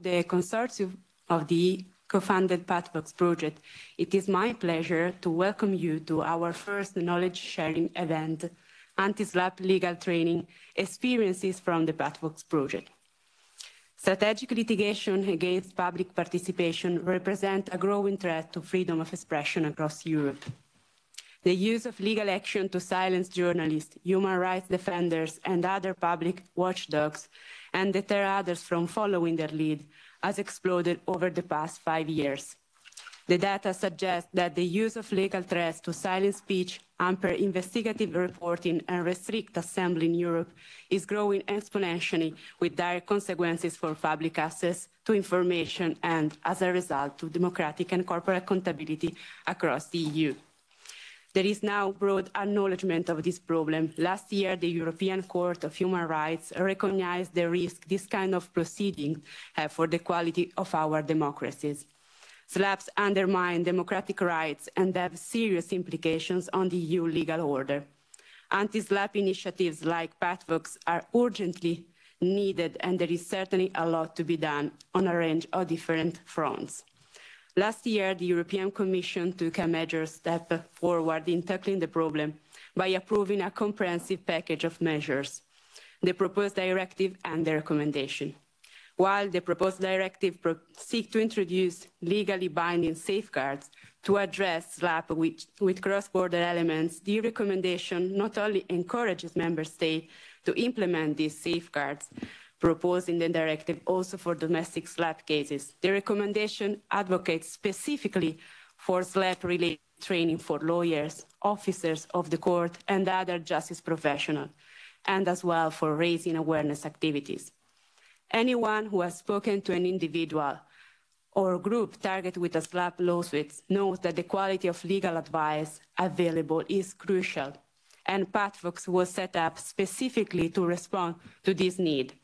the consortium of the co-funded PATFox project, it is my pleasure to welcome you to our first knowledge sharing event, Anti-SLAPP Legal Training Experiences from the PATFox project. Strategic litigation against public participation represent a growing threat to freedom of expression across Europe. The use of legal action to silence journalists, human rights defenders, and other public watchdogs and deter others from following their lead has exploded over the past five years. The data suggests that the use of legal threats to silence speech, hamper investigative reporting, and restrict assembly in Europe is growing exponentially with direct consequences for public access to information and, as a result, to democratic and corporate accountability across the EU. There is now broad acknowledgement of this problem. Last year, the European Court of Human Rights recognized the risk this kind of proceeding have for the quality of our democracies. Slaps undermine democratic rights and have serious implications on the EU legal order. Anti-slap initiatives like PATFox are urgently needed and there is certainly a lot to be done on a range of different fronts. Last year, the European Commission took a major step forward in tackling the problem by approving a comprehensive package of measures, the proposed directive and the recommendation. While the proposed directive pro seeks to introduce legally binding safeguards to address SLAPP with, with cross-border elements, the recommendation not only encourages member states to implement these safeguards, proposed in the directive also for domestic slap cases. The recommendation advocates specifically for slap-related training for lawyers, officers of the court, and other justice professionals, and as well for raising awareness activities. Anyone who has spoken to an individual or group targeted with a slap lawsuit knows that the quality of legal advice available is crucial, and PATFox was set up specifically to respond to this need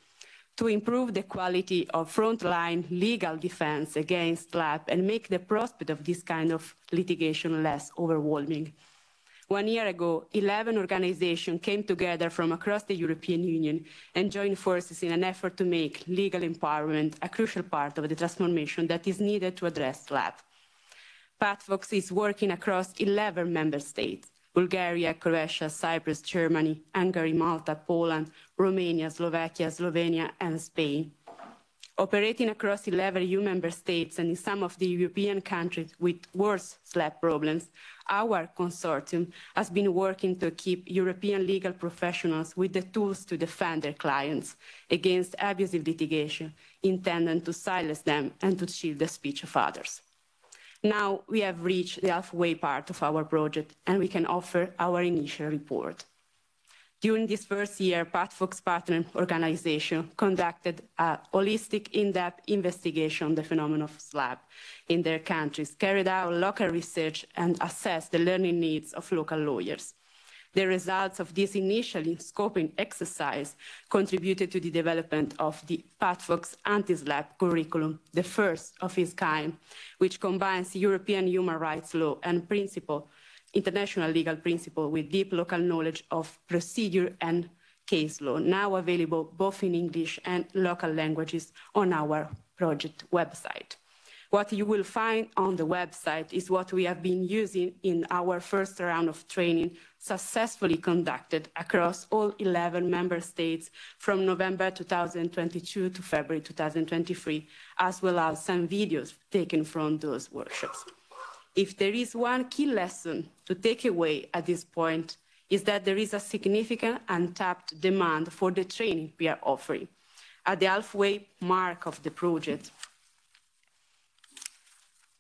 to improve the quality of frontline legal defense against SLAPP and make the prospect of this kind of litigation less overwhelming. One year ago, 11 organizations came together from across the European Union and joined forces in an effort to make legal empowerment a crucial part of the transformation that is needed to address SLAPP. PATFox is working across 11 member states. Bulgaria, Croatia, Cyprus, Germany, Hungary, Malta, Poland, Romania, Slovakia, Slovenia, and Spain. Operating across 11 EU member states and in some of the European countries with worse SLAPP problems, our consortium has been working to keep European legal professionals with the tools to defend their clients against abusive litigation intended to silence them and to shield the speech of others. Now we have reached the halfway part of our project and we can offer our initial report. During this first year, PATFox partner organization conducted a holistic, in-depth investigation on the phenomenon of SLAPP in their countries, carried out local research, and assessed the learning needs of local lawyers. The results of this initial scoping exercise contributed to the development of the PATFox anti-SLAPP curriculum, the first of its kind, which combines European human rights law and principle, international legal principle with deep local knowledge of procedure and case law, now available both in English and local languages on our project website. What you will find on the website is what we have been using in our first round of training successfully conducted across all 11 member states from November 2022 to February 2023, as well as some videos taken from those workshops. If there is one key lesson to take away at this point, is that there is a significant untapped demand for the training we are offering. At the halfway mark of the project,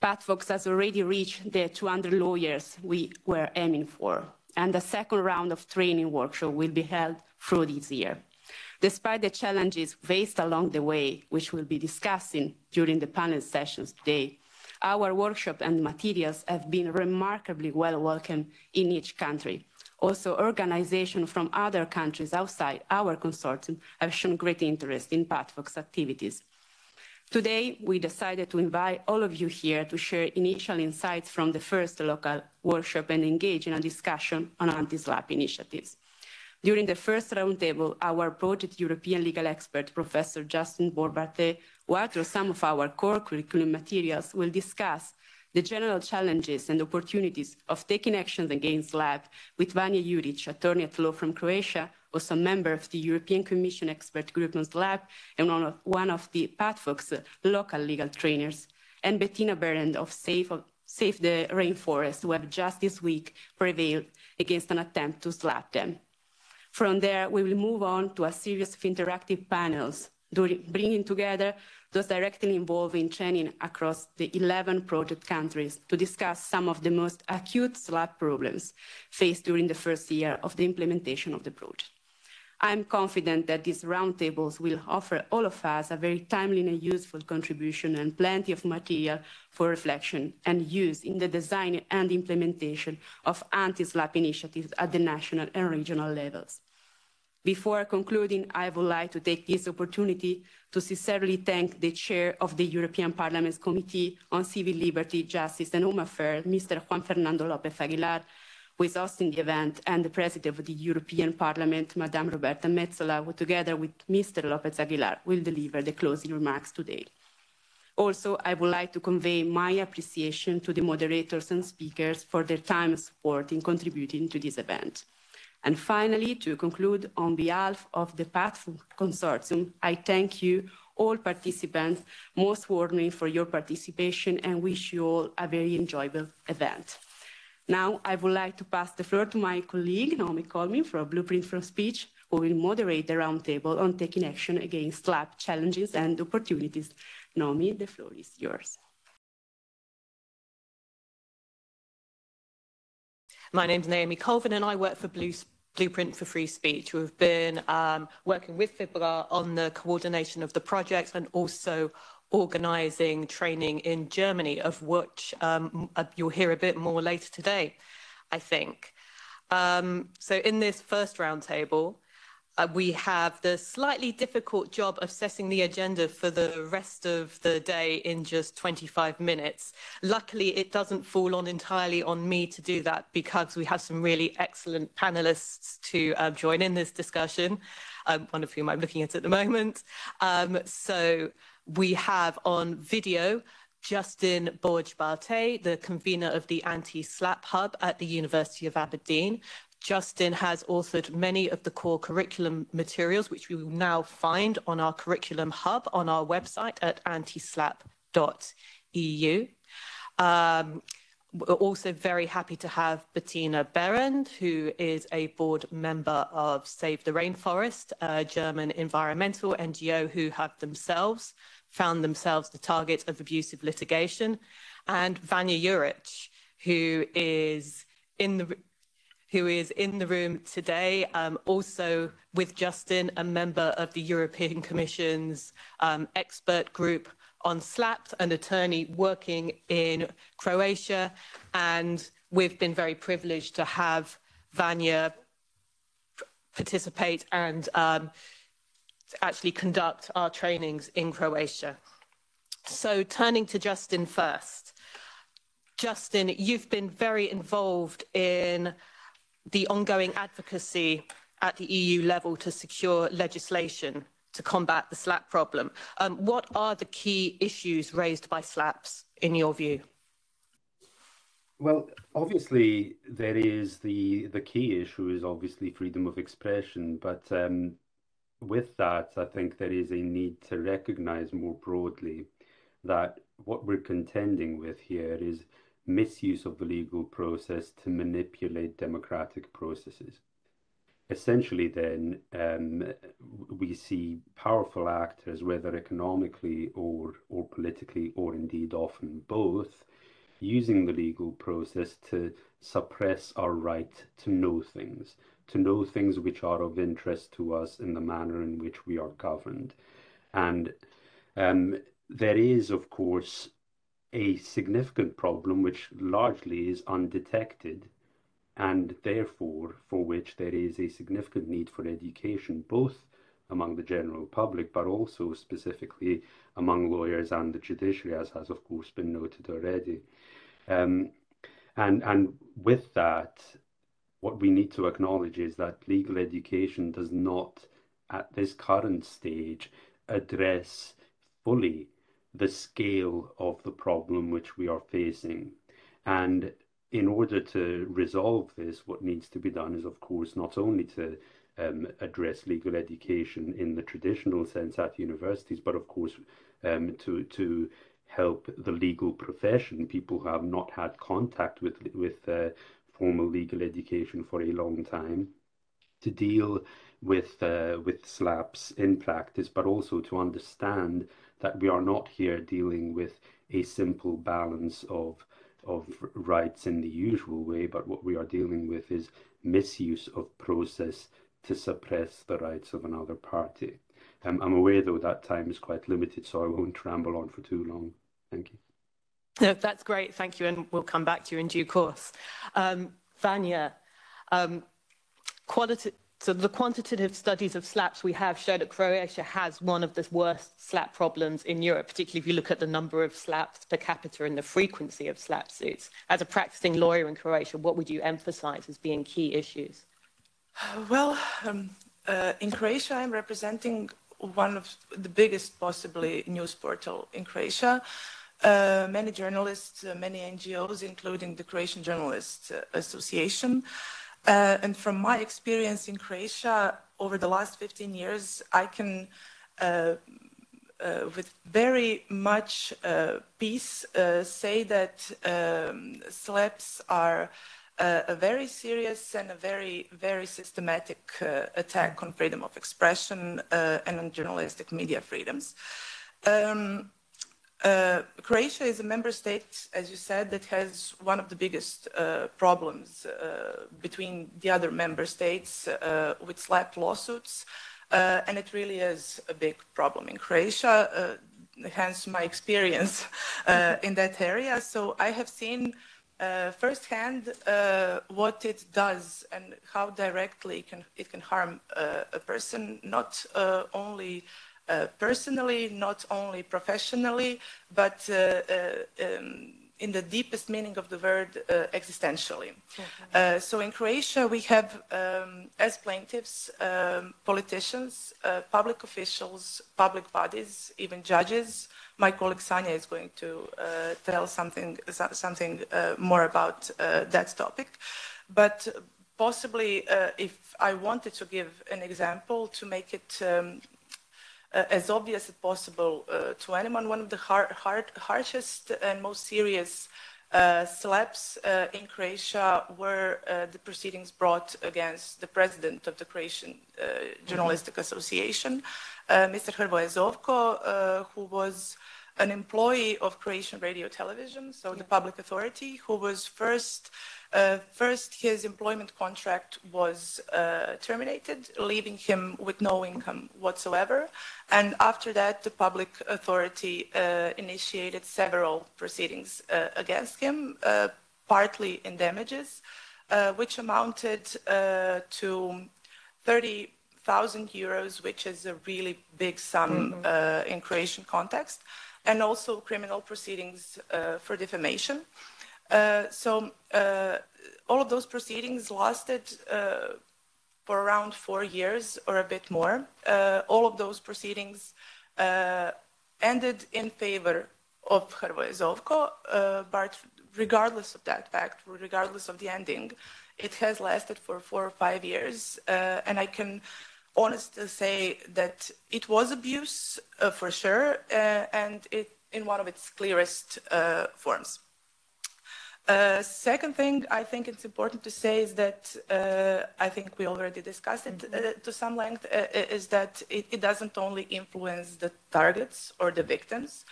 PATFox has already reached the 200 lawyers we were aiming for, and the second round of training workshop will be held through this year. Despite the challenges faced along the way, which we'll be discussing during the panel sessions today, our workshop and materials have been remarkably well welcomed in each country. Also, organizations from other countries outside our consortium have shown great interest in PATFox activities. Today, we decided to invite all of you here to share initial insights from the first local workshop and engage in a discussion on anti-SLAPP initiatives. During the first roundtable, our project European legal expert, Professor Justin Borg-Barthet, who authored some of our core curriculum materials, will discuss the general challenges and opportunities of taking actions against SLAPP with Vanja Juric, attorney at law from Croatia, also a member of the European Commission expert group on SLAPP and one of, one of the PATFOX local legal trainers, and Bettina Behrend of Save the Rainforest, who have just this week prevailed against an attempt to slap them. From there, we will move on to a series of interactive panels, bringing together those directly involved in training across the 11 project countries to discuss some of the most acute SLAP problems faced during the first year of the implementation of the project. I'm confident that these roundtables will offer all of us a very timely and useful contribution and plenty of material for reflection and use in the design and implementation of anti-SLAPP initiatives at the national and regional levels. Before concluding, I would like to take this opportunity to sincerely thank the chair of the European Parliament's Committee on Civil Liberty, Justice and Home Affairs, Mr. Juan Fernando López Aguilar, who is hosting the event, and the President of the European Parliament, Madame Roberta Metsola, who together with Mr. López Aguilar will deliver the closing remarks today. Also, I would like to convey my appreciation to the moderators and speakers for their time and support in contributing to this event. And finally, to conclude, on behalf of the PATH Consortium, I thank you, all participants, most warmly for your participation and wish you all a very enjoyable event. Now, I would like to pass the floor to my colleague, Naomi Colvin, from Blueprint for Speech, who will moderate the roundtable on taking action against SLAPP challenges and opportunities. Naomi, the floor is yours. My name is Naomi Colvin, and I work for Blue Blueprint for Free Speech, We've been um, working with FIBRA on the coordination of the project and also organising training in Germany, of which um, uh, you'll hear a bit more later today, I think. Um, so in this first roundtable, uh, we have the slightly difficult job of setting the agenda for the rest of the day in just 25 minutes. Luckily, it doesn't fall on entirely on me to do that because we have some really excellent panelists to uh, join in this discussion, um, one of whom I'm looking at at the moment. Um, so we have on video Justin Borg-Barthet, the convener of the Anti SLAP Hub at the University of Aberdeen, Justin has authored many of the core curriculum materials, which we will now find on our curriculum hub on our website at antislap.eu. Um, we're also very happy to have Bettina Behrend, who is a board member of Save the Rainforest, a German environmental NGO who have themselves found themselves the target of abusive litigation, and Vanja Juric, who is in the who is in the room today, um, also with Justin, a member of the European Commission's um, expert group on SLAPP, an attorney working in Croatia. And we've been very privileged to have Vanja participate and um, actually conduct our trainings in Croatia. So turning to Justin first. Justin, you've been very involved in the ongoing advocacy at the EU level to secure legislation to combat the SLAPP problem. Um, what are the key issues raised by SLAPPs in your view? Well, obviously, there is the the key issue is obviously freedom of expression, but um, with that, I think there is a need to recognise more broadly that what we're contending with here is misuse of the legal process to manipulate democratic processes. Essentially, then, um, we see powerful actors, whether economically or, or politically, or indeed often both, using the legal process to suppress our right to know things, to know things which are of interest to us in the manner in which we are governed. And um, there is, of course, a significant problem which largely is undetected and therefore for which there is a significant need for education both among the general public but also specifically among lawyers and the judiciary as has of course been noted already um, and and with that what we need to acknowledge is that legal education does not, at this current stage, address fully the scale of the problem which we are facing. And in order to resolve this, what needs to be done is, of course, not only to um, address legal education in the traditional sense at universities, but of course um, to to help the legal profession, people who have not had contact with with uh, formal legal education for a long time, to deal with uh, with SLAPs in practice, but also to understand that we are not here dealing with a simple balance of of rights in the usual way, but what we are dealing with is misuse of process to suppress the rights of another party. Um, I'm aware, though, that time is quite limited, so I won't ramble on for too long. Thank you. No, that's great. Thank you. And we'll come back to you in due course. Um, Vanja, um, so the quantitative studies of SLAPs we have show that Croatia has one of the worst SLAP problems in Europe, particularly if you look at the number of SLAPs per capita and the frequency of SLAP suits. As a practicing lawyer in Croatia, what would you emphasize as being key issues? Well, um, uh, in Croatia, I'm representing one of the biggest, possibly, news portal in Croatia. Uh, many journalists, uh, many NGOs, including the Croatian Journalists uh, Association. Uh, and from my experience in Croatia over the last 15 years, I can, uh, with very much peace, say that um, SLAPs are a very serious and a very, very systematic attack on freedom of expression and on journalistic media freedoms. Um, uh, Croatia is a member state, as you said, that has one of the biggest uh, problems uh, between the other member states with SLAP lawsuits, and it really is a big problem in Croatia, hence my experience in that area. So I have seen uh, firsthand uh, what it does and how directly it can, it can harm uh, a person, not uh, only uh, personally, not only professionally, but uh, um, in the deepest meaning of the word, existentially. Mm-hmm. so in Croatia, we have, um, as plaintiffs, um, politicians, public officials, public bodies, even judges, my colleague Sanja is going to uh, tell something, something uh, more about uh, that topic. But possibly, uh, if I wanted to give an example to make it um, uh, as obvious as possible uh, to anyone, one of the hard, hard, harshest and most serious uh, SLAPs uh, in Croatia were uh, the proceedings brought against the president of the Croatian Journalistic mm -hmm. Association, Mr. Hrvoje Zovko, who was an employee of Croatian Radio Television, so yeah. the public authority, who was first, uh, first his employment contract was uh, terminated, leaving him with no income whatsoever. And after that, the public authority uh, initiated several proceedings uh, against him, uh, partly in damages, uh, which amounted to 30,000 euros, which is a really big sum mm -hmm. in Croatian context and also criminal proceedings uh, for defamation. Uh, so uh, all of those proceedings lasted for around four years or a bit more. All of those proceedings ended in favor of Hrvoje Zovko, but regardless of that fact, regardless of the ending, it has lasted for four or five years, and I can honest to say that it was abuse uh, for sure, uh, and it in one of its clearest uh, forms. Uh, second thing I think it's important to say is that uh, I think we already discussed it mm -hmm. to some length is that it, it, doesn't only influence the targets or the victims,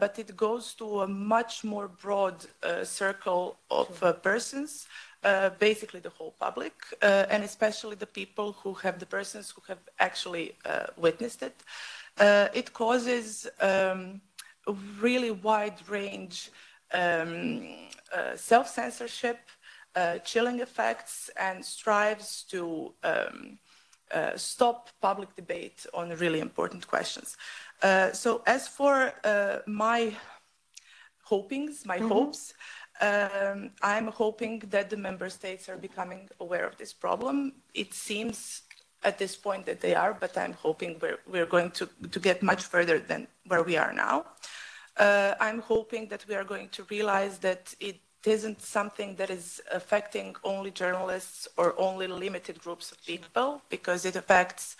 but it goes to a much more broad circle of persons uh, basically the whole public, uh, and especially the people who have the persons who have actually uh, witnessed it. Uh, it causes um, a really wide range um, uh, self-censorship, chilling effects, and strives to um, stop public debate on really important questions. so as for my hopings, my mm -hmm. hopes, Um, I'm hoping that the member states are becoming aware of this problem. It seems at this point that they are, but I'm hoping we're, we're going to, to get much further than where we are now. Uh, I'm hoping that we are going to realize that it isn't something that is affecting only journalists or only limited groups of people, because it affects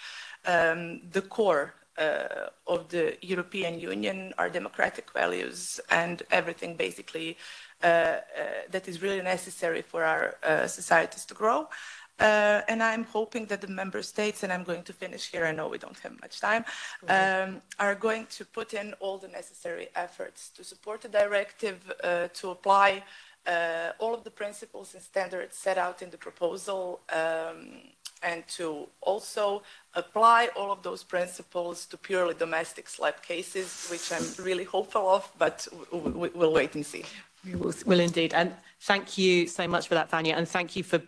um, the core uh, of the European Union, our democratic values, and everything basically that is really necessary for our uh, societies to grow. Uh, and I'm hoping that the member states, and I'm going to finish here, I know we don't have much time, um, are going to put in all the necessary efforts to support the directive, uh, to apply uh, all of the principles and standards set out in the proposal, um, and to also apply all of those principles to purely domestic SLAPP cases, which I'm really hopeful of, but we'll wait and see. Will, indeed. And thank you so much for that, Vanja, and thank you for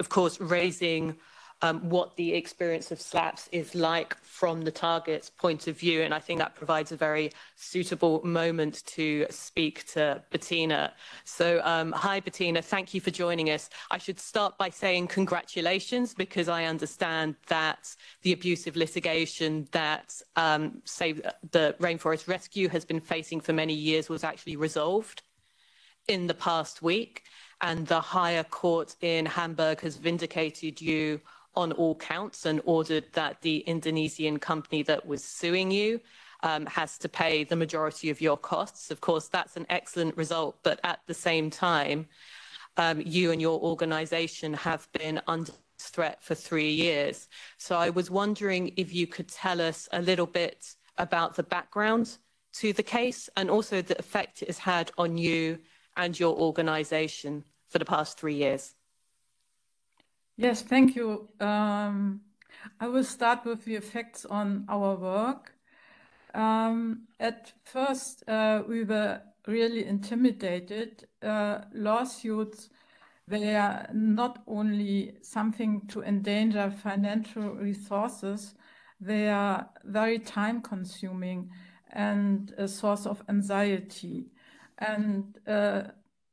of course, raising um, what the experience of slaps is like from the target's point of view. And I think that provides a very suitable moment to speak to Bettina. So, um, hi, Bettina. Thank you for joining us. I should start by saying congratulations because I understand that the abusive litigation that, um, say, the Rainforest Rescue has been facing for many years was actually resolved in the past week and the higher court in Hamburg has vindicated you on all counts and ordered that the Indonesian company that was suing you um, has to pay the majority of your costs. Of course, that's an excellent result, but at the same time, um, you and your organization have been under threat for three years. So I was wondering if you could tell us a little bit about the background to the case and also the effect it has had on you and your organization for the past three years? Yes, thank you. Um, I will start with the effects on our work. Um, at first, uh, we were really intimidated. Uh, lawsuits were not only something to endanger financial resources, they are very time consuming and a source of anxiety. And uh,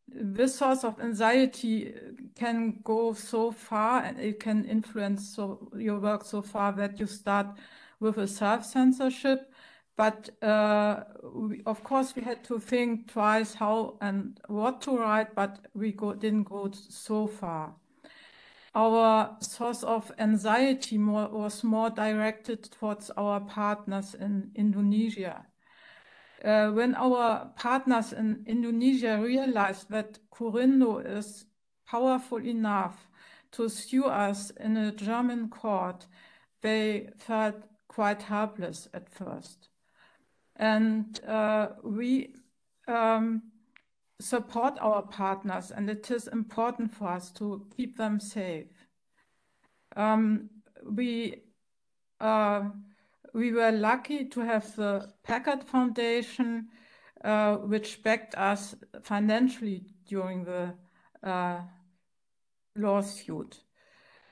this source of anxiety can go so far and it can influence so, your work so far that you start with a self-censorship. But uh, we, of course, we had to think twice how and what to write, but we go, didn't go so far. Our source of anxiety more, was more directed towards our partners in Indonesia uh, when our partners in Indonesia realized that Korindo is powerful enough to sue us in a German court, they felt quite helpless at first. And uh, we um, support our partners, and it is important for us to keep them safe. Um, we uh, we were lucky to have the Packard Foundation, uh, which backed us financially during the uh, lawsuit.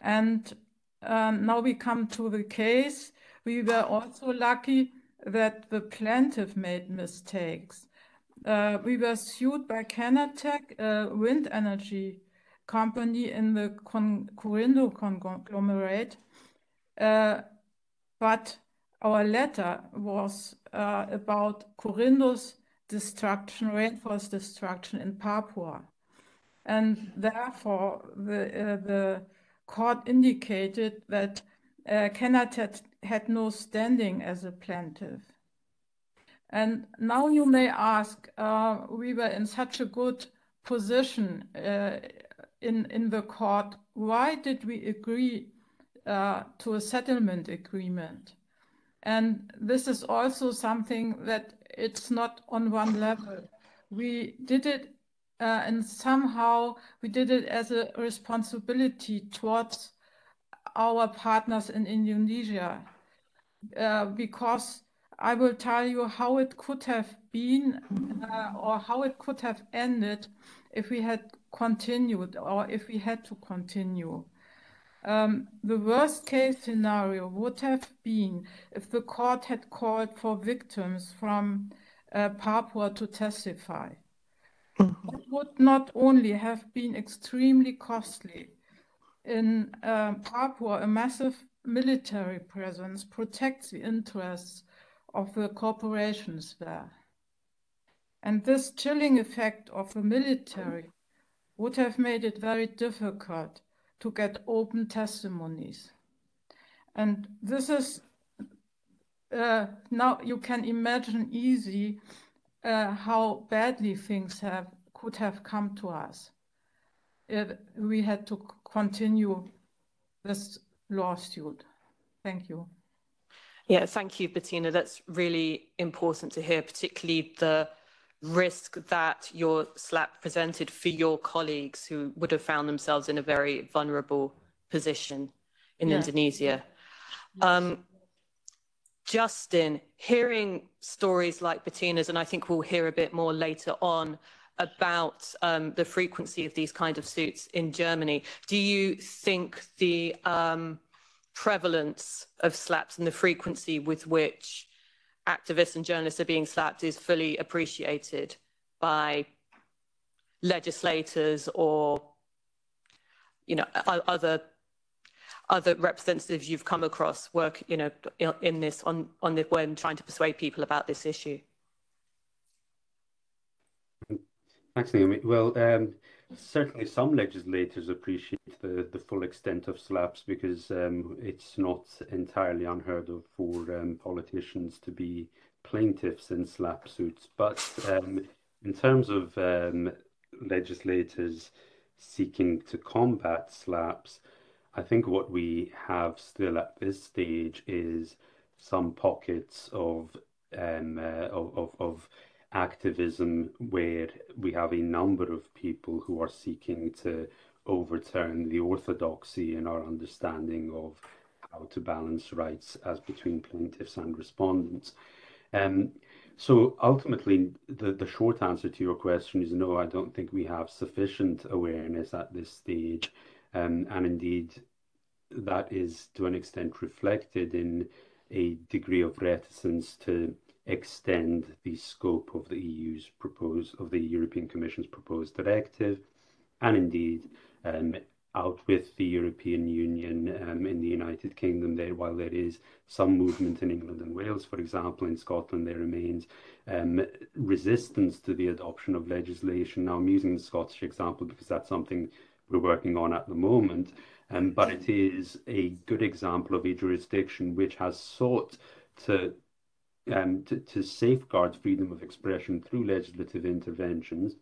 And um, now we come to the case. We were also lucky that the plaintiff made mistakes. Uh, we were sued by Canatech, a wind energy company in the Con Korindo conglomerate. Uh, but our letter was uh, about Korindo's destruction, rainforest destruction in Papua. And therefore, the, uh, the court indicated that uh, Canatech had no standing as a plaintiff. And now you may ask, uh, we were in such a good position uh, in, in the court, why did we agree uh, to a settlement agreement? And this is also something that it's not on one level. We did it uh, and somehow we did it as a responsibility towards our partners in Indonesia. Uh, because I will tell you how it could have been uh, or how it could have ended if we had continued or if we had to continue. Um, the worst case scenario would have been if the court had called for victims from uh, Papua to testify. that would not only have been extremely costly. In uh, Papua, a massive military presence protects the interests of the corporations there. And this chilling effect of the military would have made it very difficult to get open testimonies. And this is uh, now you can imagine easy uh, how badly things have could have come to us if we had to continue this lawsuit. Thank you. Yeah, thank you, Bettina. That's really important to hear, particularly the risk that your SLAP presented for your colleagues who would have found themselves in a very vulnerable position in yeah. Indonesia. Um, Justin, hearing stories like Bettina's, and I think we'll hear a bit more later on about um, the frequency of these kind of suits in Germany, do you think the um, prevalence of slaps and the frequency with which activists and journalists are being slapped is fully appreciated by legislators or you know other other representatives you've come across work, you know, in this on on the when trying to persuade people about this issue? Thanks, Naomi. Well, um, certainly some legislators appreciate the, the full extent of slaps because um, it's not entirely unheard of for um, politicians to be plaintiffs in slap suits. But um, in terms of um, legislators seeking to combat slaps, I think what we have still at this stage is some pockets of um, uh, of, of, of activism where we have a number of people who are seeking to overturn the orthodoxy in our understanding of how to balance rights as between plaintiffs and respondents. Um, so ultimately, the, the short answer to your question is no, I don't think we have sufficient awareness at this stage um, and indeed, that is to an extent reflected in a degree of reticence to extend the scope of the EU's proposed of the European Commission's proposed directive, and indeed um, out with the European Union um, in the United Kingdom. There, while there is some movement in England and Wales, for example, in Scotland, there remains um, resistance to the adoption of legislation. Now, I'm using the Scottish example because that's something we're working on at the moment. Um, but it is a good example of a jurisdiction which has sought to, um, to, to safeguard freedom of expression through legislative interventions,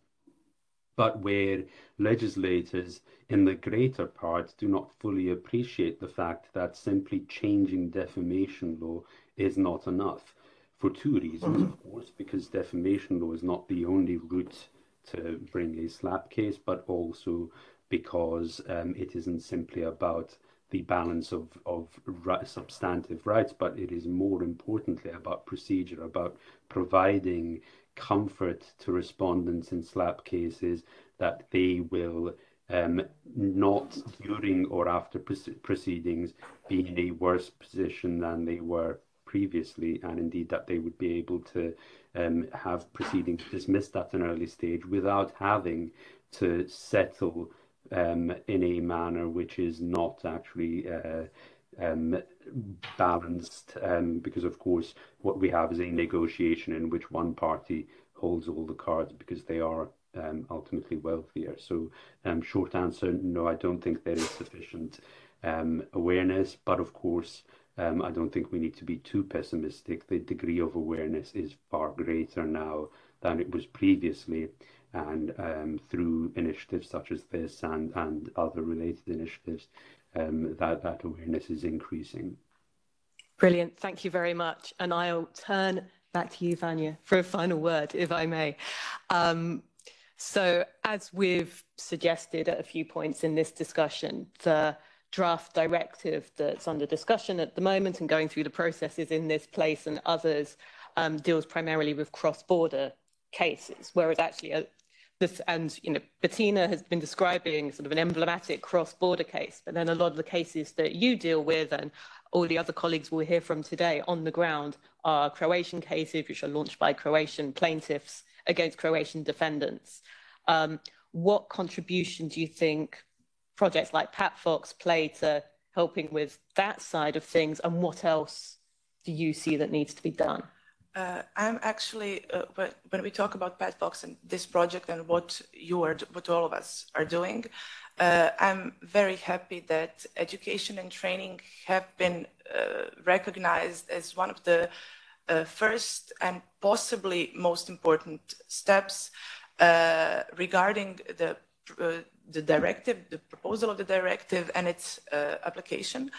but where legislators, in the greater part, do not fully appreciate the fact that simply changing defamation law is not enough. For two reasons, of course, because defamation law is not the only route to bring a slap case, but also because um, it isn't simply about the balance of, of substantive rights, but it is more importantly about procedure, about providing comfort to respondents in SLAP cases that they will um, not during or after proceedings be in a worse position than they were previously, and indeed that they would be able to um, have proceedings dismissed at an early stage without having to settle um, in a manner which is not actually uh, um, balanced, um, because of course what we have is a negotiation in which one party holds all the cards because they are um, ultimately wealthier. So, um, short answer: no, I don't think there is sufficient um, awareness. But of course, um, I don't think we need to be too pessimistic. The degree of awareness is far greater now than it was previously and um, through initiatives such as this and, and other related initiatives, um, that, that awareness is increasing. Brilliant. Thank you very much. And I'll turn back to you, Vanja, for a final word, if I may. Um, so, as we've suggested at a few points in this discussion, the draft directive that's under discussion at the moment and going through the processes in this place and others um, deals primarily with cross-border cases, whereas actually a, this, and you know, Bettina has been describing sort of an emblematic cross-border case, but then a lot of the cases that you deal with and all the other colleagues we'll hear from today on the ground are Croatian cases which are launched by Croatian plaintiffs against Croatian defendants. Um, what contribution do you think projects like PatFox play to helping with that side of things, and what else do you see that needs to be done? Uh, I'm actually uh, when we talk about PatFox and this project and what you are, what all of us are doing, uh, I'm very happy that education and training have been uh, recognized as one of the uh, first and possibly most important steps uh, regarding the the directive, the proposal of the directive and its application.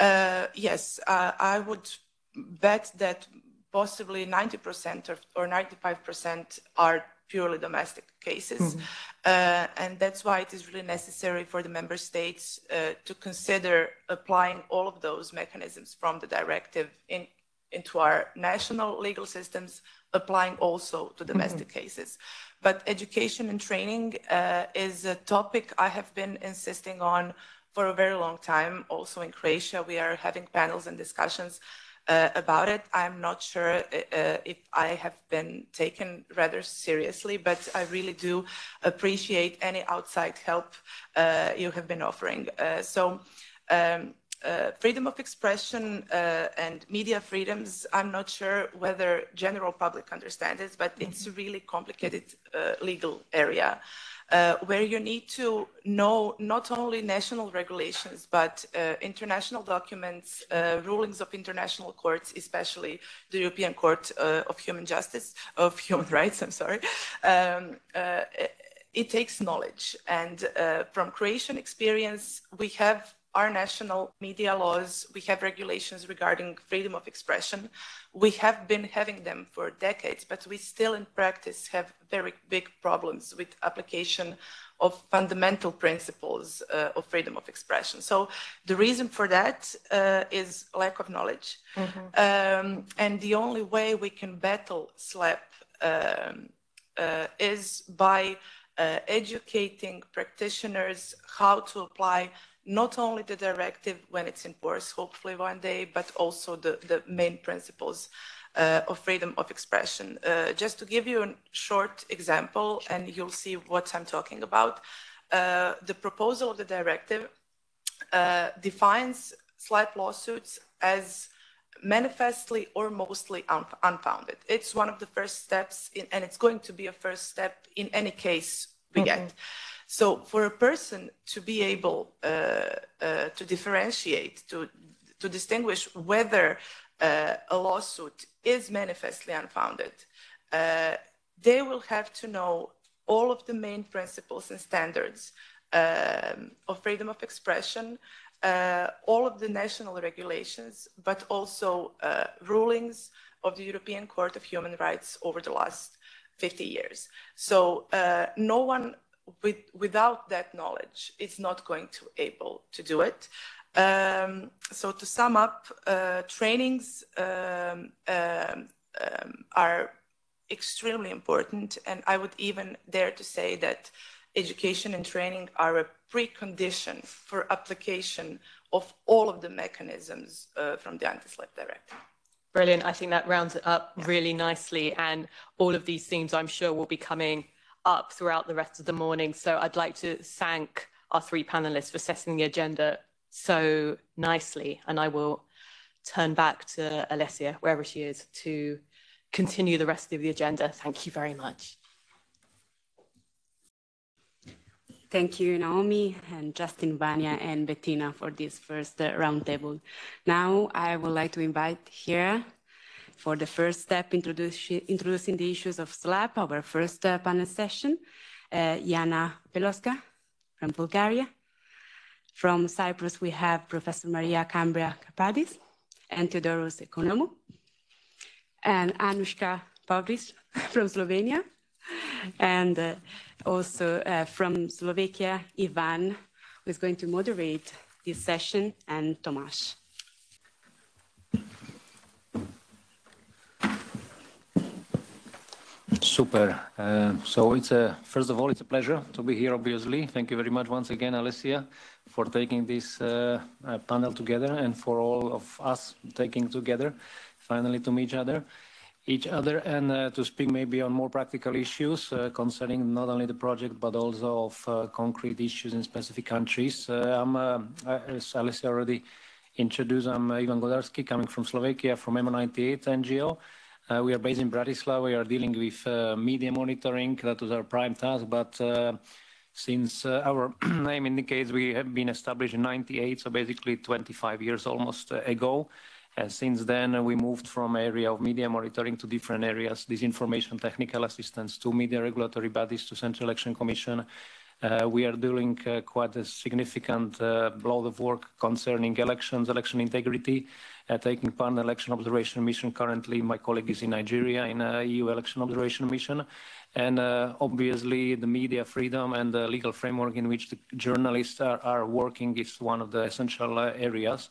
yes, I would bet that possibly 90% or 95% are purely domestic cases. Mm -hmm. uh, and that's why it is really necessary for the member states uh, to consider applying all of those mechanisms from the directive in, into our national legal systems, applying also to domestic mm -hmm. cases. But education and training uh, is a topic I have been insisting on for a very long time. Also in Croatia, we are having panels and discussions uh, about it. I'm not sure uh, if I have been taken rather seriously, but I really do appreciate any outside help uh, you have been offering. Uh, so. Um, uh, freedom of expression uh, and media freedoms, I'm not sure whether general public understands it, but it's a really complicated legal area uh, where you need to know not only national regulations, but uh, international documents, uh, rulings of international courts, especially the European Court uh, of Human Justice, of Human Rights, I'm sorry. Um, it takes knowledge. And from Croatian experience, we have our national media laws, we have regulations regarding freedom of expression. We have been having them for decades, but we still in practice have very big problems with application of fundamental principles uh, of freedom of expression. So the reason for that uh, is lack of knowledge. Mm-hmm. Um, and the only way we can battle SLAP um, uh, is by uh, educating practitioners how to apply not only the directive when it's in force, hopefully one day, but also the, the main principles uh, of freedom of expression. Uh, just to give you a short example, and you'll see what I'm talking about, uh, the proposal of the directive uh, defines SLAPP lawsuits as manifestly or mostly un unfounded. It's one of the first steps, in, and it's going to be a first step in any case we mm -hmm. get. So for a person to be able uh, uh, to differentiate, to, to distinguish whether uh, a lawsuit is manifestly unfounded, uh, they will have to know all of the main principles and standards um, of freedom of expression, uh, all of the national regulations, but also uh, rulings of the European Court of Human Rights over the last 50 years. So no one with, without that knowledge, it's not going to be able to do it. Um, so to sum up, uh, trainings um, um, um, are extremely important, and I would even dare to say that education and training are a precondition for application of all of the mechanisms uh, from the anti-SLAPP directive. Brilliant. I think that rounds it up really nicely, and all of these themes I'm sure will be coming up throughout the rest of the morning. So I'd like to thank our three panelists for setting the agenda so nicely. And I will turn back to Alessia, wherever she is, to continue the rest of the agenda. Thank you very much. Thank you, Naomi and Justin, Vanja, and Bettina for this first uh, roundtable. Now I would like to invite here for the first step introducing the issues of SLAP, our first uh, panel session, uh, Yana Pelovska from Bulgaria. From Cyprus, we have Professor Maria Krambia Kapardis and Theodoros Economou, and Anushka Pavlis from Slovenia, and uh, also uh, from Slovakia, Ivan, who is going to moderate this session, and Tomáš. Super. Uh, so it's a first of all, it's a pleasure to be here. Obviously, thank you very much once again, Alessia, for taking this uh, uh, panel together and for all of us taking together finally to meet each other. each other and uh, to speak maybe on more practical issues uh, concerning not only the project but also of uh, concrete issues in specific countries. Uh, I'm, as Alice already introduced, I'm Ivan Godarsky, coming from Slovakia, from M98 NGO. Uh, we are based in Bratislava. We are dealing with uh, media monitoring. That was our prime task, but uh, since uh, our name indicates, we have been established in 98, so basically 25 years almost ago. And since then, we moved from area of media monitoring to different areas, disinformation, technical assistance, to media regulatory bodies, to Central Election Commission. Uh, we are doing uh, quite a significant uh, load of work concerning elections, election integrity, taking part in election observation mission. Currently, my colleague is in Nigeria in a EU election observation mission. And obviously, the media freedom and the legal framework in which the journalists are, are working is one of the essential areas.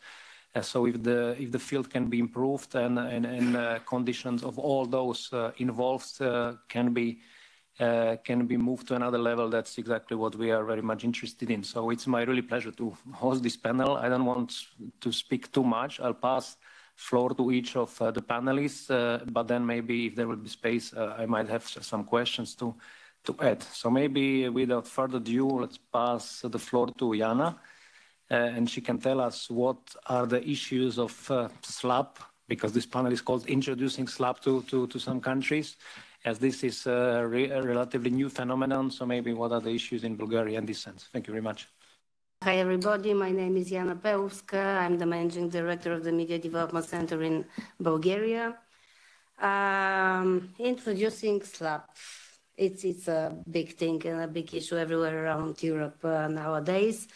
So if the if the field can be improved and and, and uh, conditions of all those uh, involved uh, can be can be moved to another level, that's exactly what we are very much interested in. So it's my really pleasure to host this panel. I don't want to speak too much. I'll pass floor to each of uh, the panelists, but then maybe if there will be space, I might have some questions to to add. So maybe without further ado, let's pass the floor to Yana. Uh, and she can tell us what are the issues of uh, SLAPP, because this panel is called Introducing SLAPP to, to, to some countries, as this is a, re a relatively new phenomenon. So maybe what are the issues in Bulgaria in this sense? Thank you very much. Hi, everybody. My name is Yana Pelovska. I'm the managing director of the Media Development Center in Bulgaria. Um, introducing SLAPP. It's, it's a big thing and a big issue everywhere around Europe uh, nowadays.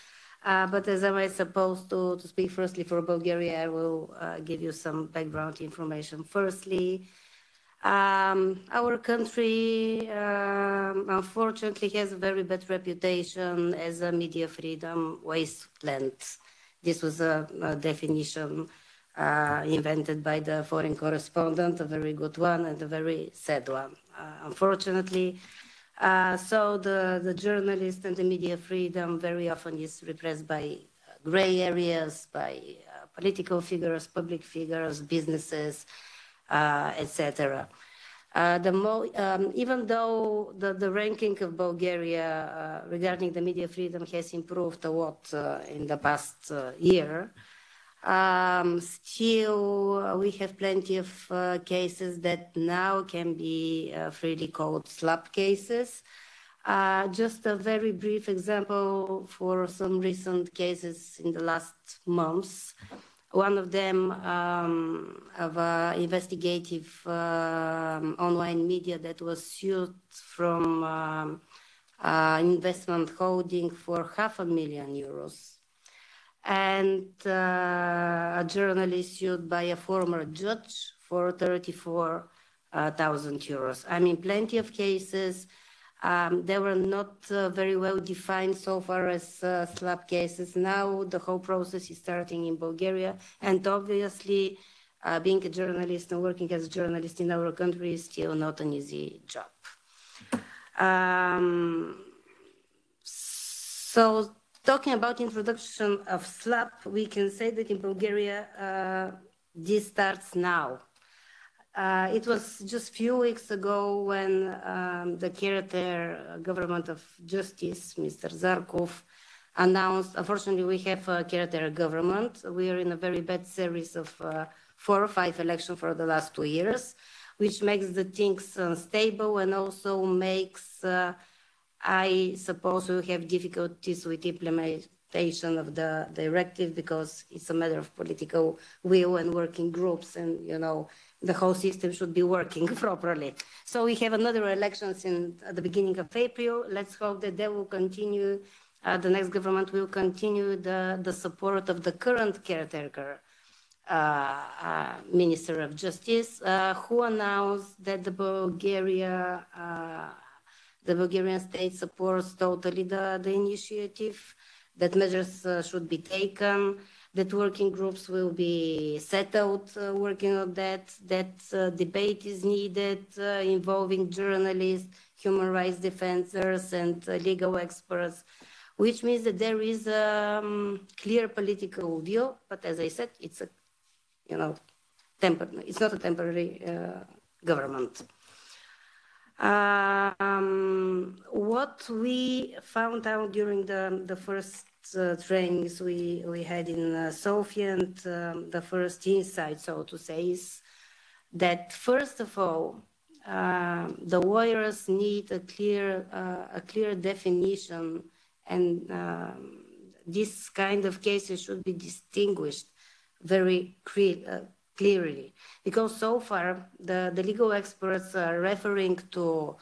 Uh, but as I was supposed to, to speak firstly for Bulgaria, I will uh, give you some background information. Firstly, um, our country um, unfortunately has a very bad reputation as a media freedom wasteland. This was a, a definition uh, invented by the foreign correspondent, a very good one and a very sad one. Uh, unfortunately, uh, so the, the journalist and the media freedom very often is repressed by uh, gray areas, by uh, political figures, public figures, businesses, etc. Uh, the mo- um, even though the, the ranking of Bulgaria regarding the media freedom has improved a lot in the past year, um, still, uh, we have plenty of uh, cases that now can be uh, freely called SLAPP cases. Uh, just a very brief example for some recent cases in the last months. One of them um, of uh, investigative um, online media that was sued from um, uh, investment holding for half a million euros and uh, a journalist sued by a former judge for 34,000 uh, euros. I mean, plenty of cases. Um, they were not uh, very well defined so far as uh, SLAPP cases. Now the whole process is starting in Bulgaria, and obviously, uh, being a journalist and working as a journalist in our country is still not an easy job. Um, so Talking about introduction of SLAPP, we can say that in Bulgaria, uh, this starts now. Uh, it was just a few weeks ago when um, the caretaker government of justice, Mr. Zarkov, announced, unfortunately, we have a caretaker government. We are in a very bad series of uh, four or five elections for the last two years, which makes the things unstable and also makes uh, I suppose we have difficulties with implementation of the directive because it's a matter of political will and working groups and, you know, the whole system should be working properly. So we have another elections in at the beginning of April. Let's hope that they will continue, uh, the next government will continue the, the support of the current caretaker uh, uh, Minister of Justice, uh, who announced that the Bulgaria uh, the Bulgarian state supports totally the, the initiative, that measures uh, should be taken, that working groups will be settled uh, working on that, that uh, debate is needed uh, involving journalists, human rights defenders, and uh, legal experts, which means that there is a um, clear political view, but as I said, it's a, you know, it's not a temporary uh, government. Um, what we found out during the, the first trainings we, we had in uh, Sofia and um, the first insight, so to say, is that first of all, uh, the warriors need a clear, uh, a clear definition and um, this kind of cases should be distinguished very uh, clearly. Because so far the, the legal experts are referring to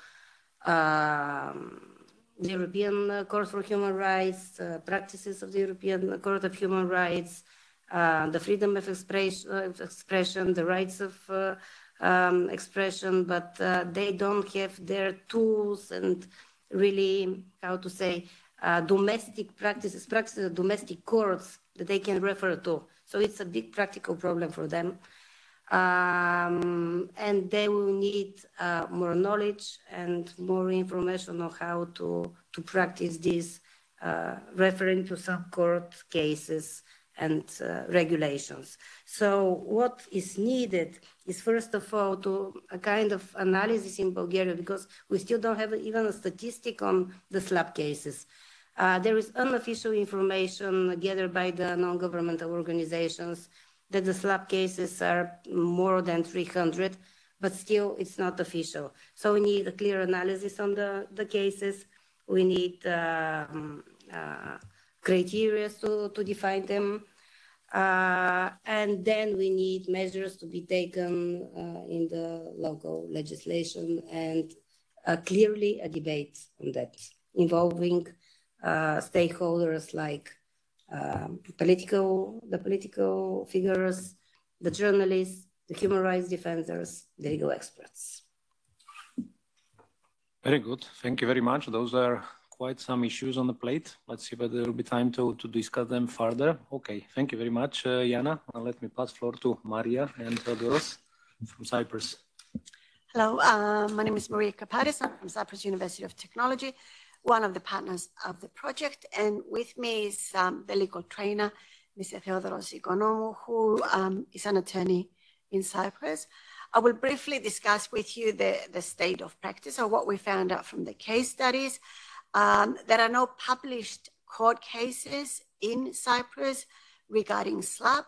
um, the European Court for Human Rights, uh, practices of the European Court of Human Rights, uh, the freedom of expression, of expression, the rights of uh, um, expression, but uh, they don't have their tools and really, how to say, uh, domestic practices, practices of domestic courts that they can refer to. So it's a big practical problem for them. Um, and they will need uh, more knowledge and more information on how to, to practice this, uh, referring to some court cases and uh, regulations. So what is needed is first of all to a kind of analysis in Bulgaria because we still don't have even a statistic on the SLAPP cases. Uh, there is unofficial information gathered by the non-governmental organizations that the SLAPP cases are more than 300, but still it's not official. So we need a clear analysis on the, the cases. We need um, uh, criteria to, to define them. Uh, and then we need measures to be taken uh, in the local legislation and uh, clearly a debate on that involving uh, stakeholders like um, political, the political figures, the journalists, the human rights defenders, the legal experts. Very good. Thank you very much. Those are quite some issues on the plate. Let's see whether there will be time to, to discuss them further. Okay, thank you very much, uh, Yana. Now let me pass the floor to Maria and Theodoros from Cyprus. Hello, uh, my name is Maria Kapardis. I'm from Cyprus University of Technology one of the partners of the project. And with me is um, the legal trainer, Mr. Theodoros Economou, who um, is an attorney in Cyprus. I will briefly discuss with you the, the state of practice or what we found out from the case studies. Um, there are no published court cases in Cyprus regarding SLAPP.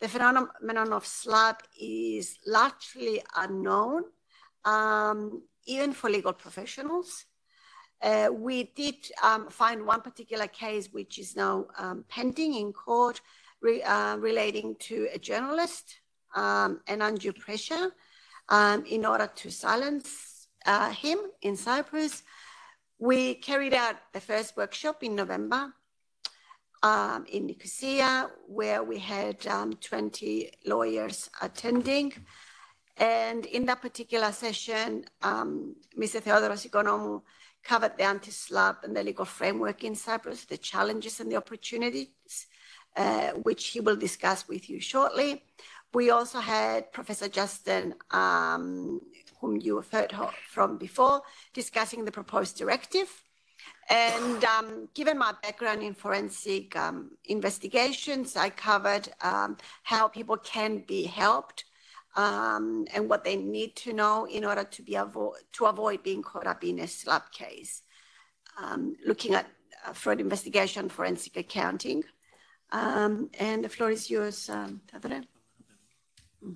The phenomenon of SLAPP is largely unknown, um, even for legal professionals. Uh, we did um, find one particular case which is now um, pending in court uh, relating to a journalist um, and undue pressure in order to silence uh, him in Cyprus. We carried out the first workshop in November in Nicosia, where we had um, 20 lawyers attending. And in that particular session, Mr. Theodoros Economou covered the anti-SLAPP and the legal framework in Cyprus, the challenges and the opportunities, uh, which he will discuss with you shortly. We also had Professor Justin, um, whom you have heard from before, discussing the proposed directive. And um, given my background in forensic um, investigations, I covered um, how people can be helped um, and what they need to know in order to be avo- to avoid being caught up in a SLAPP case. Um, looking at uh, fraud investigation, forensic accounting, um, and the floor is yours, um, mm-hmm.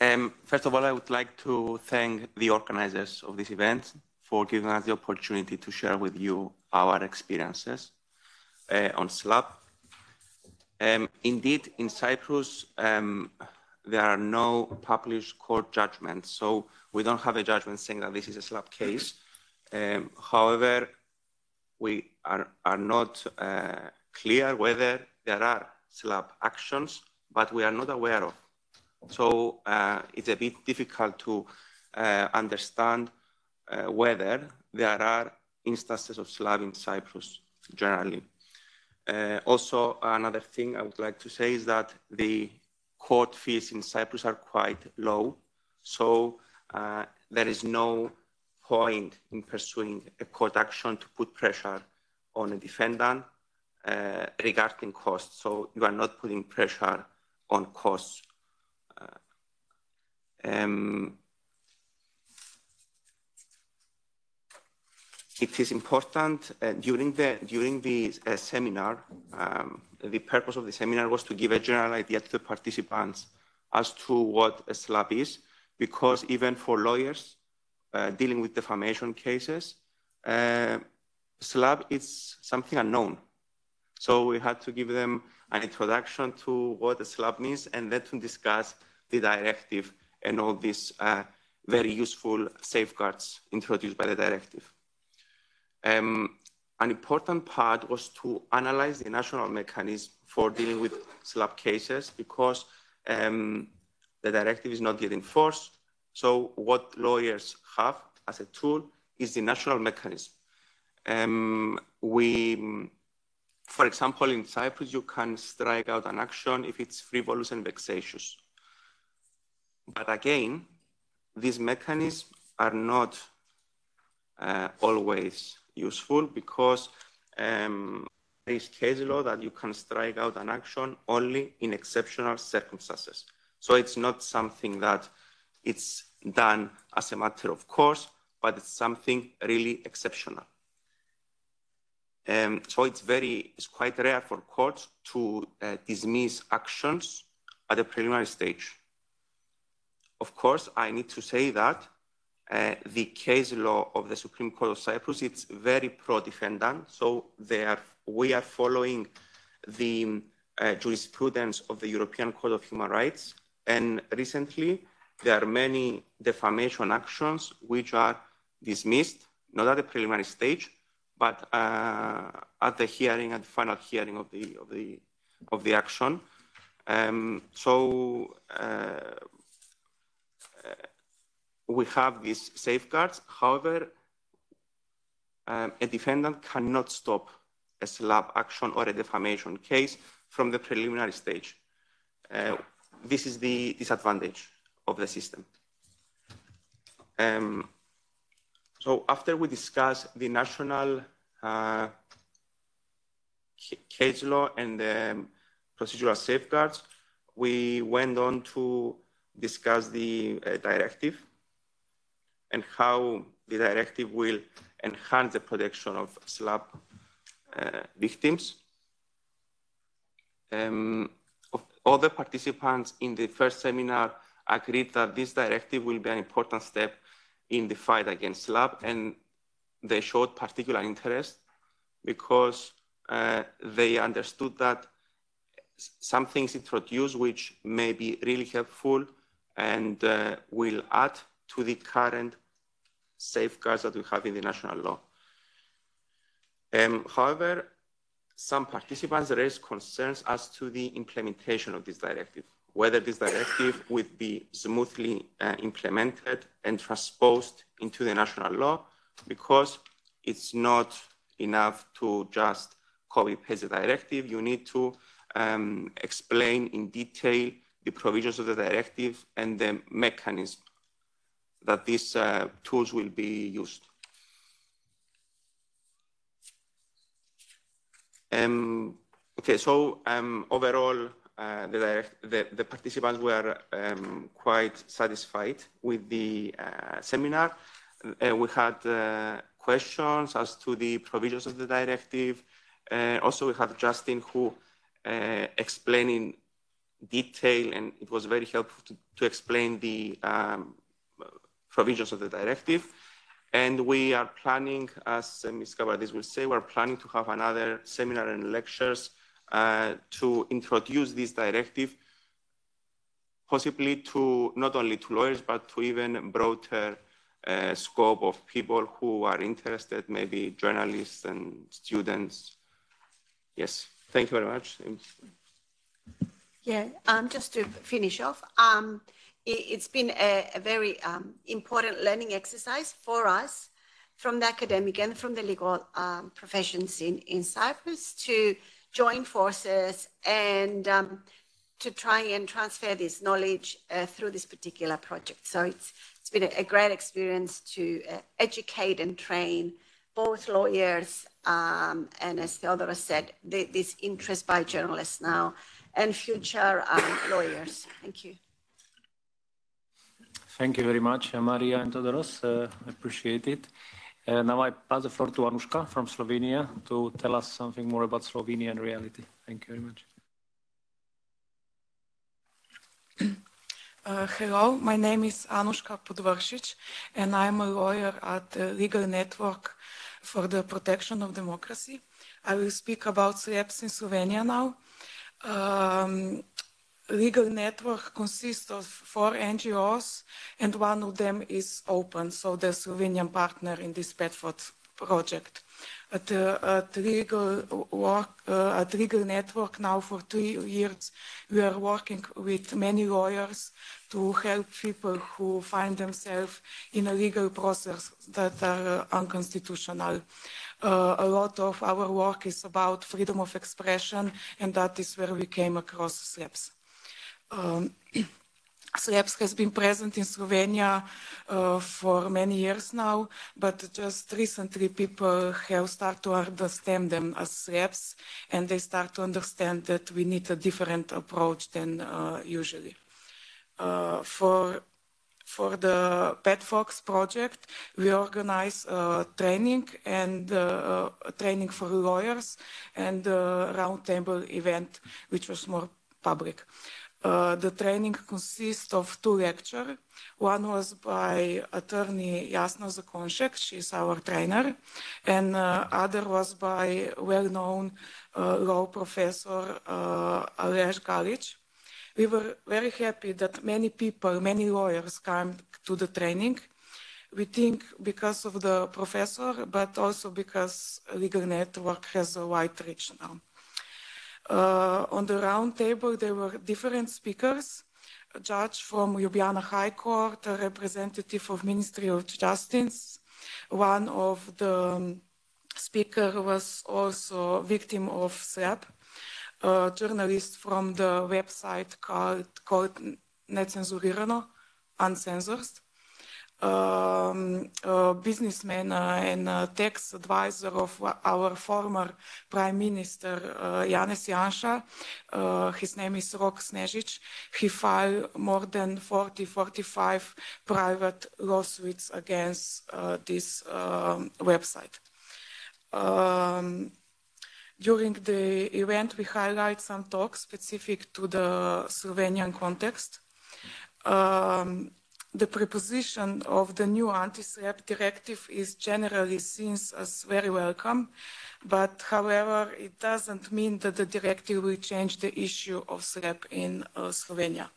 Um, first of all, I would like to thank the organizers of this event for giving us the opportunity to share with you our experiences uh, on SLAPP um, indeed, in Cyprus, um, there are no published court judgments, so we don't have a judgment saying that this is a SLAPP case. Um, however, we are, are not uh, clear whether there are SLAPP actions, but we are not aware of. So uh, it's a bit difficult to uh, understand uh, whether there are instances of SLAPP in Cyprus generally. Uh, also, another thing I would like to say is that the court fees in Cyprus are quite low. So uh, there is no point in pursuing a court action to put pressure on a defendant uh, regarding costs. So you are not putting pressure on costs. Um, it is important uh, during the during the uh, seminar. Um, the purpose of the seminar was to give a general idea to the participants as to what a SLAPP is, because even for lawyers uh, dealing with defamation cases, uh, SLAPP is something unknown. So we had to give them an introduction to what a SLAPP means and then to discuss the directive and all these uh, very useful safeguards introduced by the directive. Um, an important part was to analyze the national mechanism for dealing with SLAPP cases because um, the directive is not yet enforced. So what lawyers have as a tool is the national mechanism. Um, we, for example, in Cyprus, you can strike out an action if it's frivolous and vexatious. But again, these mechanisms are not uh, always useful because um, there is case law that you can strike out an action only in exceptional circumstances. So it's not something that it's done as a matter of course, but it's something really exceptional. Um, so it's very, it's quite rare for courts to uh, dismiss actions at a preliminary stage. Of course, I need to say that uh, the case law of the Supreme Court of Cyprus, it's very pro-defendant. So are, we are following the uh, jurisprudence of the European Court of Human Rights. And recently, there are many defamation actions which are dismissed, not at the preliminary stage, but uh, at the hearing, at the final hearing of the of the of the action. Um, so uh, we have these safeguards. However, um, a defendant cannot stop a SLAPP action or a defamation case from the preliminary stage. Uh, this is the disadvantage of the system. Um, so after we discuss the national uh, case law and the um, procedural safeguards, we went on to discuss the uh, directive and how the directive will enhance the protection of SLAPP uh, victims. Um, all the participants in the first seminar agreed that this directive will be an important step in the fight against SLAPP, and they showed particular interest because uh, they understood that some things introduced which may be really helpful and uh, will add to the current safeguards that we have in the national law. Um, however, some participants raised concerns as to the implementation of this directive, whether this directive would be smoothly uh, implemented and transposed into the national law, because it's not enough to just copy paste the directive. You need to um, explain in detail the provisions of the directive and the mechanism that these uh, tools will be used. Um, okay, so um, overall, uh, the, direct, the, the, participants were um, quite satisfied with the uh, seminar. Uh, we had uh, questions as to the provisions of the directive. Uh, also, we had Justin who explained in detail, and it was very helpful to, to explain the um, provisions of the directive. And we are planning, as uh, Ms. Kapardis will say, we're planning to have another seminar and lectures uh, to introduce this directive, possibly to not only to lawyers, but to even broader uh, scope of people who are interested, maybe journalists and students. Yes, thank you very much. Yeah, um, just to finish off, um, it's been a, a very um, important learning exercise for us from the academic and from the legal um, professions in, in Cyprus to join forces and um, to try and transfer this knowledge uh, through this particular project. So it's, it's been a, great experience to uh, educate and train both lawyers um, and as Theodoros said, the, this interest by journalists now and future um, lawyers. Thank you. Thank you very much, Maria and Theodoros. Uh, appreciate it. Uh, now I pass the floor to Anuška from Slovenia to tell us something more about Slovenian reality. Thank you very much. Uh, hello, my name is Anuška Podvršič, and I'm a lawyer at the Legal Network for the Protection of Democracy. I will speak about SLEPS in Slovenia now. Um, legal network consists of four NGOs, and one of them is open, so the Slovenian partner in this PATFox project. At, uh, at legal work, uh, at legal network now for two years, we are working with many lawyers to help people who find themselves in a legal process that are uh, unconstitutional. Uh, a lot of our work is about freedom of expression, and that is where we came across SLEPS. SLEPS has been present in Slovenia uh, for many years now, but just recently people have started to understand them as SLEPS, and they start to understand that we need a different approach than uh, usually. Uh, for for the PetFox project, we organize uh, training and uh, training for lawyers and a roundtable event, which was more public. Uh, the training consists of two lectures. One was by attorney Jasna Zakonšek, she's our trainer, and uh, other was by well-known uh, law professor uh, Aleš Galič. We were very happy that many people, many lawyers came to the training. We think because of the professor, but also because Legal Network has a wide reach now. Uh, on the round table, there were different speakers, a judge from Ljubljana High Court, a representative of Ministry of Justice. One of the um, speaker was also victim of SLAPP, a journalist from the website called, called Necenzurirano, Uncensored um, a businessman uh, and a tax advisor of our former prime minister uh, Janez Janša. Uh, his name is Rok Snežič. He filed more than 40, 45 private lawsuits against uh, this um, website. Um, during the event, we highlight some talks specific to the Slovenian context. Um, the proposition of the new anti-SLAPP directive is generally seen as very welcome, but however, it doesn't mean that the directive will change the issue of SLAPP in uh, Slovenia.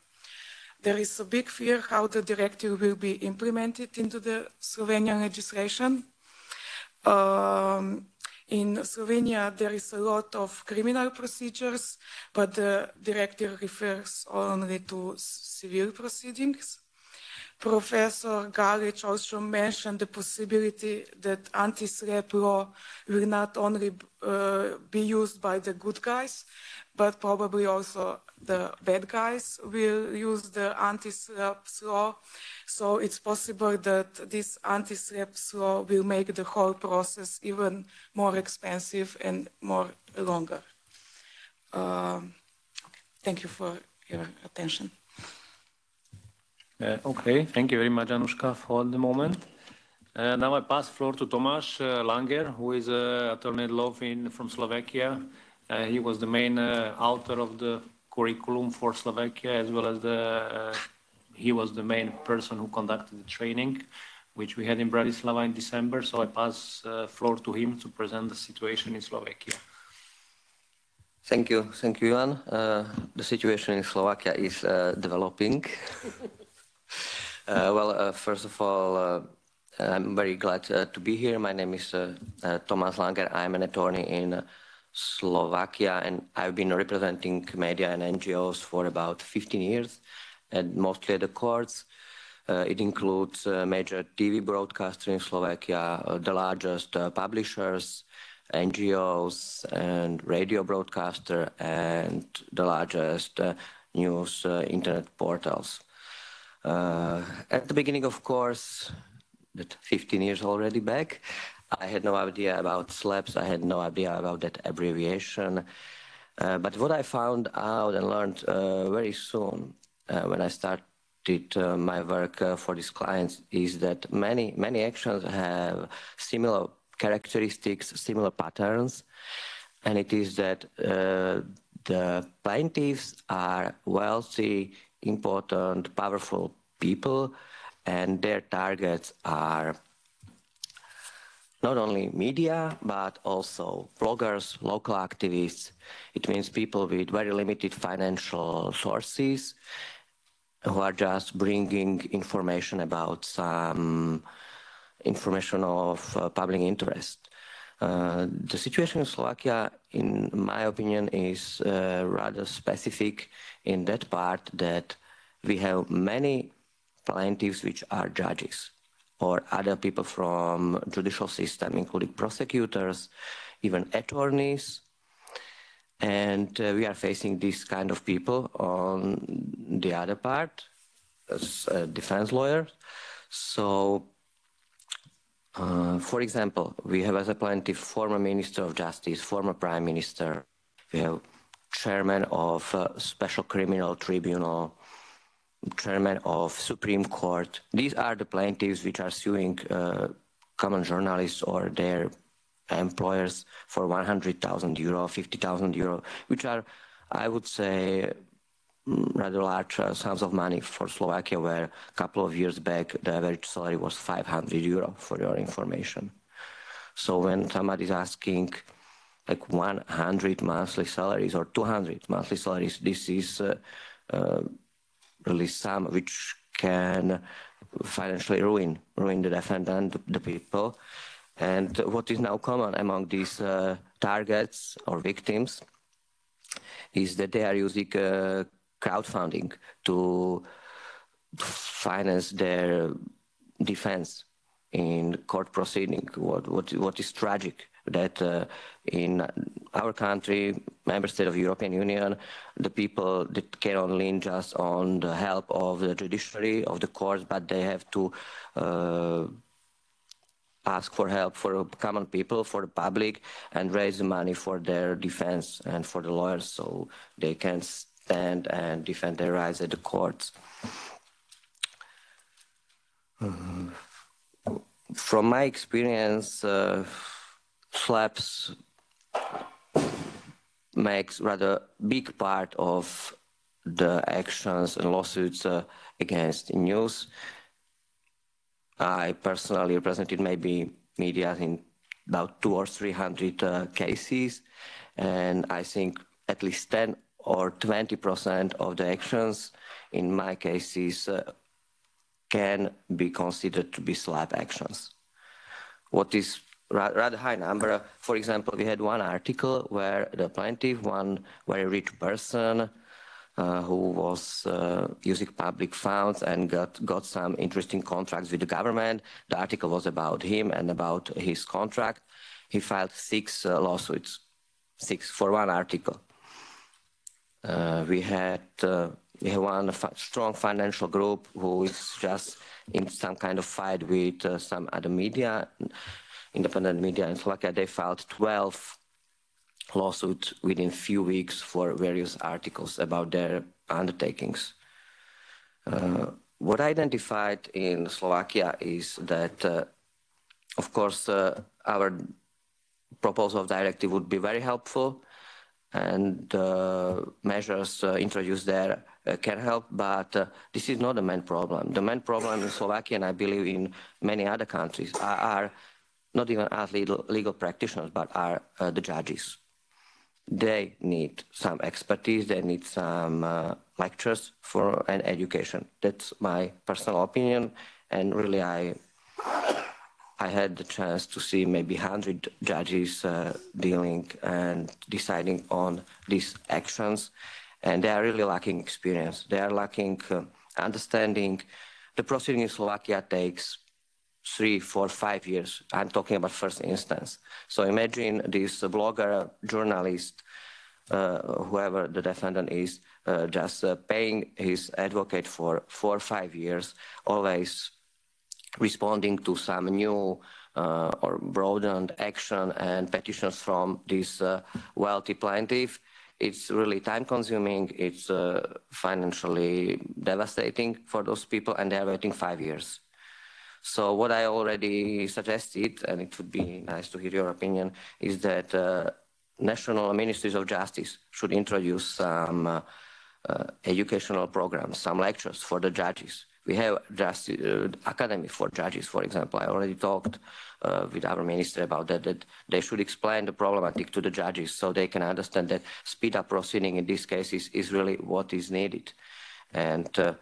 There is a big fear how the directive will be implemented into the Slovenian legislation. Um, in Slovenia, there is a lot of criminal procedures, but the directive refers only to civil proceedings. Professor Galič also mentioned the possibility that anti-SLAPP law will not only uh, be used by the good guys, but probably also the bad guys will use the anti-SLAPP law. So it's possible that this anti-SLAPP law will make the whole process even more expensive and more longer. Um, thank you for your attention. Uh, okay, thank you very much, Anuška, for the moment. Uh, now I pass floor to Tomáš uh, Langer, who is uh, attorney at law in, from Slovakia. He was the main author of the curriculum for Slovakia, as well as the he was the main person who conducted the training, which we had in Bratislava in December. So I pass floor to him to present the situation in Slovakia. Thank you, thank you, Jan. the situation in Slovakia is developing. Uh, well, uh, first of all, uh, I'm very glad to be here. My name is Tomáš Langer. I'm an attorney in Slovakia, and I've been representing media and NGOs for about 15 years, and mostly at the courts. Uh, it includes uh, major TV broadcasters in Slovakia, uh, the largest publishers, NGOs, and radio broadcaster, and the largest news internet portals. Uh, at the beginning, of course, that 15 years already back, I had no idea about SLAPPs. I had no idea about that abbreviation. Uh, but what I found out and learned uh, very soon uh, when I started uh, my work for these clients is that many many actions have similar characteristics, similar patterns, and it is that the plaintiffs are wealthy, important, powerful people, and their targets are not only media, but also bloggers, local activists. It means people with very limited financial sources who are just bringing information about some information of uh, public interest. Uh, the situation in Slovakia, in my opinion, is uh, rather specific in that part that we have many plaintiffs which are judges or other people from judicial system, including prosecutors, even attorneys. And uh, we are facing this kind of people on the other part as defense lawyers. So uh, for example, we have as a plaintiff former Minister of Justice, former Prime Minister, we have Chairman of uh, Special Criminal Tribunal, Chairman of Supreme Court. These are the plaintiffs which are suing uh, common journalists or their employers for 100,000 euro, 50,000 euro, which are, I would say, rather large uh, sums of money for Slovakia, where a couple of years back the average salary was 500 euro, for your information. So when somebody is asking like 100 monthly salaries or 200 monthly salaries, this is uh, uh, really some which can financially ruin ruin the defendant, the, people. And what is now common among these uh, targets or victims is that they are using uh, crowdfunding to finance their defense in court proceeding. What, what, what is tragic that uh, in our country, member state of European Union, the people that can lean just on the help of the judiciary, of the courts, but they have to uh, ask for help for common people, for the public, and raise the money for their defense and for the lawyers so they can stand and defend their rights at the courts. Uh, from my experience, uh, SLAPPs makes rather big part of the actions and lawsuits uh, against news. I personally represented maybe media in about two or three hundred uh, cases, and I think at least 10 or 20% of the actions, in my cases, uh, can be considered to be SLAPP actions. What is rather high number, for example, we had one article where the plaintiff, one very rich person, uh, who was uh, using public funds and got, got some interesting contracts with the government. The article was about him and about his contract. He filed six uh, lawsuits, six for one article. Uh, we had uh, we have one strong financial group who is just in some kind of fight with uh, some other media, independent media in Slovakia. They filed 12 lawsuits within few weeks for various articles about their undertakings. Uh, what I identified in Slovakia is that, uh, of course, uh, our proposal of directive would be very helpful and uh, measures uh, introduced there uh, can help, but this is not the main problem. The main problem in Slovakia, and I believe in many other countries, are not even as legal, legal, practitioners, but are uh, the judges. They need some expertise, they need some uh, lectures for an education. That's my personal opinion, and really I I had the chance to see maybe 100 judges uh, dealing and deciding on these actions, and they are really lacking experience. They are lacking uh, understanding. The proceeding in Slovakia takes three, four, five years. I'm talking about first instance. So imagine this blogger, journalist, uh, whoever the defendant is, uh, just uh, paying his advocate for four or five years, always responding to some new uh, or broadened action and petitions from this uh, wealthy plaintiff it's really time consuming, it's uh, financially devastating for those people, and they're waiting five years. So what I already suggested, and it would be nice to hear your opinion, is that uh, national ministries of justice should introduce some uh, uh, educational programs, some lectures for the judges. We have just uh, academy for judges, for example. I already talked uh, with our minister about that, that they should explain the problematic to the judges so they can understand that speed up proceeding in these cases is, really what is needed. And uh,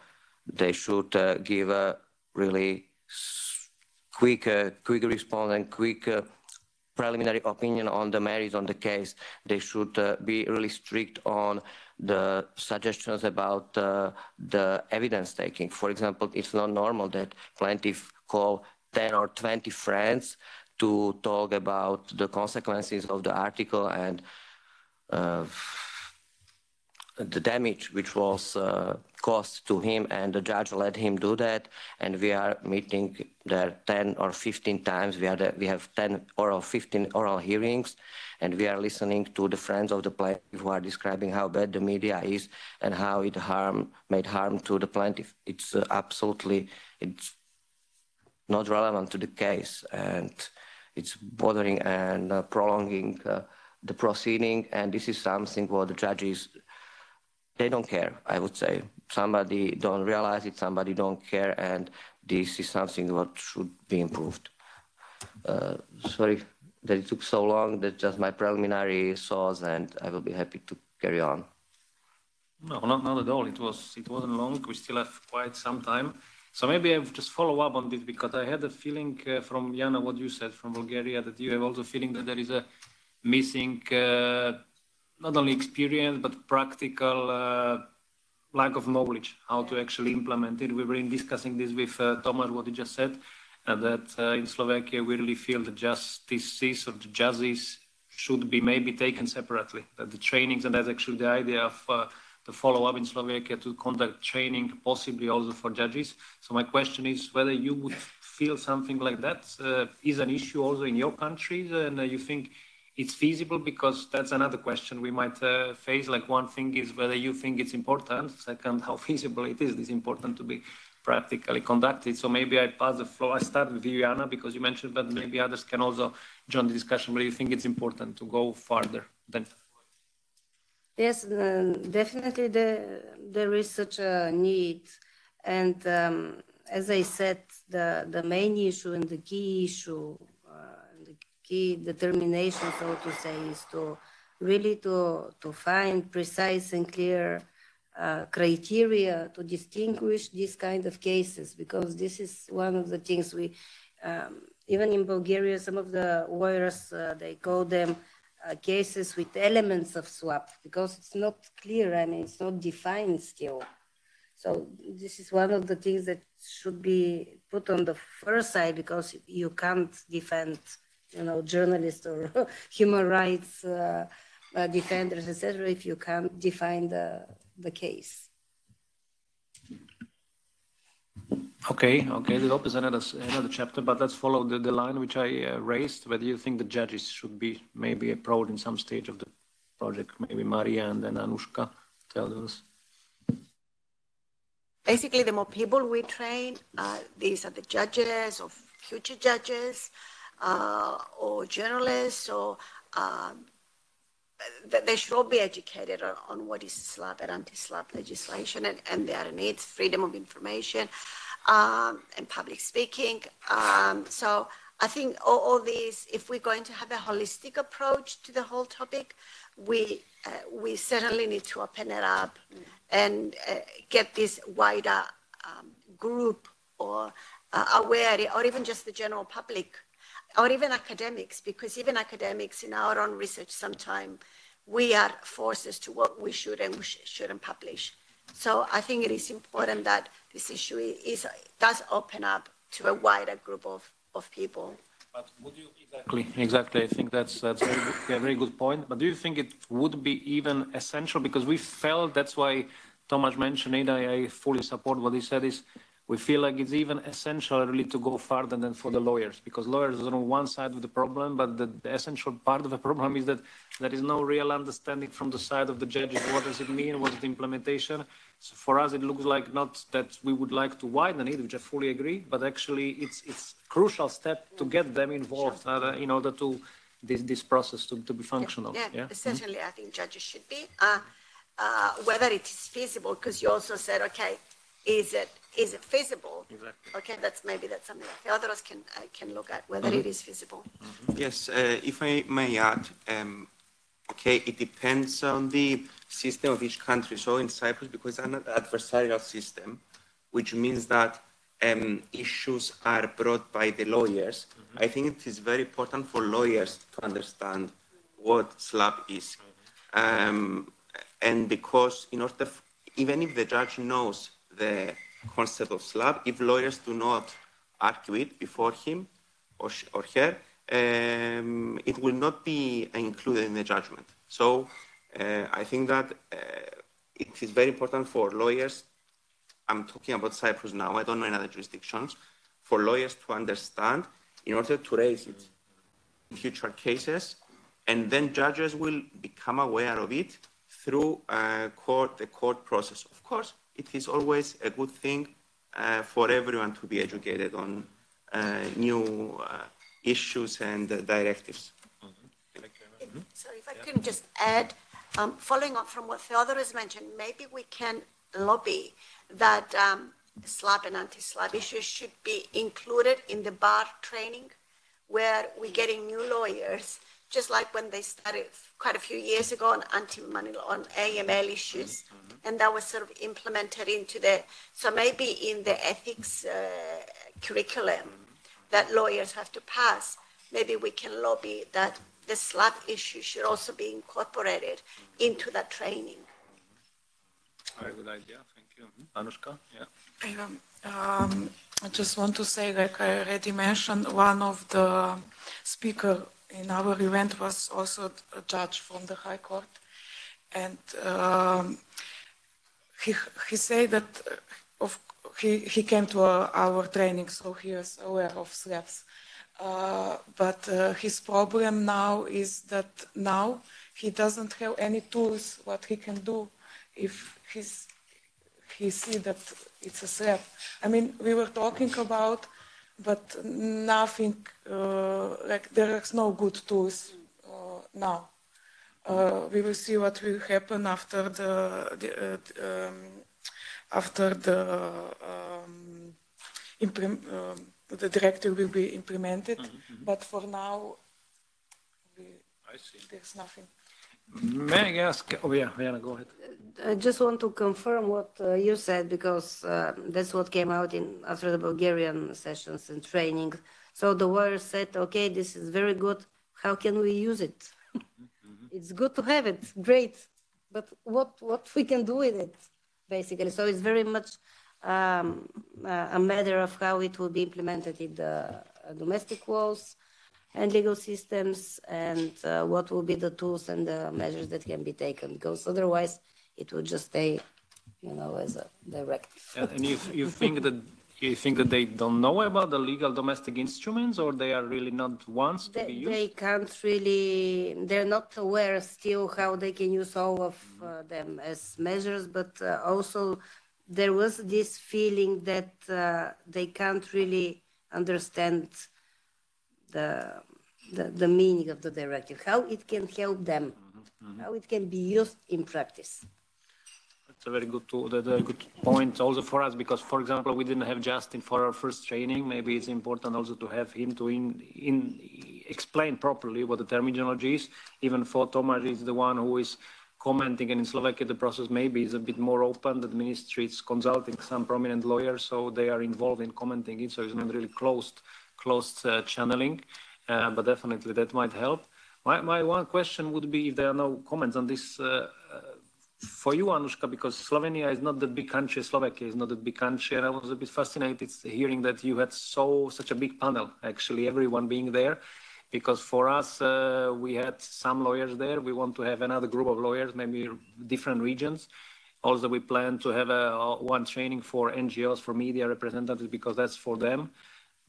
they should give a really quick, uh, quick response and quick uh, preliminary opinion on the merits on the case. They should uh, be really strict on the suggestions about uh, the evidence taking. For example, it's not normal that plaintiff call 10 or 20 friends to talk about the consequences of the article and uh, the damage which was uh, caused to him and the judge let him do that. And we are meeting there 10 or 15 times. We, are we have 10 or 15 oral hearings and we are listening to the friends of the plaintiff who are describing how bad the media is and how it harm made harm to the plaintiff. It's uh, absolutely it's not relevant to the case and it's bothering and uh, prolonging uh, the proceeding. And this is something what the judges they don't care i would say. Somebody don't realize it somebody don't care and this is something what should be improved. Uh, sorry that it took so long that's just my preliminary thoughts and i will be happy to carry on. No not, not at all. It was it wasn't long. We still have quite some time. So maybe I'll just follow up on this because I had a feeling uh, from Yana, what you said from Bulgaria, that you have also feeling that there is a missing uh, not only experience but practical uh, lack of knowledge how to actually implement it. We were in discussing this with uh, Tomáš, what he just said, and that uh, in Slovakia we really feel the justices or the judges should be maybe taken separately. That the trainings and that's actually the idea of uh, the follow-up in Slovakia to conduct training, possibly also for judges. So my question is whether you would feel something like that uh, is an issue also in your countries, and uh, you think it's feasible because that's another question we might uh, face. Like one thing is whether you think it's important. Second, how feasible it is. It's important to be practically conducted. So maybe I pass the floor. I start with Anna, because you mentioned, but maybe others can also join the discussion. Whether you think it's important to go farther than. Yes, definitely there, there is such a need. And um, as I said, the, the main issue and the key issue, the key determination, so to say, is to really to, to find precise and clear uh, criteria to distinguish these kind of cases, because this is one of the things we, um, even in Bulgaria, some of the lawyers, uh, they call them uh, cases with elements of swap because it's not clear. I mean, it's not defined still. So this is one of the things that should be put on the first side because you can't defend, you know, journalists or human rights uh, uh, defenders, etc., if you can't define the the case. Okay, okay, that opens another another chapter, but let's follow the, the line which I uh, raised. Whether you think the judges should be maybe approached in some stage of the project, maybe Maria and then Anuška tell us. Basically, the more people we train, uh, these are the judges or future judges or journalists or um, they should all be educated on, on what is SLAPP and anti-SLAPP legislation and, and their needs, freedom of information, um, and public speaking. Um, so I think all, all, these, if we're going to have a holistic approach to the whole topic, we uh, we certainly need to open it up and uh, get this wider um, group or uh, aware, or even just the general public, or even academics, because even academics in our own research, sometimes we are forced as to what we should and we sh- shouldn't publish. So I think it is important that this issue is, does open up to a wider group of, of people. But would you exactly exactly? I think that's that's a very, good, a very good point. But do you think it would be even essential because we felt that's why Tomáš mentioned it. I, I fully support what he said. Is we feel like it's even essential really to go further than for the lawyers because lawyers are on one side of the problem but the, the, essential part of the problem is that there is no real understanding from the side of the judges what does it mean what's the implementation so for us it looks like not that we would like to widen it which i fully agree but actually it's it's crucial step to get them involved uh, in order to this this process to, to be functional yeah, yeah? essentially mm-hmm. i think judges should be uh, uh, whether it is feasible because you also said okay is it is it feasible? Exactly. Okay, that's maybe that's something that Theodoros can uh, can look at whether mm-hmm. it is feasible. Mm-hmm. Yes, uh, if I may add, um, okay, it depends on the system of each country. So in Cyprus, because it's an adversarial system, which means that um, issues are brought by the lawyers. Mm-hmm. I think it is very important for lawyers to understand what SLAPP is. Mm-hmm. Um, and because in order, f- even if the judge knows the concept of SLAPP, if lawyers do not argue it before him or, or her, um, it will not be included in the judgment. So uh, I think that uh, it is very important for lawyers. I'm talking about Cyprus now. I don't know in other jurisdictions. For lawyers to understand in order to raise it in future cases, and then judges will become aware of it through uh, court, the court process. Of course, it is always a good thing uh, for everyone to be educated on uh, new uh, issues and directives. Mm-hmm. So if I yeah. can just add, um, following up from what Theodoros mentioned, maybe we can lobby that um, SLAPP and anti-SLAPP issues should be included in the bar training where we're getting new lawyers just like when they started quite a few years ago on anti-money on AML issues, mm-hmm. and that was sort of implemented into the. So maybe in the ethics uh, curriculum that lawyers have to pass, maybe we can lobby that the SLAPP issue should also be incorporated into that training. Very good idea. Thank you, mm-hmm. Anuška. Yeah. Um, I just want to say, like I already mentioned, one of the speaker in our event was also a judge from the High Court, and um, he he said that uh, of he he came to our, our training, so he is aware of SLAPPs. Uh, but uh, his problem now is that now he doesn't have any tools what he can do if he's he see that it's a SLAPP. I mean, we were talking about but nothing uh, like there is no good tools uh, now. Uh, we will see what will happen after the, the um, after the um, the directive will be implemented. Mm -hmm. But for now, we, there's nothing. May I ask? Oh yeah, Yana, go ahead. I just want to confirm what uh, you said because uh, that's what came out in after the Bulgarian sessions and training. So the warriors said, "Okay, this is very good. How can we use it? Mm-hmm. it's good to have it, great, but what what we can do with it, basically. So it's very much um, a matter of how it will be implemented in the uh, domestic walls." And legal systems and uh, what will be the tools and the measures that can be taken because otherwise it will just stay you know as a directive. And you, you think that you think that they don't know about the legal domestic instruments or they are really not ones to they, be used? they can't really they're not aware still how they can use all of uh, them as measures but uh, also there was this feeling that uh, they can't really understand the, the, the meaning of the directive, how it can help them, mm-hmm. how it can be used in practice. That's a very good, tool, a good point also for us because, for example, we didn't have Justin for our first training. Maybe it's important also to have him to in, in explain properly what the terminology is. Even for Tomáš is the one who is commenting, and in Slovakia the process maybe is a bit more open. The ministry is consulting some prominent lawyers, so they are involved in commenting it. So it's not really closed closed uh, channeling, uh, but definitely that might help. My, my one question would be if there are no comments on this uh, for you, Anuška, because Slovenia is not that big country, Slovakia is not that big country, and I was a bit fascinated hearing that you had so such a big panel, actually, everyone being there, because for us, uh, we had some lawyers there. We want to have another group of lawyers, maybe different regions. Also, we plan to have a, one training for NGOs, for media representatives, because that's for them.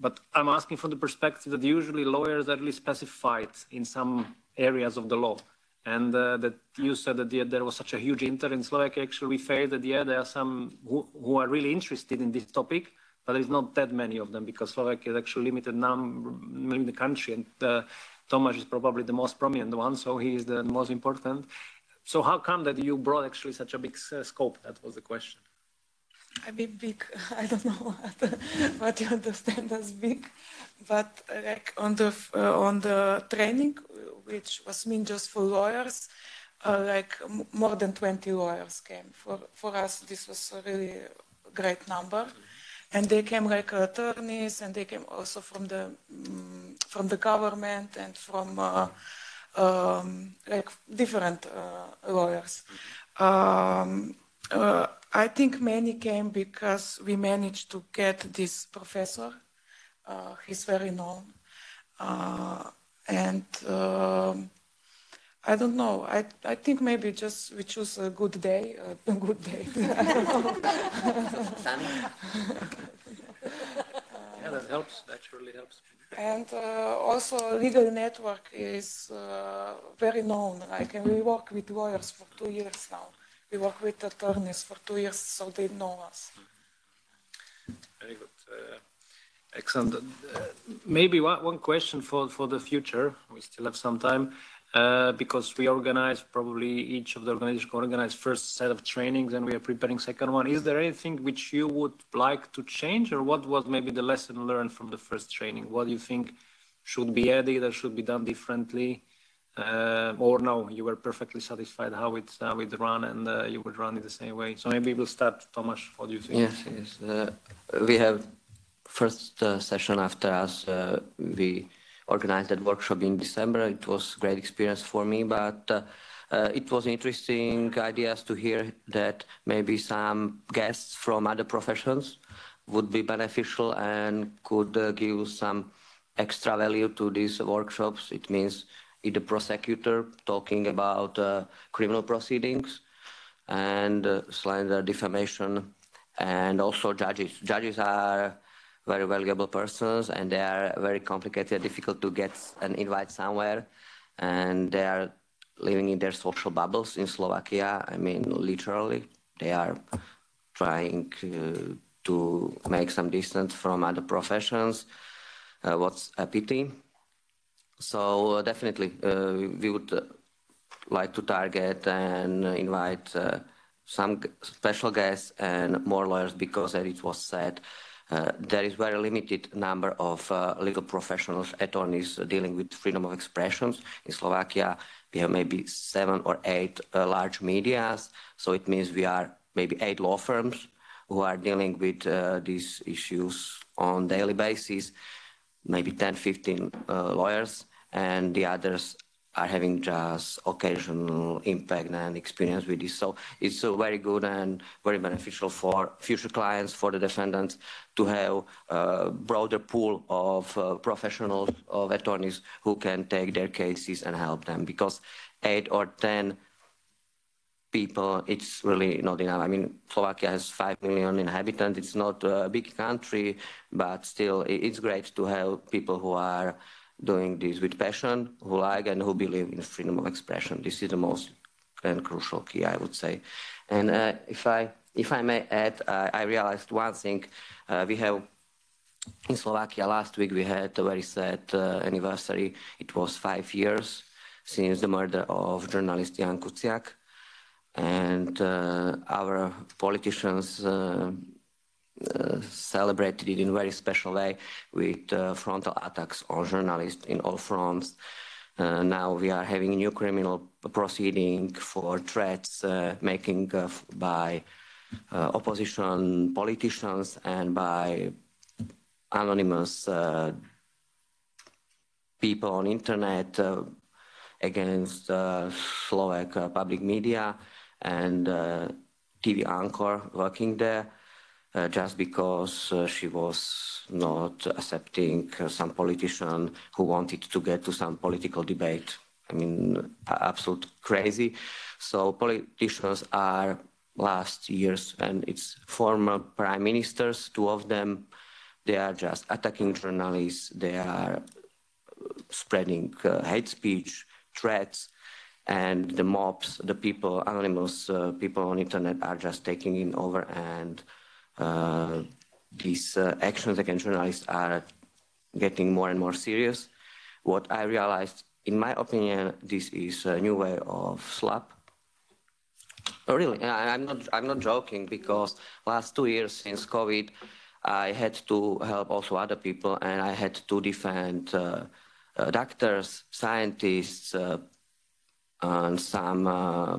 But I'm asking from the perspective that usually lawyers are really specified in some areas of the law. And uh, that you said that yeah, there was such a huge interest in Slovakia. Actually, we felt that yeah, there are some who, who are really interested in this topic, but there's not that many of them because Slovakia is actually limited number, limited country, and uh, Tomáš is probably the most prominent one, so he is the most important. So how come that you brought actually such a big uh, scope? That was the question. I mean, big. I don't know what, what you understand as big, but like on the uh, on the training, which was meant just for lawyers, uh, like more than 20 lawyers came. For for us, this was a really great number, and they came like attorneys, and they came also from the um, from the government and from uh, um, like different uh, lawyers. Um, uh, I think many came because we managed to get this professor. Uh, he's very known. Uh, and um, I don't know. I, I think maybe just we choose a good day, a good day. yeah, that helps. That really helps. And uh, also, legal network is uh, very known. Like, and we work with lawyers for two years now. We work with attorneys for two years, so they know us. Very good. Uh, excellent. Uh, maybe one, one question for, for the future. We still have some time. Uh, because we organize probably each of the organizations organize first set of trainings and we are preparing second one. Is there anything which you would like to change or what was maybe the lesson learned from the first training? What do you think should be added or should be done differently? Uh, or no, you were perfectly satisfied how it run and uh, you would run it the same way. So maybe we'll start, Tomáš. What do you think? Yes, yes. Uh, we have first session after us. We organized that workshop in December. It was great experience for me, but. It was interesting ideas to hear that maybe some guests from other professions would be beneficial and could give some extra value to these workshops. It means the prosecutor talking about uh, criminal proceedings and uh, slander, defamation, and also judges. Judges are very valuable persons and they are very complicated, difficult to get an invite somewhere. And they are living in their social bubbles in Slovakia. I mean, literally, they are trying uh, to make some distance from other professions. Uh, what's a pity so uh, definitely, uh, we would uh, like to target and invite some special guests and more lawyers because, as it was said, uh, there is very limited number of uh, legal professionals, attorneys dealing with freedom of expressions. In Slovakia, we have maybe seven or eight large medias, so it means we are maybe eight law firms who are dealing with these issues on daily basis, maybe 10, 15 lawyers and the others are having just occasional impact and experience with this. So it's uh, very good and very beneficial for future clients, for the defendants to have a broader pool of uh, professionals, of attorneys who can take their cases and help them because eight or 10 people, it's really not enough. I mean, Slovakia has 5 million inhabitants. It's not a big country, but still it's great to have people who are doing this with passion, who like and who believe in freedom of expression. This is the most and crucial key, I would say. And uh, if I if I may add, I realized one thing. Uh, we have in Slovakia last week we had a very sad uh, anniversary. It was five years since the murder of journalist Jan Kuciak, and uh, our politicians uh, celebrated it in a very special way with uh, frontal attacks on journalists in all fronts. Uh, now we are having new criminal proceeding for threats uh, making uh, by opposition politicians and by anonymous people on internet against Slovak public media and TV anchor working there uh, just because uh, she was not accepting uh, some politician who wanted to get to some political debate. I mean, absolute crazy. So politicians are last years, and it's former prime ministers, two of them, they are just attacking journalists, they are spreading uh, hate speech, threats, and the mobs, the people, anonymous uh, people on internet are just taking it over, and these uh, actions against journalists are getting more and more serious. What I realized, in my opinion, this is a new way of SLAPP. Oh, really, I'm not. I'm not joking because last two years since COVID, I had to help also other people, and I had to defend uh, uh, doctors, scientists, uh, and some uh,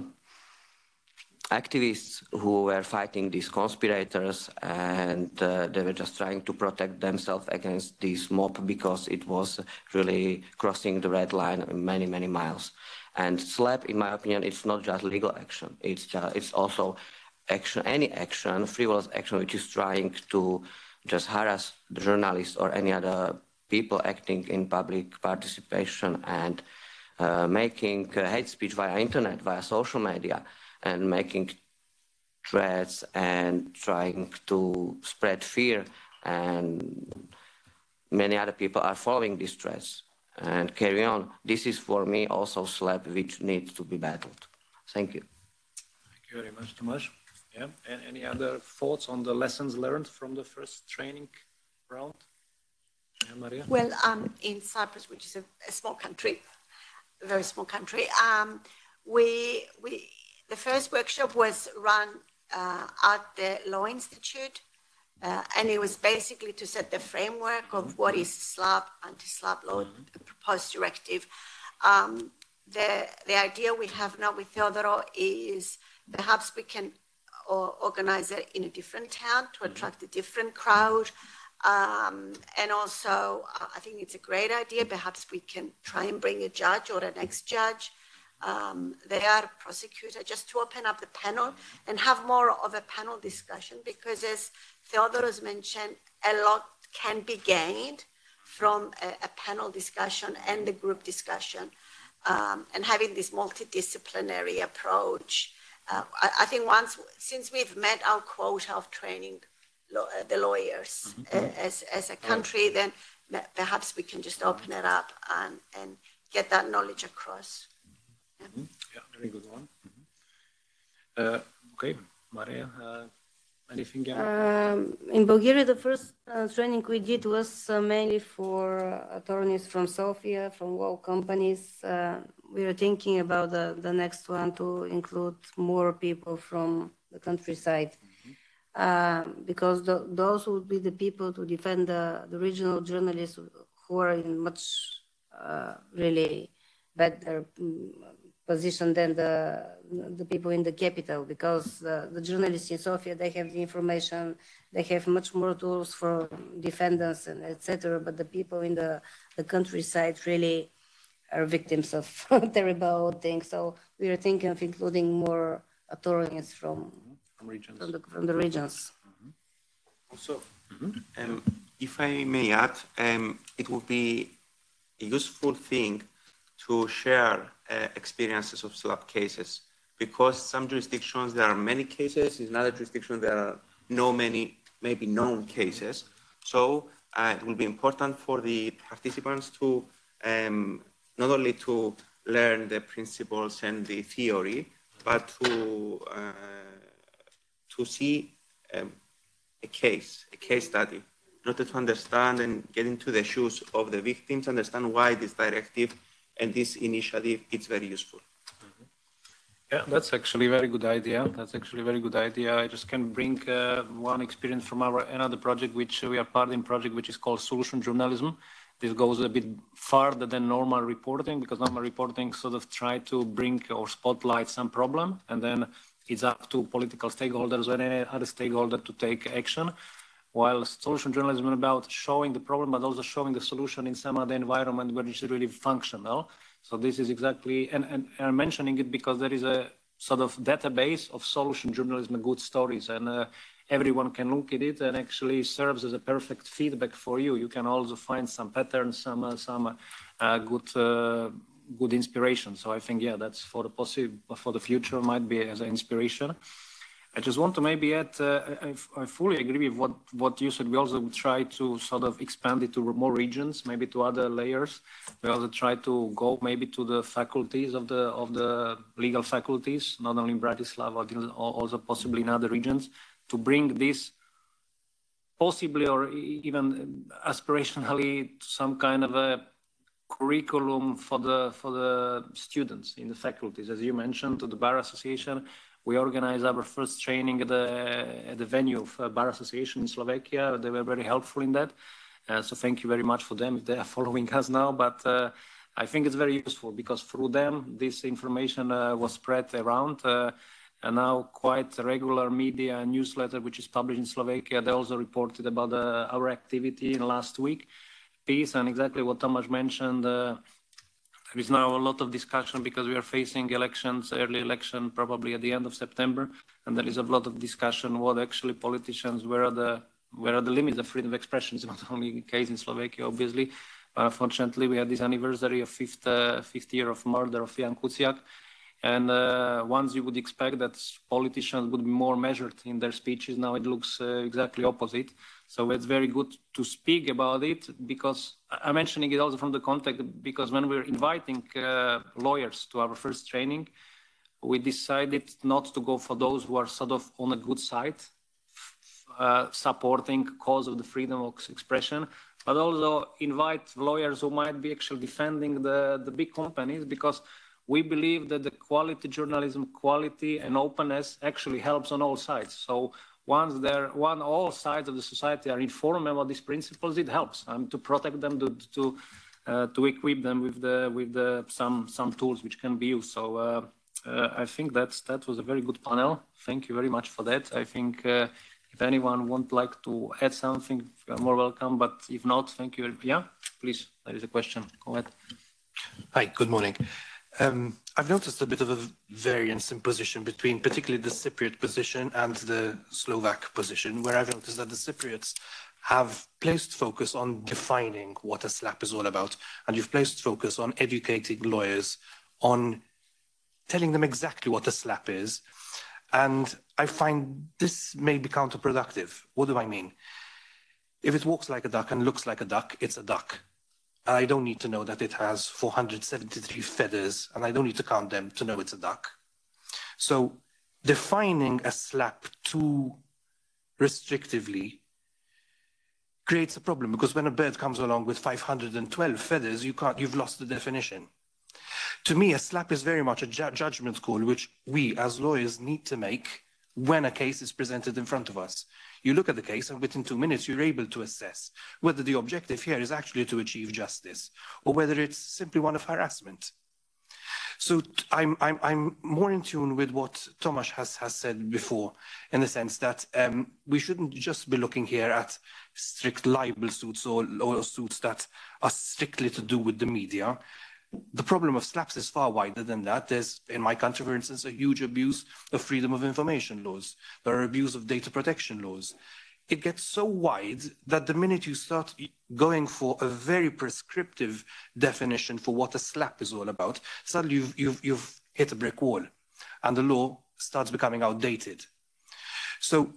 activists who were fighting these conspirators and uh, they were just trying to protect themselves against this mob because it was really crossing the red line many, many miles. And SLAPP, in my opinion, it's not just legal action. It's, just, it's also action, any action, frivolous action, which is trying to just harass the journalists or any other people acting in public participation and uh, making uh, hate speech via internet, via social media and making threats and trying to spread fear and many other people are following these threats and carry on. This is for me also SLAPP which needs to be battled. Thank you. Thank you very much, Tomáš. Yeah. And any other thoughts on the lessons learned from the first training round? Yeah, Maria? Well, um, in Cyprus, which is a, a, small country, a very small country, um, we, we the first workshop was run uh, at the Law Institute, uh, and it was basically to set the framework of what is SLAPP, anti-SLAPP law, the proposed directive. Um, the, the idea we have now with Theodoro is perhaps we can organize it in a different town to attract a different crowd. Um, and also, I think it's a great idea. Perhaps we can try and bring a judge or an ex-judge um, they are prosecuted just to open up the panel and have more of a panel discussion because as Theodoros mentioned, a lot can be gained from a, a panel discussion and the group discussion um, and having this multidisciplinary approach. Uh, I, I, think once, since we've met our quota of training lo- uh, the lawyers mm-hmm. uh, as, as a country, then perhaps we can just open it up and, and get that knowledge across. Mm-hmm. Yeah, very good one. Mm-hmm. Uh, okay, Maria, uh, anything else? Um, in Bulgaria, the first uh, training we did was uh, mainly for attorneys from Sofia, from law companies. Uh, we are thinking about the, the next one to include more people from the countryside. Mm-hmm. because the, those would be the people to defend the, the regional journalists who are in much really better position than the the people in the capital because uh, the journalists in Sofia they have the information, they have much more tools for defendants and etc. But the people in the the countryside really are victims of terrible things. So we are thinking of including more attorneys from from, regions. from, the, from the regions. Mm-hmm. Also, mm-hmm. um, if I may add, um, it would be a useful thing to share uh, experiences of SLAPP cases because some jurisdictions there are many cases, in other jurisdictions there are no many, maybe known cases. So uh, it will be important for the participants to um, not only to learn the principles and the theory, but to uh, to see um, a case, a case study, in order to understand and get into the shoes of the victims, understand why this directive and this initiative it's very useful. Yeah, that's actually a very good idea. That's actually a very good idea. I just can bring uh, one experience from our another project, which we are part in project, which is called Solution Journalism. This goes a bit farther than normal reporting because normal reporting sort of try to bring or spotlight some problem, and then it's up to political stakeholders or any other stakeholder to take action while solution journalism is about showing the problem, but also showing the solution in some other environment where it's really functional. So this is exactly, and, and, and I'm mentioning it because there is a sort of database of solution journalism, good stories, and uh, everyone can look at it and actually serves as a perfect feedback for you. You can also find some patterns, some uh, some uh, good uh, good inspiration. So I think yeah, that's for the possible for the future might be as an inspiration. I just want to maybe add, uh, I, I, fully agree with what, what you said. We also try to sort of expand it to more regions, maybe to other layers. We also try to go maybe to the faculties of the of the legal faculties, not only in Bratislava, but also possibly in other regions, to bring this possibly or even aspirationally to some kind of a curriculum for the for the students in the faculties. As you mentioned, to the Bar Association, we organized our first training at the, at the venue of uh, Bar Association in Slovakia. They were very helpful in that. Uh, so thank you very much for them if they are following us now. But uh, I think it's very useful because through them, this information uh, was spread around. Uh, and now quite regular media newsletter, which is published in Slovakia. They also reported about uh, our activity in last week piece and exactly what Tomáš mentioned. There is now a lot of discussion because we are facing elections, early election, probably at the end of September, and there is a lot of discussion what actually politicians, where are the where are the limits of freedom of expression? It's not only the case in Slovakia, obviously. But unfortunately, we had this anniversary of fifth uh, fifth year of murder of Jan Kuciak, and uh, once you would expect that politicians would be more measured in their speeches, now it looks uh, exactly opposite. So it's very good to speak about it because I'm mentioning it also from the context because when we're inviting uh, lawyers to our first training, we decided not to go for those who are sort of on a good side, uh, supporting cause of the freedom of expression, but also invite lawyers who might be actually defending the, the big companies because we believe that the quality journalism, quality and openness actually helps on all sides. So once they're one all sides of the society are informed about these principles, it helps um, to protect them, to to, uh, to equip them with the with the some some tools which can be used. So uh, uh, I think that's that was a very good panel. Thank you very much for that. I think uh, if anyone would like to add something, you're more welcome. But if not, thank you. Yeah, please. There is a question. Go ahead. Hi. Good morning. Um, I've noticed a bit of a variance in position between particularly the Cypriot position and the Slovak position, where I've noticed that the Cypriots have placed focus on defining what a SLAPP is all about, and you've placed focus on educating lawyers on telling them exactly what a SLAPP is. And I find this may be counterproductive. What do I mean? If it walks like a duck and looks like a duck, it's a duck. I don't need to know that it has 473 feathers, and I don't need to count them to know it's a duck. So defining a SLAPP too restrictively creates a problem because when a bird comes along with 512 feathers, you can't, you've lost the definition. To me, a SLAPP is very much a ju judgment call, which we as lawyers need to make when a case is presented in front of us. You look at the case, and within two minutes, you're able to assess whether the objective here is actually to achieve justice or whether it's simply one of harassment. So I'm, I'm, I'm more in tune with what Tomáš has, has said before, in the sense that um, we shouldn't just be looking here at strict libel suits or, or suits that are strictly to do with the media the problem of SLAPPs is far wider than that. There's, in my country, for instance, a huge abuse of freedom of information laws. There are abuse of data protection laws. It gets so wide that the minute you start going for a very prescriptive definition for what a SLAPP is all about, suddenly you've, you've, you've hit a brick wall and the law starts becoming outdated. So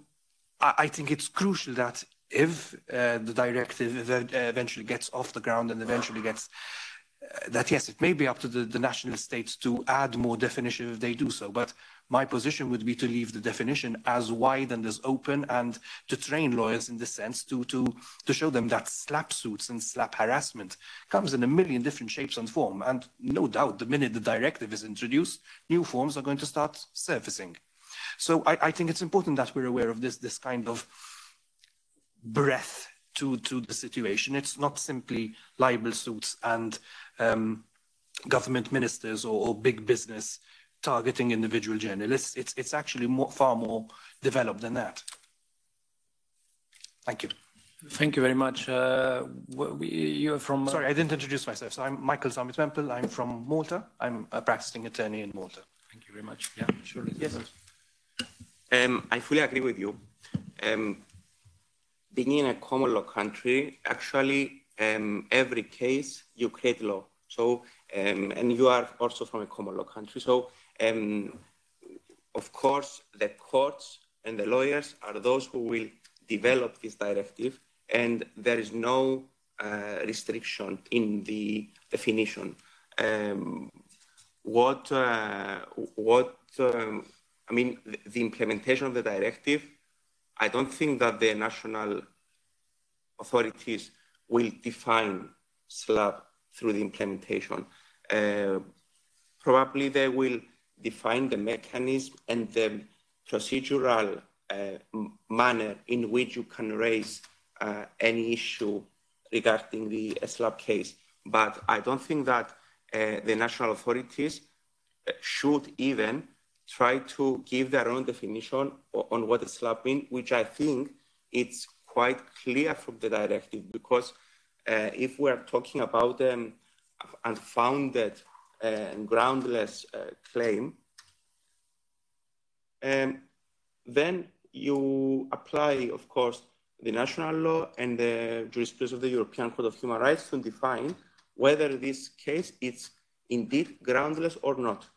I, I think it's crucial that if uh, the directive eventually gets off the ground and eventually gets Uh, that yes, it may be up to the, the national states to add more definition if they do so, but my position would be to leave the definition as wide and as open and to train lawyers in the sense to, to, to show them that SLAPP suits and SLAPP harassment comes in a million different shapes and form. And no doubt, the minute the directive is introduced, new forms are going to start surfacing. So I, I think it's important that we're aware of this, this kind of breadth to, to the situation. It's not simply libel suits and um, government ministers or, or, big business targeting individual journalists. It's, it's actually more, far more developed than that. Thank you. Thank you very much. Uh, you're from... Uh... Sorry, I didn't introduce myself. So I'm Michael Zammit Maempel. I'm from Malta. I'm a practicing attorney in Malta. Thank you very much. Yeah, sure. Yes. Um, I fully agree with you. Um, being in a common law country, actually, um, every case you create law. So, um, and you are also from a common law country. So, um, of course, the courts and the lawyers are those who will develop this directive, and there is no uh, restriction in the definition. Um, what uh, what um, I mean, the, the implementation of the directive, I don't think that the national authorities will define SLAPP through the implementation. Uh, probably they will define the mechanism and the procedural uh, manner in which you can raise uh, any issue regarding the SLAPP case. But I don't think that uh, the national authorities uh, should even try to give their own definition on what SLAPP means, which I think it's quite clear from the directive because uh, if we're talking about an unfounded and groundless uh, claim, um, then you apply, of course, the national law and the jurisprudence of the European Court of Human Rights to define whether this case is indeed groundless or not.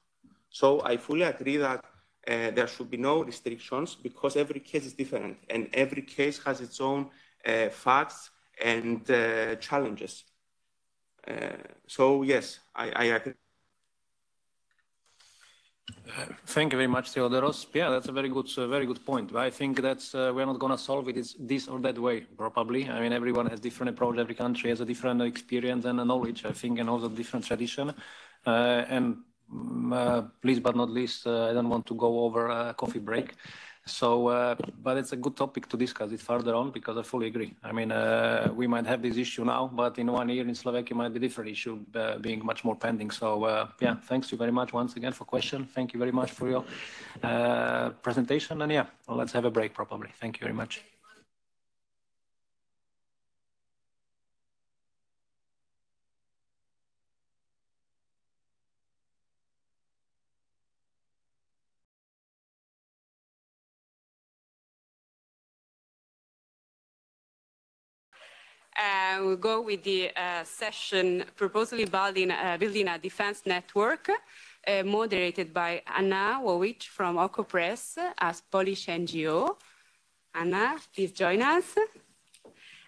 So I fully agree that uh, there should be no restrictions because every case is different and every case has its own uh, facts and uh, challenges. Uh, so yes, I, I agree. Uh, thank you very much, Theodoros. Yeah, that's a very good, uh, very good point. But I think that's uh, we're not going to solve it this or that way. Probably. I mean, everyone has different approach. Every country has a different experience and knowledge. I think, and also different tradition. and mm, uh, please, but not least, uh, I don't want to go over a coffee break. So, uh, but it's a good topic to discuss it further on because I fully agree. I mean, uh, we might have this issue now, but in one year in Slovakia might be different issue uh, being much more pending. So, uh, yeah, thanks you very much once again for question. Thank you very much for your uh, presentation. And yeah, let's have a break probably. Thank you very much. Uh, we'll go with the uh, session proposally building, uh, building a defense network uh, moderated by Anna Wojcik from OKO.press as Polish NGO. Anna, please join us.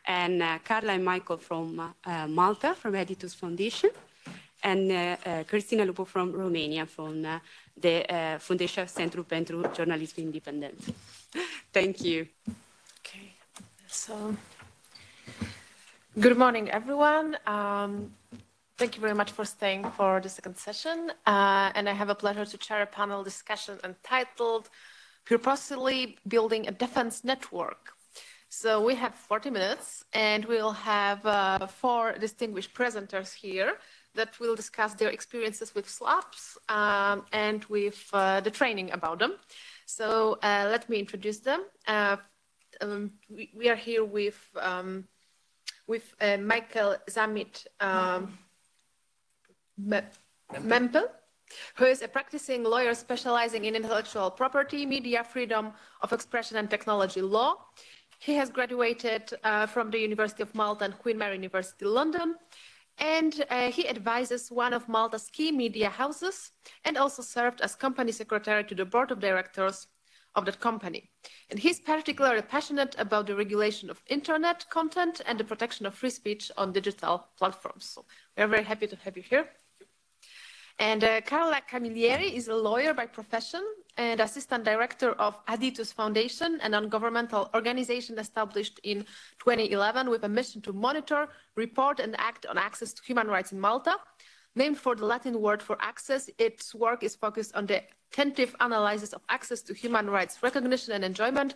And uh, Carla and Michael from uh, Malta, from Aditus Foundation. And Cristina Lupu from Romania, from the Fundația Centru pentru Journalism Independent. Thank you. Okay, so Good morning, everyone. Um, thank you very much for staying for the second session. Uh, and I have a pleasure to chair a panel discussion entitled Purposely Building a Defense Network. So we have 40 minutes and we'll have uh, four distinguished presenters here that will discuss their experiences with SLAPs um, and with uh, the training about them. So uh, let me introduce them. Uh, um, we, we, are here with um, with uh, Michael Zammit um, Maempel, who is a practicing lawyer specializing in intellectual property, media freedom of expression, and technology law. He has graduated uh, from the University of Malta and Queen Mary University London, and uh, he advises one of Malta's key media houses and also served as company secretary to the board of directors of that company. And he's particularly passionate about the regulation of internet content and the protection of free speech on digital platforms. So we're very happy to have you here. And uh, Carola Camilleri is a lawyer by profession and assistant director of Aditus Foundation, a non-governmental organization established in 2011 with a mission to monitor, report, and act on access to human rights in Malta. Named for the Latin word for access, its work is focused on the attentive analysis of access to human rights recognition and enjoyment.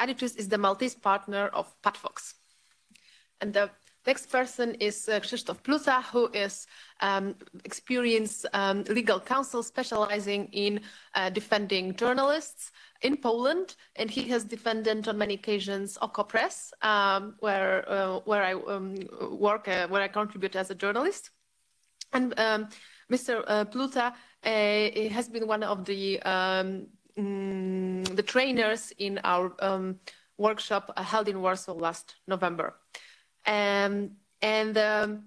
Aditus is the Maltese partner of PATFox. And the next person is uh, Krzysztof Pluta, who is um, experienced um, legal counsel specializing in uh, defending journalists in Poland, and he has defended on many occasions OKO.press, um, where uh, where I um, work, uh, where I contribute as a journalist. And um, Mr. Uh, Pluta uh, has been one of the um, mm, the trainers in our um, workshop held in Warsaw last November. Um, and um,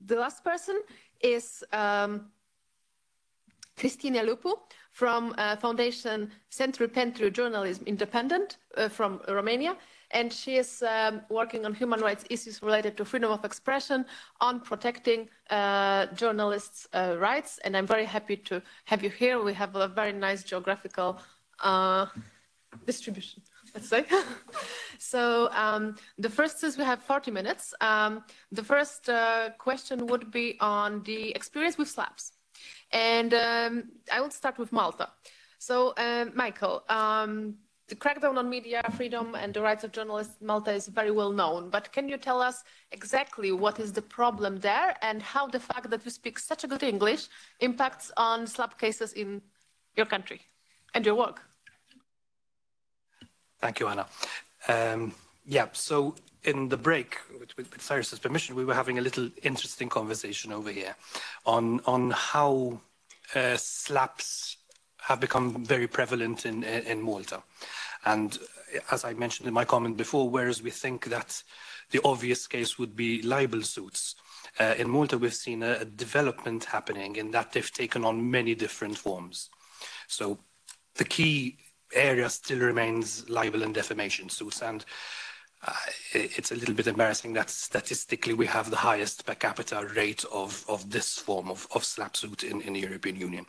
the last person is um, Cristina Lupu from uh, Foundation Centru Pentru Journalism Independent uh, from Romania. And she is um, working on human rights issues related to freedom of expression, on protecting uh, journalists' uh, rights. And I'm very happy to have you here. We have a very nice geographical uh, distribution let's say. so um, the first is we have 40 minutes. Um, the first uh, question would be on the experience with SLAPPs. And um, I will start with Malta. So, uh, Michael, um, the crackdown on media freedom and the rights of journalists in Malta is very well known, but can you tell us exactly what is the problem there and how the fact that you speak such a good English impacts on SLAPP cases in your country and your work? Thank you, Anna. Um, yeah, so in the break, with, with, Cyrus's permission, we were having a little interesting conversation over here on on how uh, SLAPPs have become very prevalent in, in, Malta. And as I mentioned in my comment before, whereas we think that the obvious case would be libel suits, uh, in Malta we've seen a, a development happening in that they've taken on many different forms. So the key area still remains libel and defamation suits. And uh, it's a little bit embarrassing that statistically we have the highest per capita rate of, of this form of, of SLAPP suit in, in the European Union.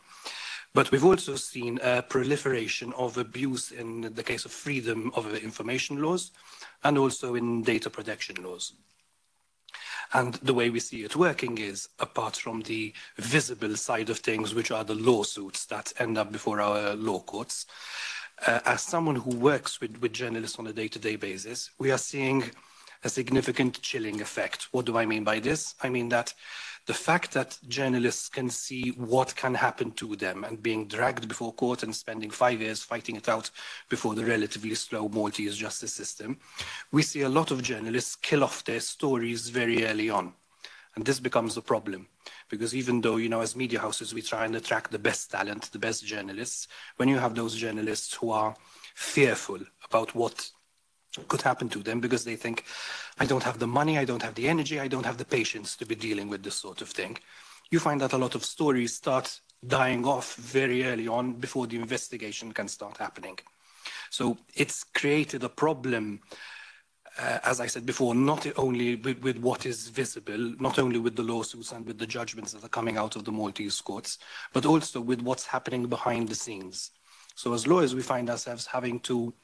But we've also seen a proliferation of abuse in the case of freedom of information laws and also in data protection laws. And the way we see it working is, apart from the visible side of things, which are the lawsuits that end up before our law courts, uh, as someone who works with, with journalists on a day-to-day basis, we are seeing a significant chilling effect. What do I mean by this? I mean that the fact that journalists can see what can happen to them and being dragged before court and spending five years fighting it out before the relatively slow Maltese justice system, we see a lot of journalists kill off their stories very early on. And this becomes a problem because even though, you know, as media houses, we try and attract the best talent, the best journalists, when you have those journalists who are fearful about what could happen to them because they think, I don't have the money, I don't have the energy, I don't have the patience to be dealing with this sort of thing. You find that a lot of stories start dying off very early on before the investigation can start happening. So it's created a problem uh, as I said before, not only with, with, what is visible, not only with the lawsuits and with the judgments that are coming out of the Maltese courts, but also with what's happening behind the scenes. So as lawyers, we find ourselves having to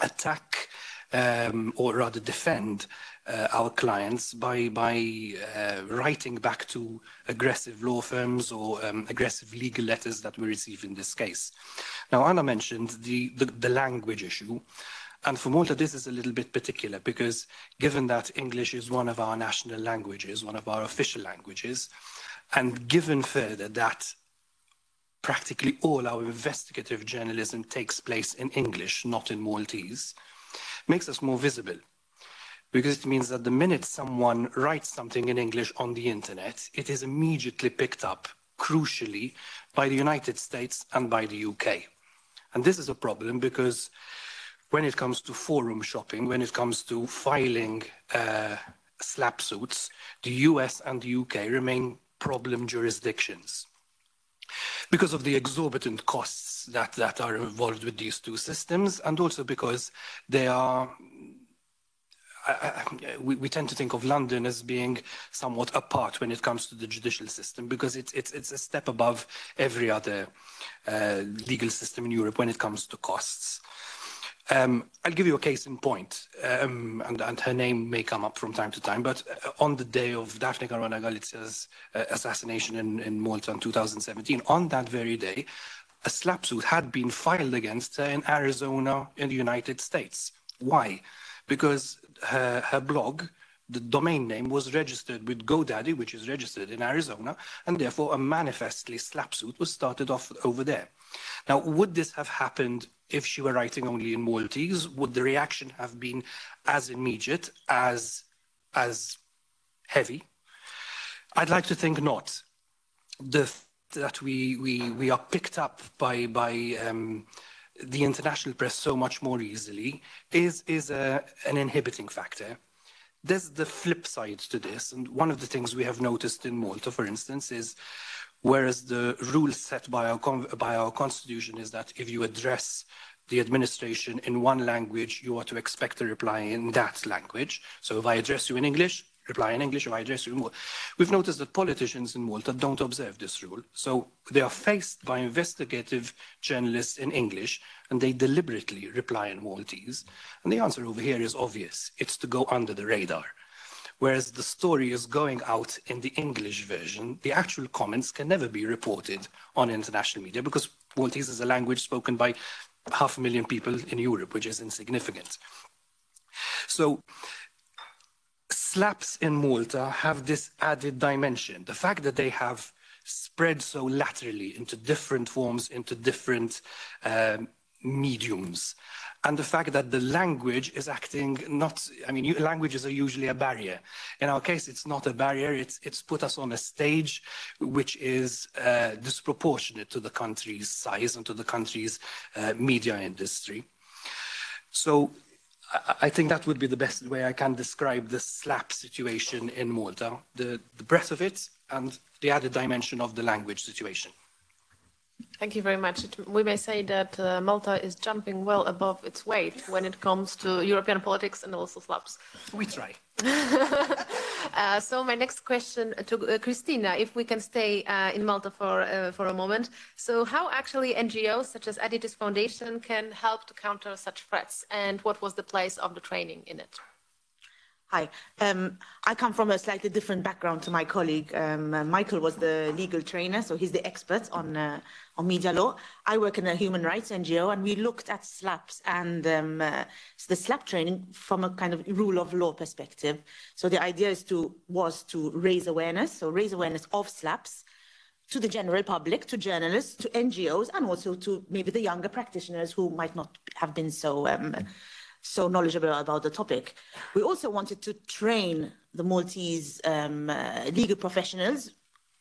attack um, or rather defend uh, our clients by, by uh, writing back to aggressive law firms or um, aggressive legal letters that we receive in this case. Now, Anna mentioned the, the, the language issue. And for Malta, this is a little bit particular because given that English is one of our national languages, one of our official languages, and given further that practically all our investigative journalism takes place in English, not in Maltese, makes us more visible. Because it means that the minute someone writes something in English on the internet, it is immediately picked up, crucially, by the United States and by the UK. And this is a problem because when it comes to forum shopping, when it comes to filing uh, SLAPP suits, the US and the UK remain problem jurisdictions because of the exorbitant costs that, that are involved with these two systems, and also because they are. I, I, we, we, tend to think of London as being somewhat apart when it comes to the judicial system because it's, it's, it's a step above every other uh, legal system in Europe when it comes to costs. Um, I'll give you a case in point, um, and, and, her name may come up from time to time, but uh, on the day of Daphne Caruana Galizia's uh, assassination in, in, Malta in 2017, on that very day, a SLAPP suit had been filed against her in Arizona in the United States. Why? Because her, her blog, the domain name was registered with GoDaddy, which is registered in Arizona, and therefore a manifestly SLAPP suit was started off over there. Now, would this have happened if she were writing only in Maltese? Would the reaction have been as immediate, as, as heavy? I'd like to think not. The that we, we, we are picked up by, by um, the international press so much more easily is, is a, an inhibiting factor. There's the flip side to this, and one of the things we have noticed in Malta, for instance, is whereas the rule set by our, by our constitution is that if you address the administration in one language, you are to expect a reply in that language. So if I address you in English, reply in English, if I address you in Malta. We've noticed that politicians in Malta don't observe this rule. So they are faced by investigative journalists in English, and they deliberately reply in Maltese. And the answer over here is obvious. It's to go under the radar. Whereas the story is going out in the English version, the actual comments can never be reported on international media because Maltese is a language spoken by half a million people in Europe, which is insignificant. So SLAPPs in Malta have this added dimension. The fact that they have spread so laterally into different forms, into different um, mediums, and the fact that the language is acting not, I mean, languages are usually a barrier. In our case, it's not a barrier, it's, it's put us on a stage which is uh, disproportionate to the country's size and to the country's uh, media industry. So I think that would be the best way I can describe the SLAPP situation in Malta, the, the breadth of it and the added dimension of the language situation. Thank you very much. We may say that uh, Malta is jumping well above its weight when it comes to European politics and also SLAPPs. We try. uh, so my next question to uh, Cristina, if we can stay uh, in Malta for, uh, for a moment. So how actually NGOs such as Aditus Foundation can help to counter such threats and what was the place of the training in it? Hi. Um, I come from a slightly different background to my colleague. Um, uh, Michael was the legal trainer, so he's the expert on uh, on media law. I work in a human rights NGO, and we looked at SLAPPs and um, uh, the SLAPP training from a kind of rule of law perspective. So the idea is to was to raise awareness, so raise awareness of SLAPPs to the general public, to journalists, to NGOs, and also to maybe the younger practitioners who might not have been so. Um, so knowledgeable about the topic. We also wanted to train the Maltese um, uh, legal professionals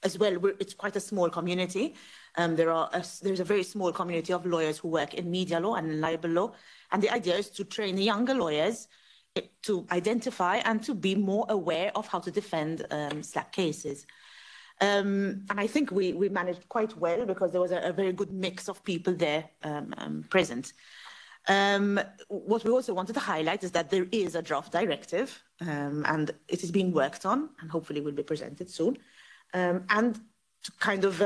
as well. We're, it's quite a small community. Um, there are a, there's a very small community of lawyers who work in media law and libel law, and the idea is to train younger lawyers eh, to identify and to be more aware of how to defend um, SLAPP cases. Um, and I think we, we managed quite well because there was a, a very good mix of people there um, um, present. Um, what we also wanted to highlight is that there is a draft directive um, and it is being worked on and hopefully will be presented soon. And to kind of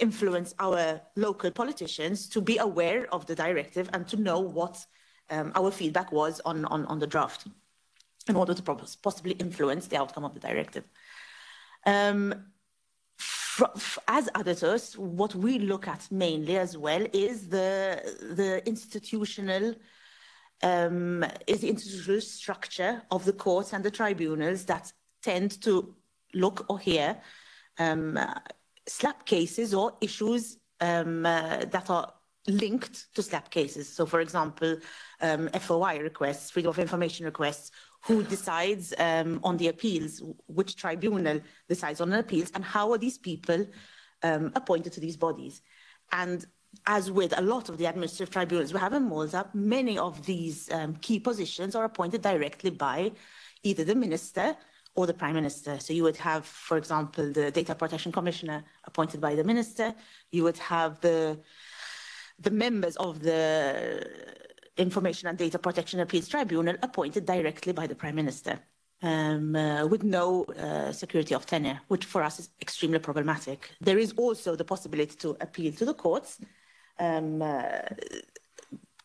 influence our local politicians to be aware of the directive and to know what um, our feedback was on, on, on, the draft in order to possibly influence the outcome of the directive. Um, as Aditus, what we look at mainly as well is the the institutional um, is the institutional structure of the courts and the tribunals that tend to look or hear um, SLAPP cases or issues um, uh, that are linked to SLAPP cases. So, for example, um, FOI requests, freedom of information requests, who decides um, on the appeals, which tribunal decides on appeals, and how are these people um, appointed to these bodies. And as with a lot of the administrative tribunals we have in Malta, many of these um, key positions are appointed directly by either the minister or the prime minister. So you would have, for example, the data protection commissioner appointed by the minister. You would have the the members of the Information and Data Protection Appeals Tribunal appointed directly by the Prime Minister um, uh, with no uh, security of tenure, which for us is extremely problematic. There is also the possibility to appeal to the courts. Um, uh,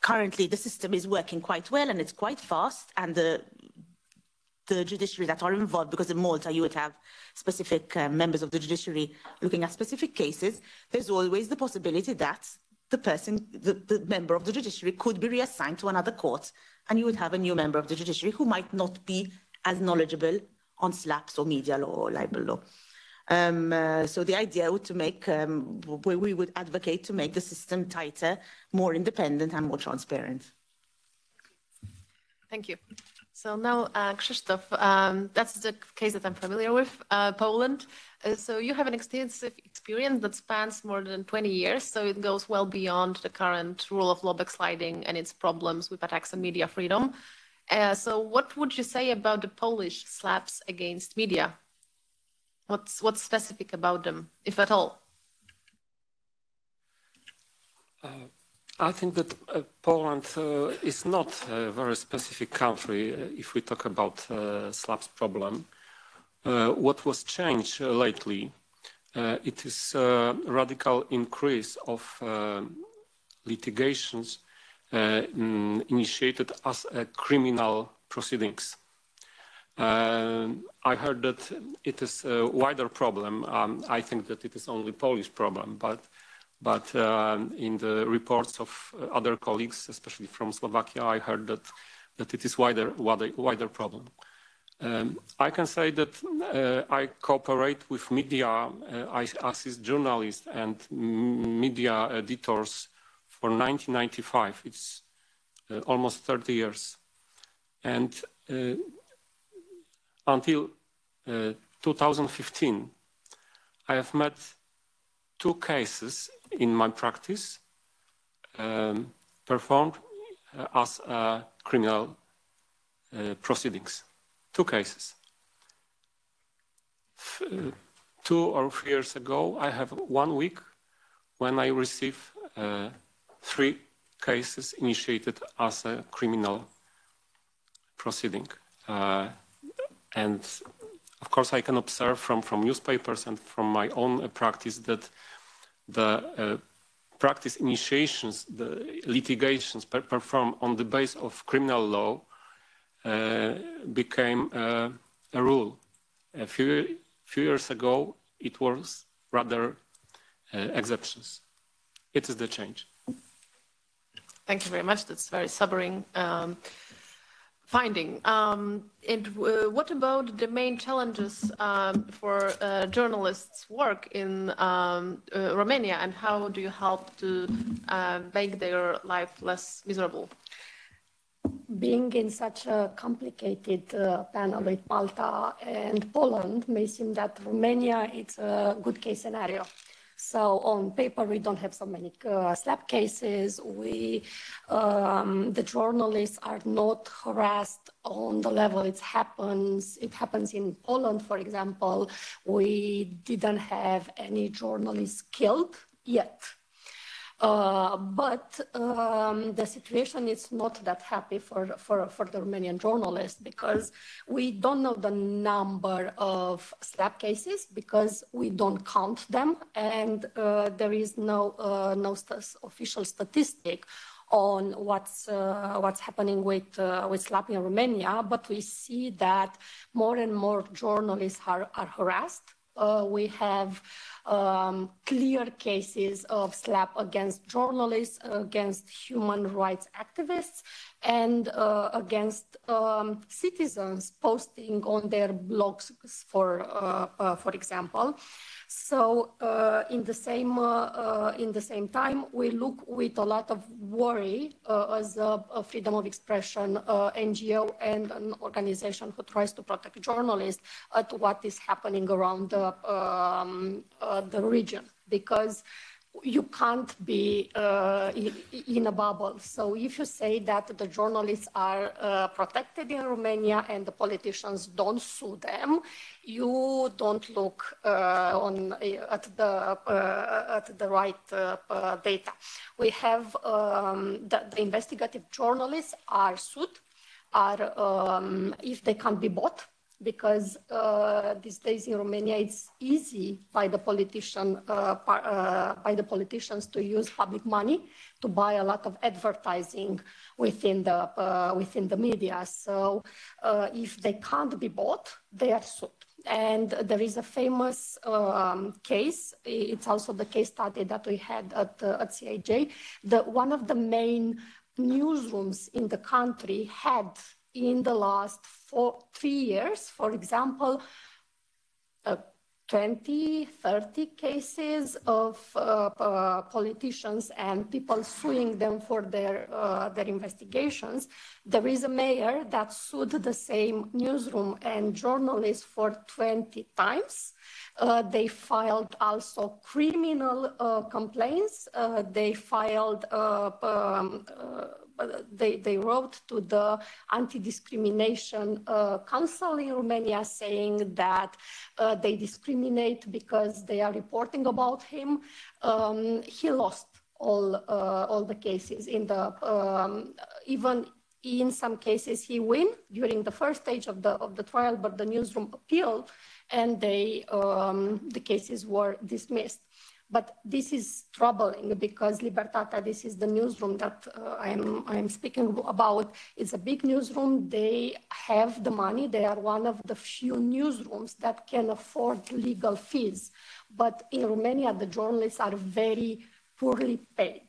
currently, the system is working quite well and it's quite fast, and the the judiciary that are involved, because in Malta you would have specific uh, members of the judiciary looking at specific cases, there's always the possibility that the person, the, the member of the judiciary could be reassigned to another court and you would have a new member of the judiciary who might not be as knowledgeable on SLAPPs or media law or libel law. Um, uh, so the idea would to make, um, we would advocate to make the system tighter, more independent and more transparent. Thank you. So now, uh, Krzysztof, um, that's the case that I'm familiar with, uh, Poland. Uh, so you have an extensive experience that spans more than 20 years, so it goes well beyond the current rule of law backsliding and its problems with attacks on media freedom. Uh, so what would you say about the Polish SLAPPs against media? What's, what's specific about them, if at all? Uh, I think that uh, Poland uh, is not a very specific country uh, if we talk about uh, SLAPPs problem. Uh, what was changed uh, lately, it is a radical increase of litigations mm, initiated as criminal proceedings. I heard that it is a wider problem. Um, I think that it is only Polish problem, but but um, in the reports of uh, other colleagues, especially from Slovakia, I heard that, that it is wider, wider, wider problem. Um, I can say that uh, I cooperate with media, uh, I assist journalists and media editors for 1995. It's uh, almost 30 years. And uh, until uh, 2015, I have met two cases in my practice um, performed uh, as uh, criminal uh, proceedings. Two cases. F uh, two or three years ago, I have one week when I receive uh, three cases initiated as a criminal proceeding. Uh, and of course, I can observe from, from newspapers and from my own practice that the uh, practice initiations, the litigations per performed on the base of criminal law uh, became uh, a rule. A few, few years ago, it was rather exceptions. It is the change. Thank you very much. That's very sobering. Um, finding. Um, and uh, what about the main challenges um, for uh, journalists' work in um, uh, Romania, and how do you help to uh, make their life less miserable? Being in such a complicated uh, panel with Malta and Poland may seem that Romania is a good case scenario. So on paper, we don't have so many uh, SLAPP cases. We, um, the journalists are not harassed on the level it happens. It happens in Poland, for example. We didn't have any journalists killed yet. Uh, but um, the situation is not that happy for, for, for the Romanian journalists because we don't know the number of SLAPP cases because we don't count them and uh, there is no, uh, no st official statistic on what's uh, what's happening with uh, with SLAPP in Romania, but we see that more and more journalists are, are harassed we have um, clear cases of SLAPP against journalists, against human rights activists, and uh, against um, citizens posting on their blogs, for uh, uh for example. So uh, in the same uh, in the same time, we look with a lot of worry uh, as a, a, freedom of expression uh, NGO and an organization who tries to protect journalists at what is happening around the um, uh, the region. Because you can't be uh, in, a bubble. So if you say that the journalists are uh, protected in Romania and the politicians don't sue them, you don't look uh, on at the uh, at the right uh, uh, data. We have um, the, the, investigative journalists are sued, are um, if they can't be bought because uh, these days in Romania it's easy by the politician uh, uh, by the politicians to use public money to buy a lot of advertising within the uh, within the media. So uh, if they can't be bought, they are sued. And there is a famous um, case. It's also the case study that we had at, uh, at CIJ. The, one of the main newsrooms in the country had in the last four, three years, for example, uh, 20, 30 cases of uh, uh, politicians and people suing them for their, uh, their investigations. There is a mayor that sued the same newsroom and journalists for 20 times. Uh, they filed also criminal uh, complaints. Uh, they filed um, they, they wrote to the anti-discrimination uh, council in Romania saying that uh, they discriminate because they are reporting about him. Um, he lost all uh, all the cases. In the um, even in some cases he win during the first stage of the of the trial, but the newsroom appealed, and they um, the cases were dismissed. But this is troubling because Libertatea, this is the newsroom that uh, I'm, I'm speaking about. It's a big newsroom. They have the money. They are one of the few newsrooms that can afford legal fees. But in Romania, the journalists are very poorly paid.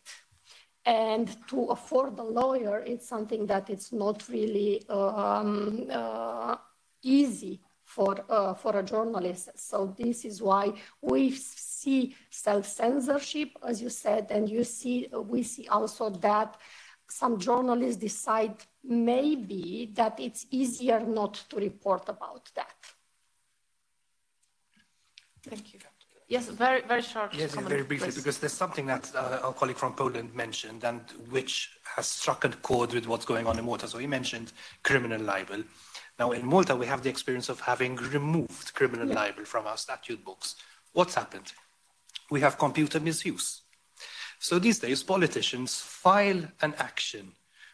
And to afford a lawyer, it's something that it's not really um, uh, easy for, uh, for a journalist. So this is why we see self-censorship, as you said, and you see, we see also that some journalists decide maybe that it's easier not to report about that. Thank you. Yes, very, very short. Yes, comment, very briefly, please. because there's something that uh, our colleague from Poland mentioned and which has struck a chord with what's going on in Malta. So he mentioned criminal libel. Now, in Malta, we have the experience of having removed criminal yeah. libel from our statute books. What's happened? We have computer misuse. So these days, politicians file an action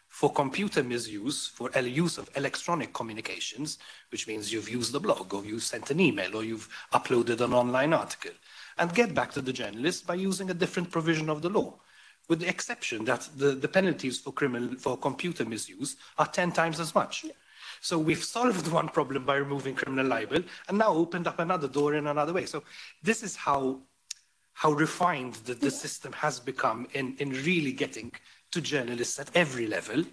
for computer misuse, for use of electronic communications, which means you've used the blog, or you've sent an email, or you've uploaded an online article, and get back to the journalist by using a different provision of the law, with the exception that the, the penalties for, criminal, for computer misuse are 10 times as much. Yeah. So we've solved one problem by removing criminal libel and now opened up another door in another way. So this is how how refined the, the system has become in, in really getting to journalists at every level.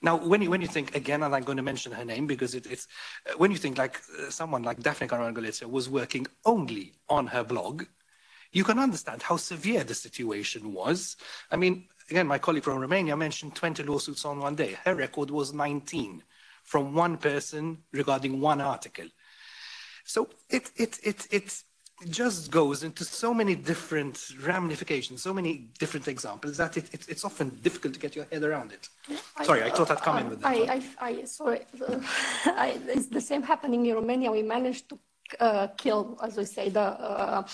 Now, when you, when you think, again, and I'm going to mention her name because it, it's, uh, when you think like uh, someone like Daphne Caruana Galizia was working only on her blog, you can understand how severe the situation was. I mean, again, my colleague from Romania mentioned 20 lawsuits on one day. Her record was 19 from one person regarding one article. So it, it, it, it just goes into so many different ramifications, so many different examples that it, it, it's often difficult to get your head around it. I, sorry, I thought I'd come uh, in with that. I, I, I sorry, it's the same happening in Romania. We managed to uh, kill, as we say, the uh,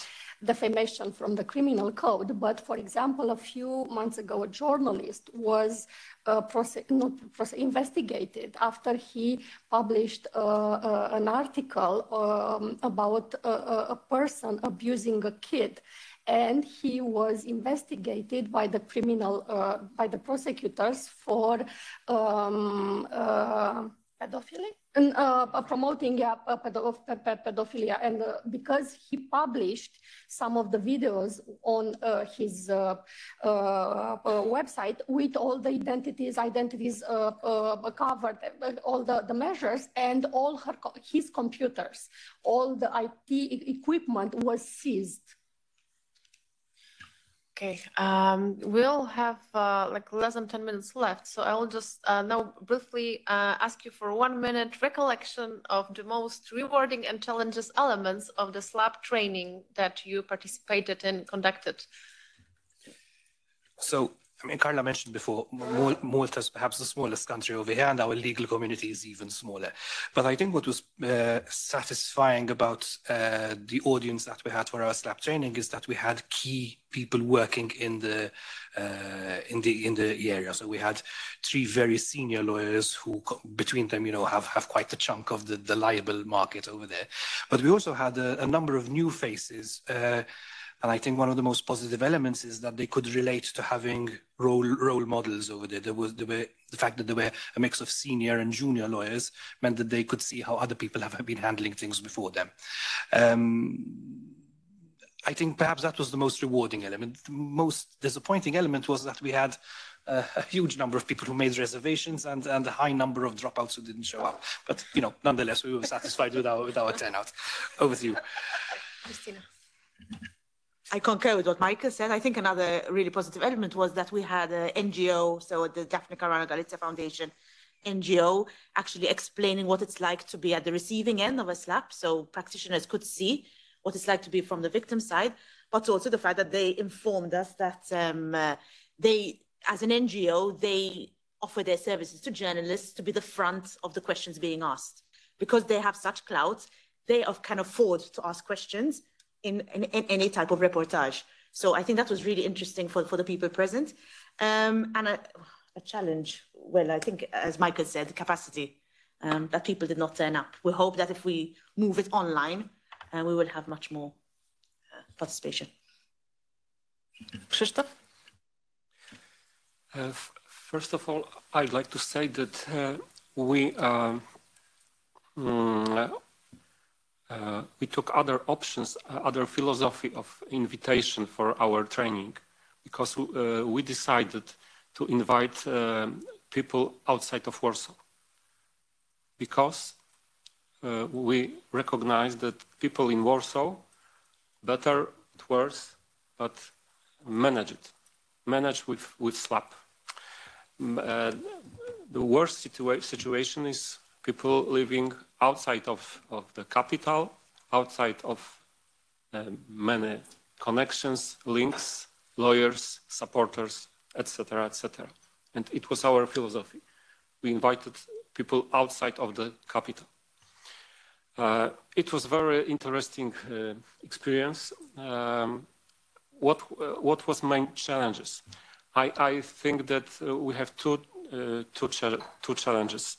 defamation from the criminal code. But for example, a few months ago, a journalist was uh, not investigated after he published uh, uh, an article um, about a, a person abusing a kid and he was investigated by the criminal uh, by the prosecutors for um, uh, pedophilia and uh, promoting yeah, pedophilia. And uh, because he published some of the videos on uh, his uh, uh, uh, website with all the identities identities covered all the, the measures and all her his computers. All the IT equipment was seized Okay, um, we'll have uh, like less than 10 minutes left, so I will just uh, now briefly uh, ask you for one minute recollection of the most rewarding and challenges elements of the SLAPP training that you participated in, conducted. So I mean, Carla mentioned before, Malta is perhaps the smallest country over here, and our legal community is even smaller. But I think what was uh, satisfying about uh, the audience that we had for our SLAPP training is that we had key people working in the uh, in the in the area. So we had three very senior lawyers who, between them, you know, have have quite a chunk of the the liable market over there. But we also had a, a number of new faces. And I think one of the most positive elements is that they could relate to having role role models over there. There was there were, the fact that there were a mix of senior and junior lawyers meant that they could see how other people have been handling things before them. Um, I think perhaps that was the most rewarding element. The most disappointing element was that we had uh, a huge number of people who made reservations and, and a high number of dropouts who didn't show up. But you know, nonetheless, we were satisfied with our with our turnout. Over to you, Cristina. I concur with what Michael said. I think another really positive element was that we had an NGO, so the Daphne Caruana Galizia Foundation NGO, actually explaining what it's like to be at the receiving end of a SLAPP. So practitioners could see what it's like to be from the victim side, but also the fact that they informed us that um, uh, they, as an NGO, they offer their services to journalists to be the front of the questions being asked. Because they have such clout, they can afford to ask questions in, in, in any type of reportage. So I think that was really interesting for, for the people present. Um, and a, a challenge, well, I think, as Michael said, the capacity, um, that people did not turn up. We hope that if we move it online, uh, we will have much more uh, participation. Krzysztof? Uh, first of all, I'd like to say that uh, we um, we took other options, uh, other philosophy of invitation for our training, because uh, we decided to invite people outside of Warsaw, because uh, we recognize that people in Warsaw better, worse, but manage it, manage with with SLAPP. Uh, the worst situa situation is people living outside of, of the capital, outside of uh, many connections, links, lawyers, supporters, etc., etc. And it was our philosophy. We invited people outside of the capital. Uh, it was very interesting uh, experience. Um, what uh, what was main challenges? I, I think that uh, we have two uh, two, two challenges.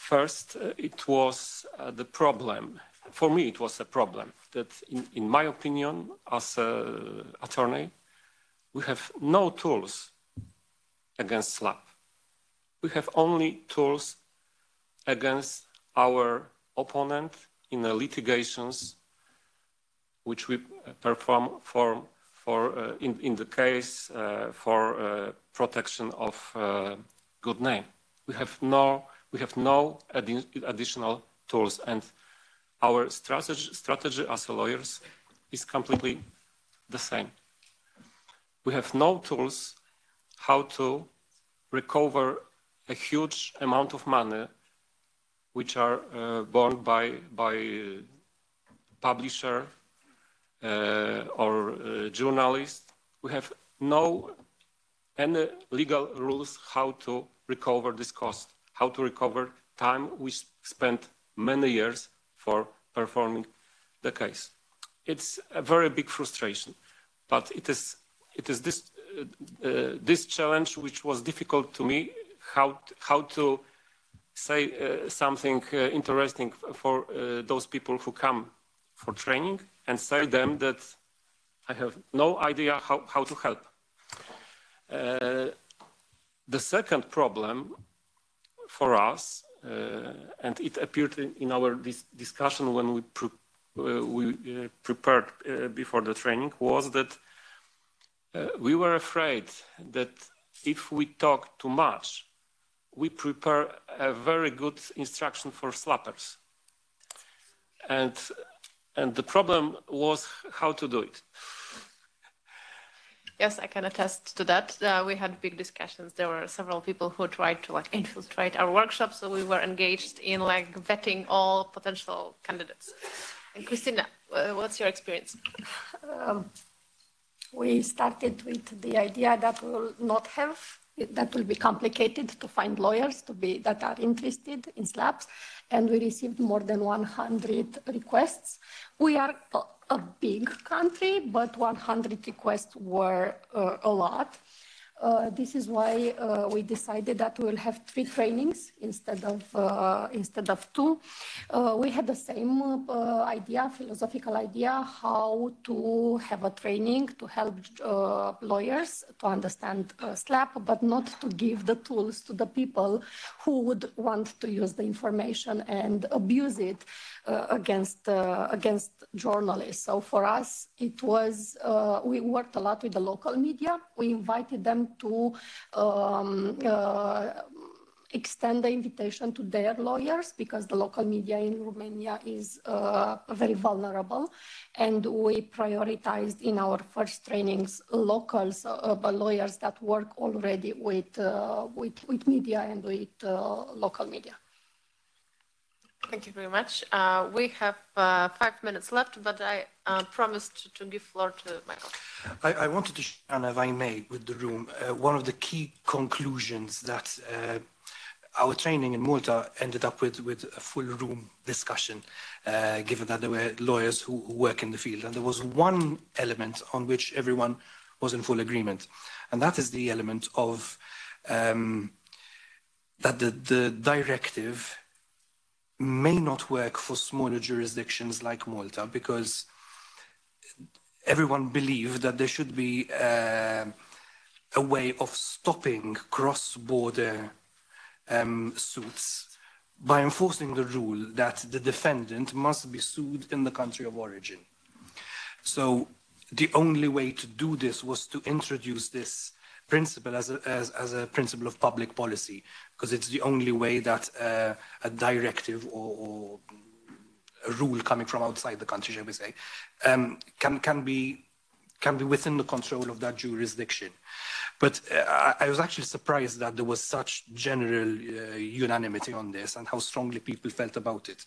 First, uh, it was uh, the problem. For me, it was a problem that, in, in my opinion, as an attorney, we have no tools against SLAPP. We have only tools against our opponent in the litigations which we perform for, for uh, in, in, the case uh, for uh, protection of uh, good name. We have no we have no additional tools. And our strategy, strategy as lawyers is completely the same. We have no tools how to recover a huge amount of money which are uh, borne by, by uh, publisher uh, or uh, journalist. We have no any legal rules how to recover this cost how to recover time we spent many years for performing the case. It's a very big frustration, but it is, it is this, uh, uh, this challenge which was difficult to me, how, how to say uh, something uh, interesting for uh, those people who come for training and say them that I have no idea how, how to help. Uh, the second problem for us, uh, and it appeared in our dis discussion when we, pre uh, we uh, prepared before the training, was that we were afraid that if we talk too much, we prepare a very good instruction for slappers. And, and the problem was how to do it. Yes, I can attest to that. Uh, we had big discussions. There were several people who tried to like infiltrate our workshop, so we were engaged in like vetting all potential candidates. And Cristina, uh, what's your experience? Um, we started with the idea that we will not have that will be complicated to find lawyers to be that are interested in SLAPPs, and we received more than 100 requests. We are a big country, but 100 requests were uh, a lot. Uh, this is why uh, we decided that we will have three trainings instead of uh, instead of two. Uh, we had the same uh, idea, philosophical idea, how to have a training to help lawyers to understand SLAPP, but not to give the tools to the people who would want to use the information and abuse it against against journalists. So for us, it was we worked a lot with the local media. We invited them to um, uh, extend the invitation to their lawyers because the local media in Romania is uh, very vulnerable. And we prioritized in our first trainings locals, uh, lawyers that work already with, uh, with, with media and with uh, local media. Thank you very much. Uh, we have uh, five minutes left, but I uh, promised to give floor to Michael. I, I, wanted to share, and if I may, with the room, uh, one of the key conclusions that uh, our training in Malta ended up with, with a full room discussion, uh, given that there were lawyers who, who work in the field. And there was one element on which everyone was in full agreement, and that is the element of um, that the, the directive may not work for smaller jurisdictions like Malta because everyone believed that there should be uh, a way of stopping cross-border um, suits by enforcing the rule that the defendant must be sued in the country of origin. So the only way to do this was to introduce this principle as a, as, as a principle of public policy, because it's the only way that uh, a directive or, or, a rule coming from outside the country, shall we say, um, can, can, be, can be within the control of that jurisdiction. But uh, I was actually surprised that there was such general uh, unanimity on this and how strongly people felt about it.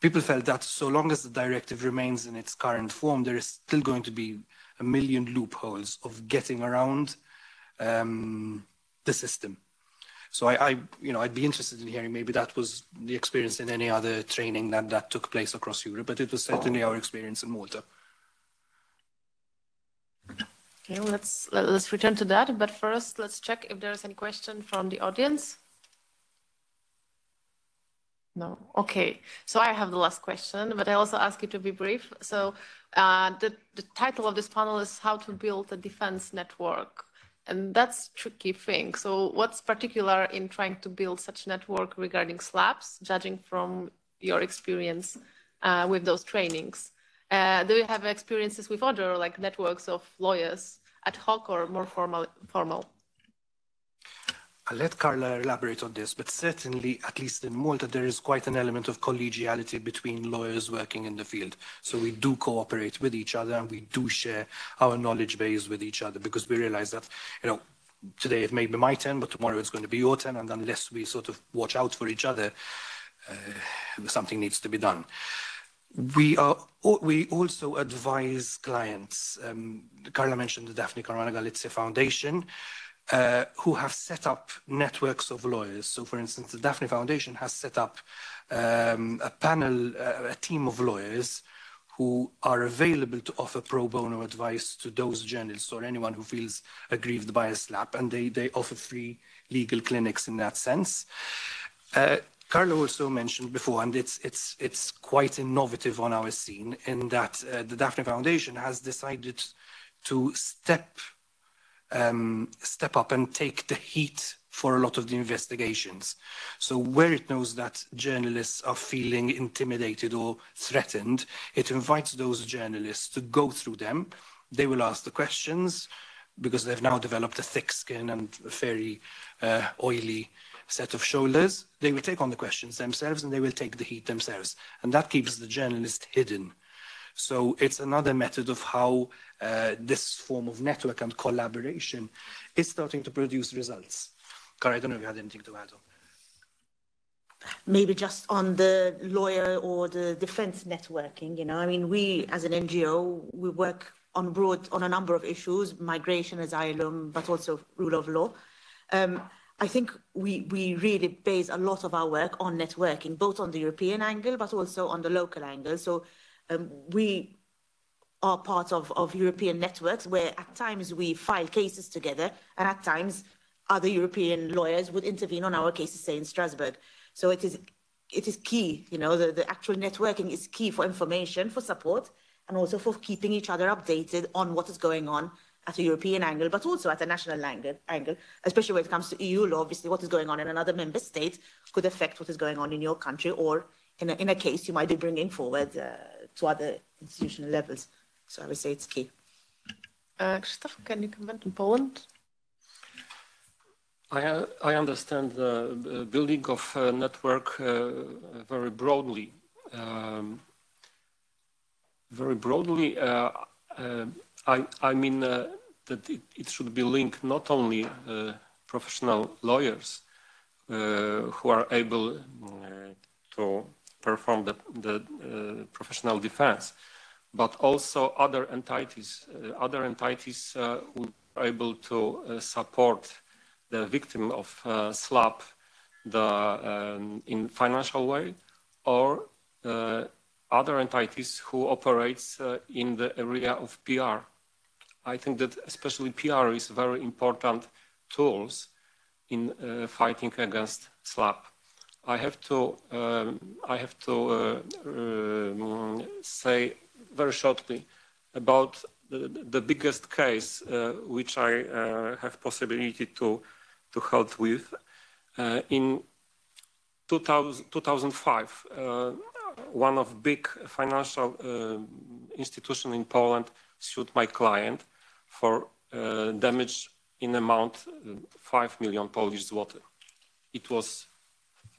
People felt that so long as the directive remains in its current form, there is still going to be a million loopholes of getting around um, the system. So I, I, you know, I'd be interested in hearing maybe that was the experience in any other training that, that took place across Europe, but it was certainly our experience in Malta. Okay, well, let's let's return to that. But first, let's check if there's any question from the audience. No. Okay. So I have the last question, but I also ask you to be brief. So uh, the the title of this panel is "How to Build a Defense Network," and that's tricky thing. So what's particular in trying to build such network regarding SLAPPs, judging from your experience uh, with those trainings? Uh, do you have experiences with other like networks of lawyers, ad hoc or more formal? formal? I'll let Carla elaborate on this, but certainly, at least in Malta, there is quite an element of collegiality between lawyers working in the field. So we do cooperate with each other and we do share our knowledge base with each other because we realize that, you know, today it may be my turn, but tomorrow it's going to be your turn. And unless we sort of watch out for each other, uh, something needs to be done. We are we also advise clients. Um, Carla mentioned the Daphne Caruana Galizia Foundation, uh, who have set up networks of lawyers. So, for instance, the Daphne Foundation has set up um, a panel, uh, a team of lawyers who are available to offer pro bono advice to those journalists or anyone who feels aggrieved by a SLAPP, and they, they offer free legal clinics in that sense. Uh, Carla also mentioned before, and it's, it's, it's quite innovative on our scene, in that uh, the Daphne Foundation has decided to step, um, step up and take the heat for a lot of the investigations. So where it knows that journalists are feeling intimidated or threatened, it invites those journalists to go through them. They will ask the questions because they've now developed a thick skin and a very uh, oily set of shoulders, they will take on the questions themselves and they will take the heat themselves. And that keeps the journalist hidden. So it's another method of how uh, this form of network and collaboration is starting to produce results. Carla, I don't know if you had anything to add on. Maybe just on the lawyer or the defense networking, you know, I mean, we as an NGO, we work on broad, on a number of issues, migration, asylum, but also rule of law. Um, I think we, we really base a lot of our work on networking, both on the European angle, but also on the local angle. So um, we are part of, of European networks where at times we file cases together and at times other European lawyers would intervene on our cases, say in Strasbourg. So it is, it is key, you know, the, the actual networking is key for information, for support, and also for keeping each other updated on what is going on at a European angle, but also at a national angle, angle, especially when it comes to EU law. Obviously, what is going on in another member state could affect what is going on in your country, or in a, in a case you might be bringing forward uh, to other institutional levels. So I would say it's key. Uh, Krzysztof, can you comment on Poland? I, uh, I understand the building of a network uh, very broadly. Um, very broadly, uh, uh I, I mean uh, that it, it, should be linked not only uh, professional lawyers uh, who are able to perform the, the professional defense, but also other entities, other entities who are able to support the victim of SLAPP the um, in financial way or uh, other entities who operates uh, in the area of PR. I think that especially PR is very important tools in uh, fighting against SLAPP. I have to um, I have to uh, um, say very shortly about the, the biggest case uh, which I uh, have possibility to to help with. Uh, in 2000, 2005, uh, one of big financial uh, institution in Poland sued my client for damage in amount 5 million Polish zloty. It was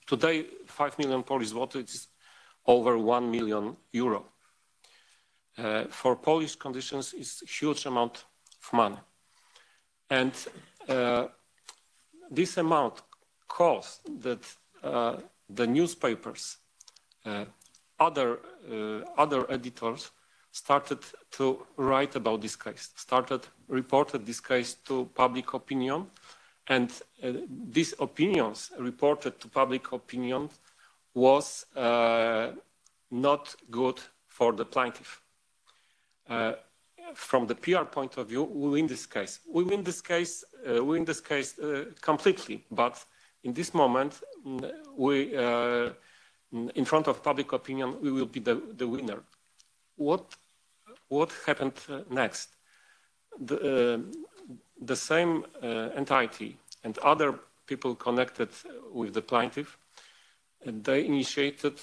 today 5 million Polish zloty, is over 1 million euro. Uh, for Polish conditions, it's a huge amount of money. And uh, this amount caused that uh, the newspapers, uh, other, uh, other editors started to write about this case, started reported this case to public opinion, and uh, these opinions reported to public opinion was uh, not good for the plaintiff. Uh, from the PR point of view, we win this case. We win this case, uh, we win this case uh, completely. But in this moment, mm, we, uh, in front of public opinion, we will be the, the winner. What what happened next? The, the same uh, entity and other people connected uh, with the plaintiff, they initiated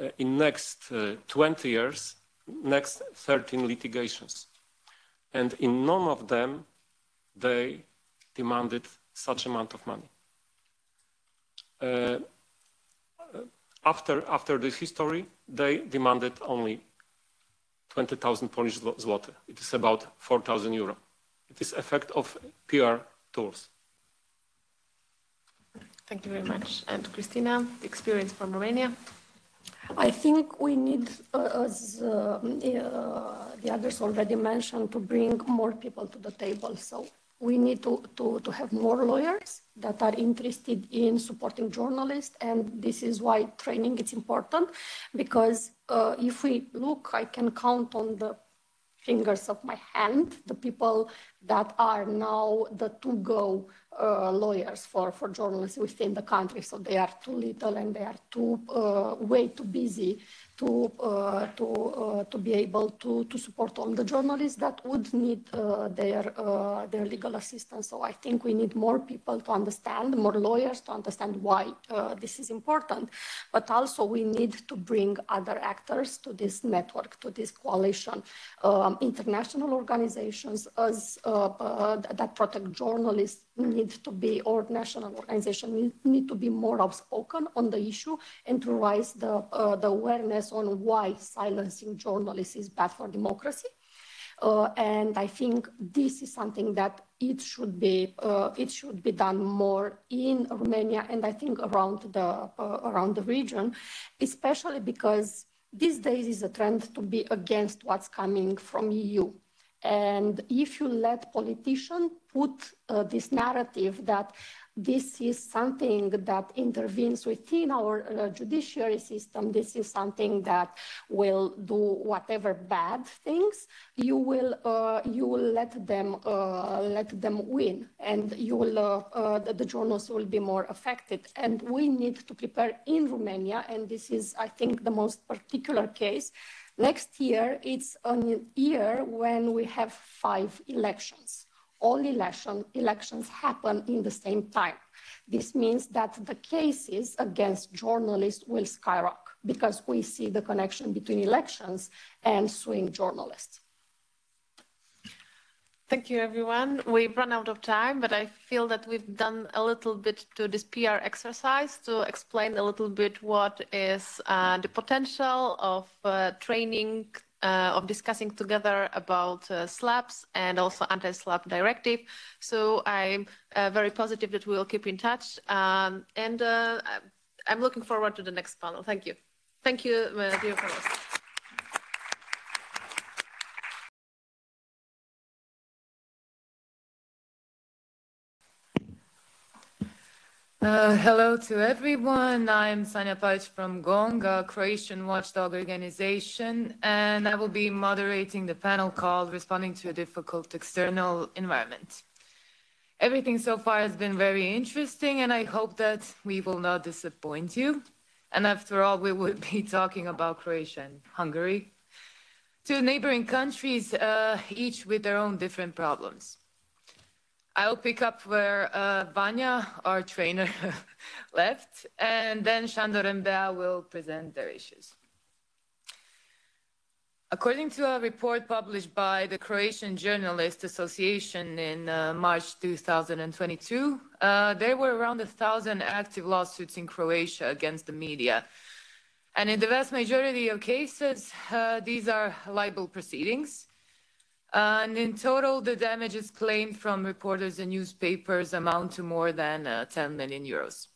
uh, in next 20 years next 13 litigations. And in none of them, they demanded such amount of money. Uh, after, after this history, they demanded only 20,000 Polish zloty. It is about 4,000 euro. It is effect of PR tools. Thank you very much. And Cristina, the experience from Romania. I think we need, uh, as uh, uh, the others already mentioned, to bring more people to the table. So we need to, to, to have more lawyers that are interested in supporting journalists. And this is why training is important, because uh, if we look, I can count on the fingers of my hand the people that are now the to-go uh, lawyers for, for journalists within the country. So they are too little and they are too uh, way too busy to uh, to uh, to be able to to support all the journalists that would need uh, their uh, their legal assistance. So I think we need more people to understand, more lawyers to understand why this is important, but also we need to bring other actors to this network, to this coalition, um, international organizations as that protect journalists need to be, or national organizations need, need, to be more outspoken on the issue and to raise the, uh, the awareness on why silencing journalists is bad for democracy. Uh, and I think this is something that it should be uh, it should be done more in Romania and I think around the uh, around the region, especially because these days is a trend to be against what's coming from EU. And if you let politicians put uh, this narrative that this is something that intervenes within our uh, judiciary system, this is something that will do whatever bad things, you will uh, you will let them uh, let them win, and you will uh, uh, the, the journalists will be more affected. And we need to prepare in Romania, and this is I think the most particular case Next year, it's a year when we have five elections. All election, elections happen in the same time. This means that the cases against journalists will skyrocket because we see the connection between elections and suing journalists. Thank you, everyone. We've run out of time, but I feel that we've done a little bit to this PR exercise to explain a little bit what is uh, the potential of uh, training, uh, of discussing together about uh, SLAPPs and also anti-SLAPP directive. So I'm uh, very positive that we'll keep in touch. Um, and uh, I'm looking forward to the next panel. Thank you. Thank you, dear fellows. Uh, hello to everyone. I'm Sanja Pavic from GONG, a Croatian watchdog organization, and I will be moderating the panel called Responding to a Difficult External Environment. Everything so far has been very interesting, and I hope that we will not disappoint you. And after all, we will be talking about Croatia and Hungary, two neighboring countries, uh, each with their own different problems. I'll pick up where uh, Vanja, our trainer, left, and then Sandor and Bea will present their issues. According to a report published by the Croatian Journalist Association in uh, March 2022, uh, there were around a thousand active lawsuits in Croatia against the media. And in the vast majority of cases, uh, these are libel proceedings. And in total, the damages claimed from reporters and newspapers amount to more than uh, 10 million euros.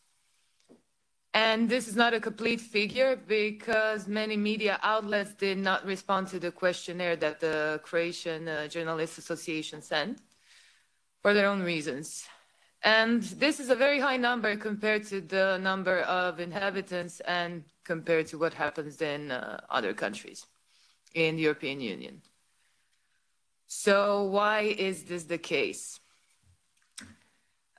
And this is not a complete figure because many media outlets did not respond to the questionnaire that the Croatian uh, Journalists Association sent for their own reasons. And this is a very high number compared to the number of inhabitants and compared to what happens in uh, other countries in the European Union. So why is this the case?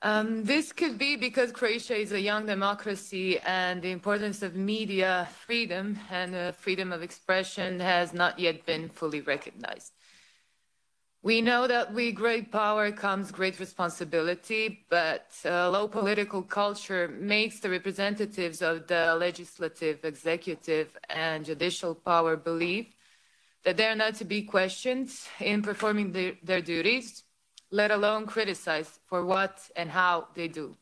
Um, this could be because Croatia is a young democracy and the importance of media freedom and uh, freedom of expression has not yet been fully recognized. We know that with great power comes great responsibility, but uh, low political culture makes the representatives of the legislative, executive, and judicial power believe that they are not to be questioned in performing their, their duties, let alone criticized for what and how they do.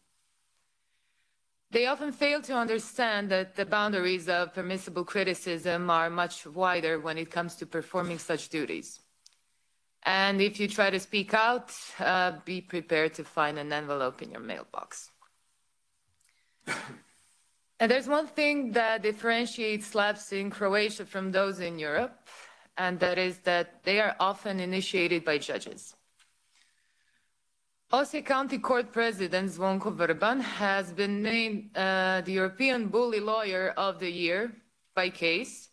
They often fail to understand that the boundaries of permissible criticism are much wider when it comes to performing such duties. And if you try to speak out, uh, be prepared to find an envelope in your mailbox. and there's one thing that differentiates SLAPPs in Croatia from those in Europe, and that is that they are often initiated by judges. Osijek County Court President Zvonko Vrban has been named uh, the European Bully Lawyer of the Year by CASE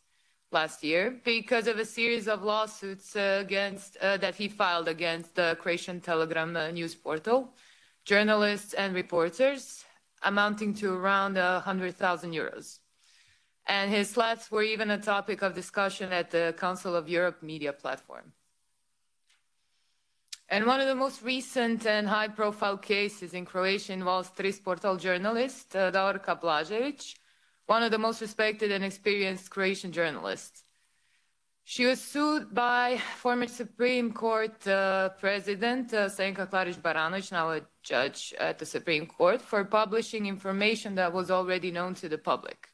last year because of a series of lawsuits uh, against uh, that he filed against the Croatian Telegram uh, news portal, journalists and reporters, amounting to around 100,000 euros and his slides were even a topic of discussion at the Council of Europe media platform. And one of the most recent and high-profile cases in Croatia involves Trisportal journalist uh, Davorka Blažević, one of the most respected and experienced Croatian journalists. She was sued by former Supreme Court uh, President uh, Senka Klarić-Baranović, now a judge at the Supreme Court, for publishing information that was already known to the public.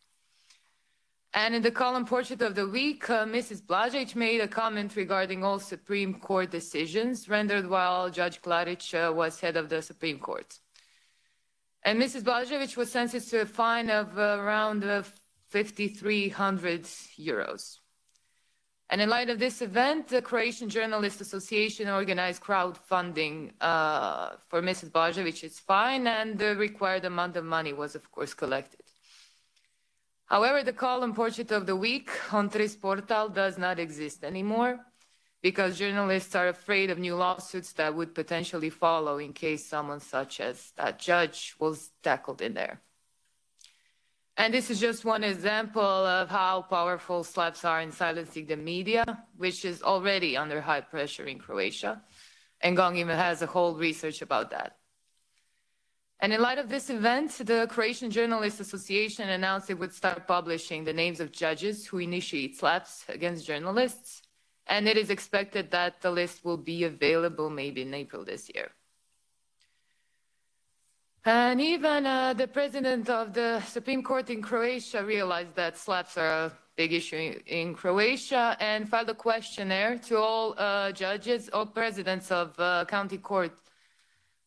And in the column Portrait of the Week, uh, Mrs. Blažić made a comment regarding all Supreme Court decisions rendered while Judge Klarić uh, was head of the Supreme Court. And Mrs. Blažević was sentenced to a fine of uh, around 5,300 euros. And in light of this event, the Croatian Journalist Association organized crowdfunding uh, for Mrs. Blažević's fine, and the required amount of money was, of course, collected. However, the column Portrait of the Week on Tris Portal does not exist anymore because journalists are afraid of new lawsuits that would potentially follow in case someone such as that judge was tackled in there. And this is just one example of how powerful SLAPPs are in silencing the media, which is already under high pressure in Croatia. And GONG even has a whole research about that. And in light of this event, the Croatian Journalists Association announced it would start publishing the names of judges who initiate SLAPPs against journalists. And it is expected that the list will be available maybe in April this year. And even uh, the president of the Supreme Court in Croatia realized that SLAPPs are a big issue in, Croatia and filed a questionnaire to all uh, judges, all presidents of uh, county court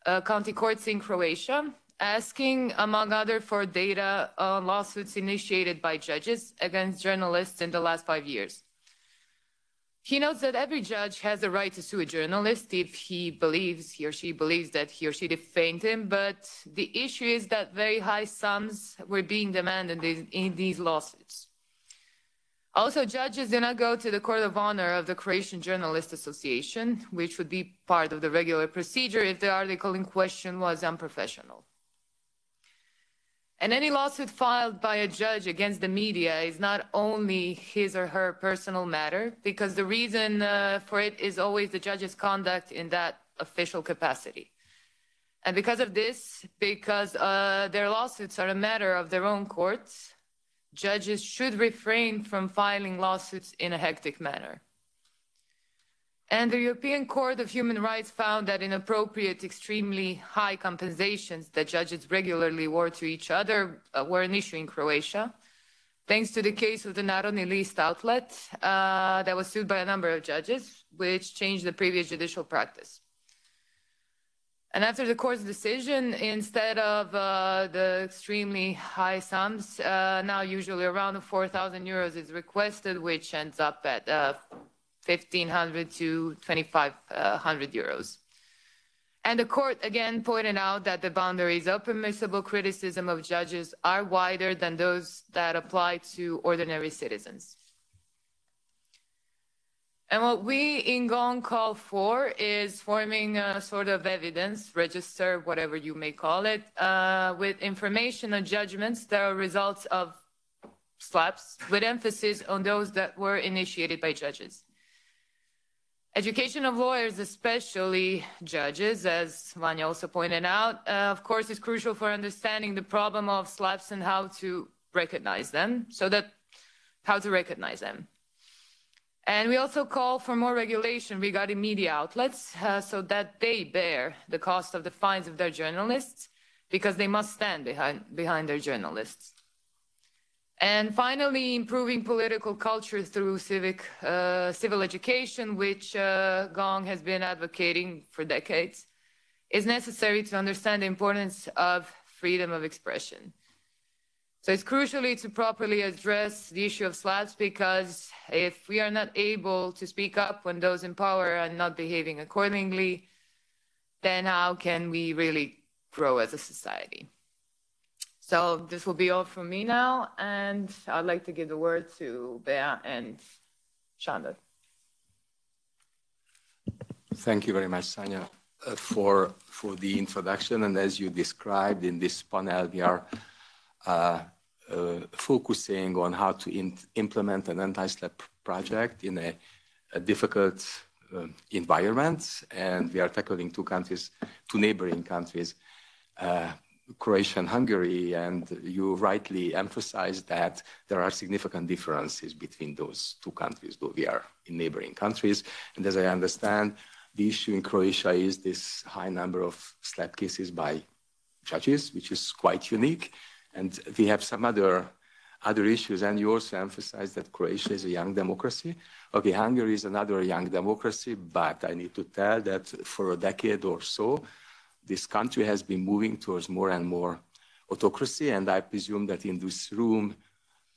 uh, county courts in Croatia, asking, among other, for data on lawsuits initiated by judges against journalists in the last five years. He notes that every judge has the right to sue a journalist if he believes, he or she believes that he or she defamed him, but the issue is that very high sums were being demanded in these lawsuits. Also, judges do not go to the Court of Honor of the Croatian Journalist Association, which would be part of the regular procedure if the article in question was unprofessional. And any lawsuit filed by a judge against the media is not only his or her personal matter, because the reason uh, for it is always the judge's conduct in that official capacity. And because of this, because uh, their lawsuits are a matter of their own courts, judges should refrain from filing lawsuits in a hectic manner. And the European Court of Human Rights found that inappropriate, extremely high compensations that judges regularly award to each other uh, were an issue in Croatia, thanks to the case of the Narodni List outlet uh, that was sued by a number of judges, which changed the previous judicial practice. And after the court's decision, instead of uh, the extremely high sums, uh, now usually around 4,000 euros is requested, which ends up at uh, 1,500 to 2,500 euros. And the court again pointed out that the boundaries of permissible criticism of judges are wider than those that apply to ordinary citizens. And what we in GONG call for is forming a sort of evidence register, whatever you may call it, uh, with information on judgments that are results of SLAPPs, with emphasis on those that were initiated by judges. Education of lawyers, especially judges, as Vanja also pointed out, uh, of course, is crucial for understanding the problem of SLAPPs and how to recognize them, so that how to recognize them. And we also call for more regulation regarding media outlets uh, so that they bear the cost of the fines of their journalists because they must stand behind, behind their journalists. And finally, improving political culture through civic, uh, civil education, which uh, GONG has been advocating for decades, is necessary to understand the importance of freedom of expression. So it's crucially to properly address the issue of SLAPPs because if we are not able to speak up when those in power are not behaving accordingly, then how can we really grow as a society? So this will be all from me now, and I'd like to give the word to Bea and Sandor. Thank you very much, Sanja, uh, for, for the introduction. And as you described in this panel, we are focusing on how to implement an anti-SLAPP project in a, a difficult uh, environment. And we are tackling two countries, two neighboring countries, uh, Croatia and Hungary, and you rightly emphasized that there are significant differences between those two countries, though we are in neighboring countries. And as I understand, the issue in Croatia is this high number of SLAPP cases by judges, which is quite unique. And we have some other other issues, and you also emphasized that Croatia is a young democracy. Okay, Hungary is another young democracy, but I need to tell that for a decade or so, this country has been moving towards more and more autocracy, and I presume that in this room,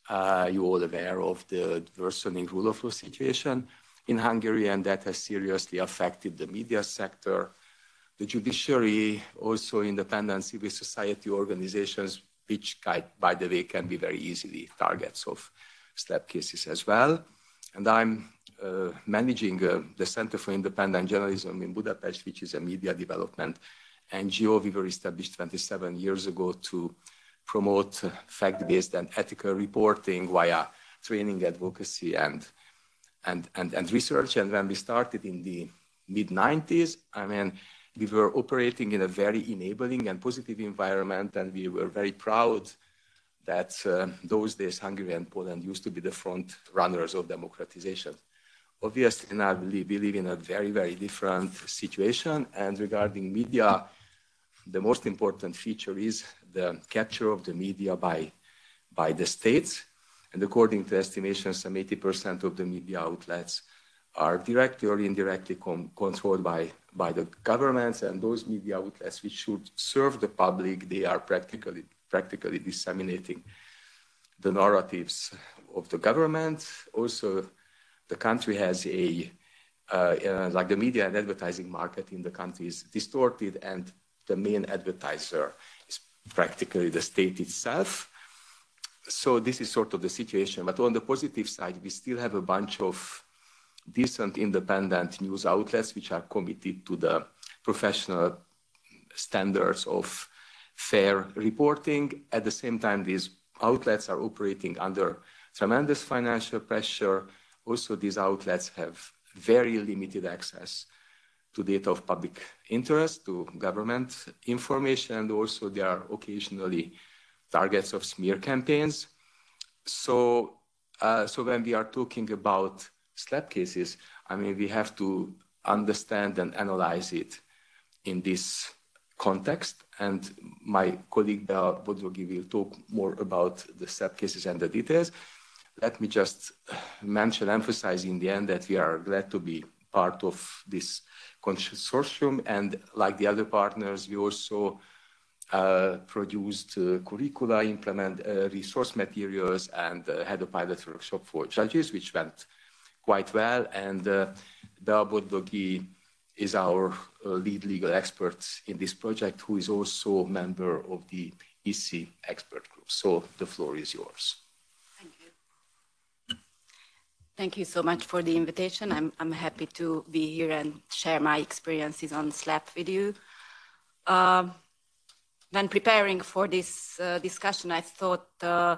uh, you're all aware of the worsening rule of law situation in Hungary, and that has seriously affected the media sector, the judiciary, also independent civil society organizations, which, by the way, can be very easily targets of SLAPP cases as well. And I'm uh, managing uh, the Center for Independent Journalism in Budapest, which is a media development NGO we were established 27 years ago to promote fact-based and ethical reporting via training, advocacy, and, and, and, and research. And when we started in the mid-90s, I mean, we were operating in a very enabling and positive environment, and we were very proud that uh, those days Hungary and Poland used to be the front runners of democratization. Obviously, now we live in a very, very different situation. And regarding media, the most important feature is the capture of the media by, by the states. And according to estimations, some 80% of the media outlets are directly or indirectly controlled by, by the governments. And those media outlets which should serve the public, they are practically, practically disseminating the narratives of the government. Also, the country has a, uh, uh, like the media and advertising market in the country is distorted and the main advertiser is practically the state itself. So this is sort of the situation. But on the positive side, we still have a bunch of decent independent news outlets which are committed to the professional standards of fair reporting. At the same time, these outlets are operating under tremendous financial pressure. Also, these outlets have very limited access to data of public interest, to government information, and also they are occasionally targets of smear campaigns. So, uh, so when we are talking about SLAPP cases, I mean, we have to understand and analyze it in this context. And my colleague Bea Bodrogi will talk more about the SLAPP cases and the details. Let me just mention, emphasize in the end that we are glad to be part of this consortium. And like the other partners, we also uh, produced uh, curricula, implement uh, resource materials, and uh, had a pilot workshop for judges, which went quite well. And uh, Bea Bodrogi is our uh, lead legal expert in this project, who is also a member of the EC expert group. So the floor is yours. Thank you. Thank you so much for the invitation. I'm, I'm happy to be here and share my experiences on SLAPP with you. Uh, when preparing for this uh, discussion, I thought uh,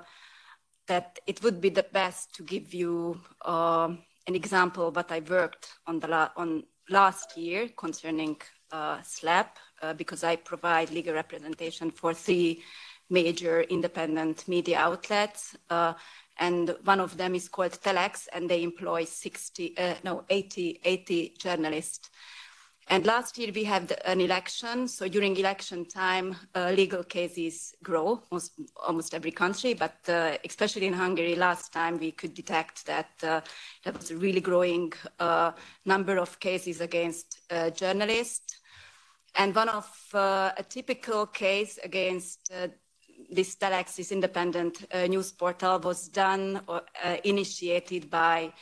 that it would be the best to give you um, an example of what I worked on the la on last year concerning uh, SLAPP uh, because I provide legal representation for three major independent media outlets. Uh, and one of them is called Telex, and they employ 60, uh, no, 80, 80 journalists. And last year we had an election. So during election time, uh, legal cases grow, most, almost every country, but uh, especially in Hungary, last time we could detect that uh, there was a really growing uh, number of cases against uh, journalists. And one of uh, a typical case against this Telex, this independent news portal, was done or initiated by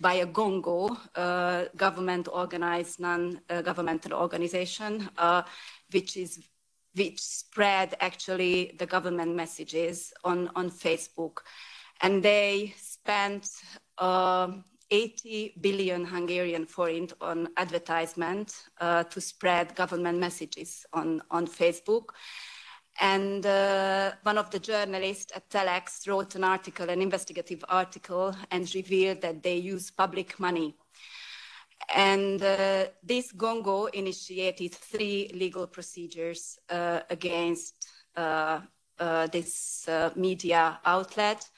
by a GONGO, uh, government organized non-governmental organization, uh, which is which spread actually the government messages on, on Facebook. And they spent uh, 80 billion Hungarian forint on advertisement uh, to spread government messages on, on Facebook. And uh, one of the journalists at Telex wrote an article, an investigative article, and revealed that they use public money. And uh, this GONGO initiated three legal procedures uh, against uh, uh, this uh, media outlet.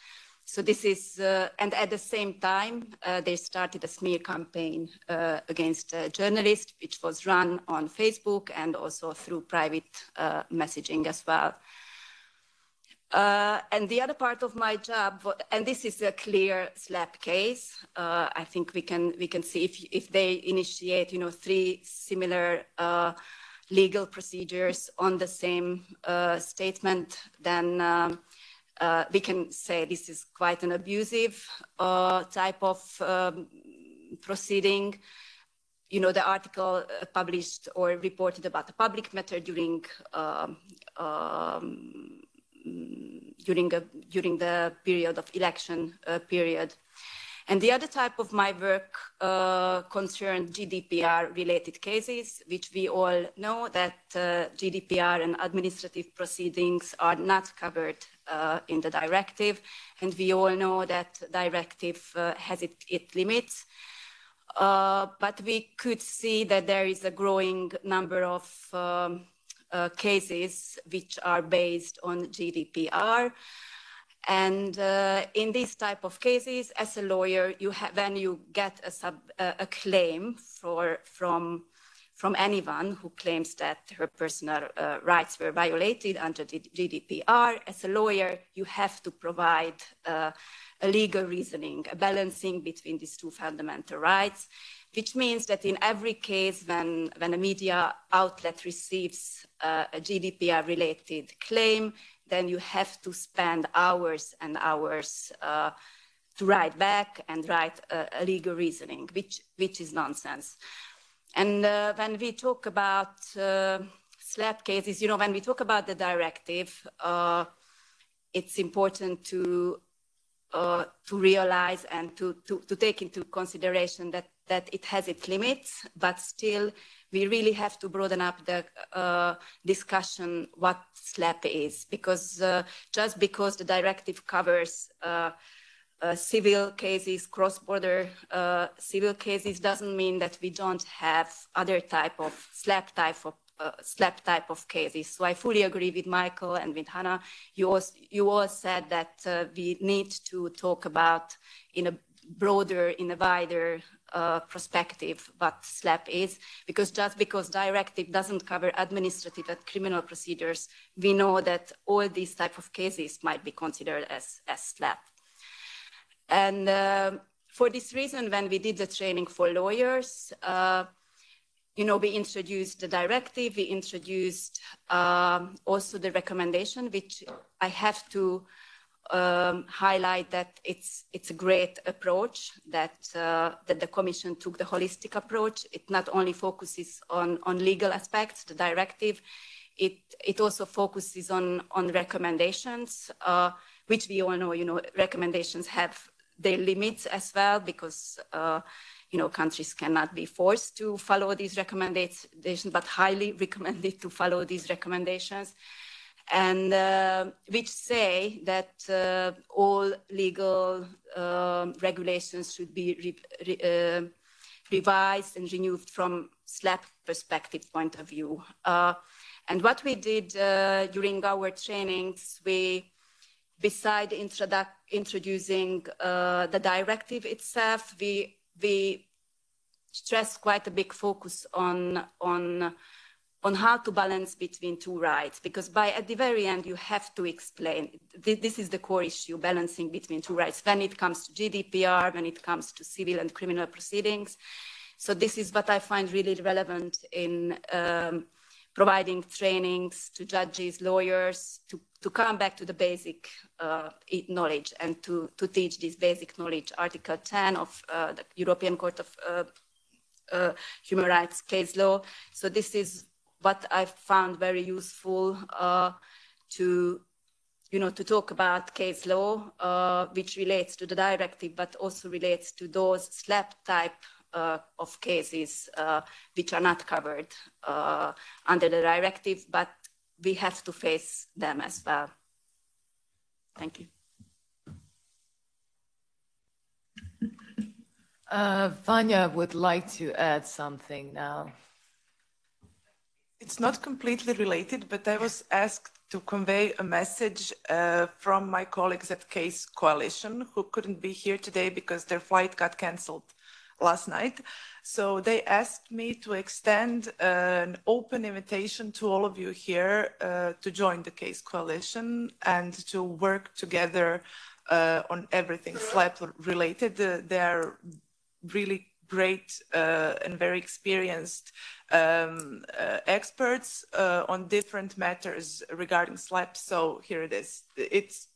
So this is, uh, and at the same time, uh, they started a smear campaign uh, against journalists, which was run on Facebook and also through private uh, messaging as well. Uh, and the other part of my job, and this is a clear SLAPP case. Uh, I think we can we can see if if they initiate, you know, three similar legal procedures on the same statement, then. Um, uh, we can say this is quite an abusive uh, type of um, proceeding. You know, the article uh, published or reported about the public matter during um, um, during a, during the period of election uh, period. And the other type of my work uh, concerned GDPR related cases, which we all know that uh, GDPR and administrative proceedings are not covered uh, in the directive. And we all know that directive uh, has its it limits. Uh, but we could see that there is a growing number of um, uh, cases which are based on GDPR. And uh, in these type of cases, as a lawyer, you when you get a, sub, uh, a claim for, from, from anyone who claims that her personal uh, rights were violated under the GDPR, as a lawyer, you have to provide uh, a legal reasoning, a balancing between these two fundamental rights, which means that in every case when, when a media outlet receives uh, a GDPR-related claim, then you have to spend hours and hours uh, to write back and write a, legal reasoning, which, which is nonsense. And uh, when we talk about uh, SLAPP cases, you know, when we talk about the directive, uh, it's important to uh, to realize and to, to, to take into consideration that, that it has its limits, but still we really have to broaden up the uh, discussion what SLAPP is, because uh, just because the directive covers uh, uh, civil cases, cross-border uh, civil cases, doesn't mean that we don't have other type of SLAPP type of uh, SLAPP type of cases. So I fully agree with Michael and with Hannah. You all, you all said that we need to talk about in a broader, in a wider uh, perspective what SLAPP is, because just because directive doesn't cover administrative and criminal procedures, we know that all these type of cases might be considered as, as SLAPP. And uh, for this reason, when we did the training for lawyers, uh, you know, we introduced the directive, we introduced um, also the recommendation, which I have to um, highlight that it's it's a great approach that uh, that the Commission took the holistic approach. It not only focuses on on legal aspects, the directive, it it also focuses on on recommendations, uh, which we all know. You know, recommendations have their limits as well because. Uh, you know, countries cannot be forced to follow these recommendations, but highly recommended to follow these recommendations and uh, which say that uh, all legal uh, regulations should be re re uh, revised and renewed from SLAPP perspective point of view. Uh, and what we did uh, during our trainings, we, beside introducing the directive itself, we, we stressed quite a big focus on, on on how to balance between two rights because by at the very end you have to explain. This is the core issue balancing between two rights. When it comes to gdpr when it comes to civil and criminal proceedings. So this is what i find really relevant in um, providing trainings to judges lawyers to, to come back to the basic uh, knowledge and to, to teach this basic knowledge. Article 10 of uh, the european court of uh, uh human rights case law. So this is what I found very useful uh, to you know, to talk about case law, uh, which relates to the directive, but also relates to those SLAPP type uh, of cases uh, which are not covered uh, under the directive, but we have to face them as well. Thank you. Uh, Vanja would like to add something now. It's not completely related, but I was asked to convey a message uh, from my colleagues at CASE Coalition who couldn't be here today because their flight got cancelled last night. So they asked me to extend uh, an open invitation to all of you here uh, to join the CASE Coalition and to work together uh, on everything SLAPP related. Uh, they are really great uh, and very experienced um, uh, experts uh, on different matters regarding SLAPP. So here it is. It's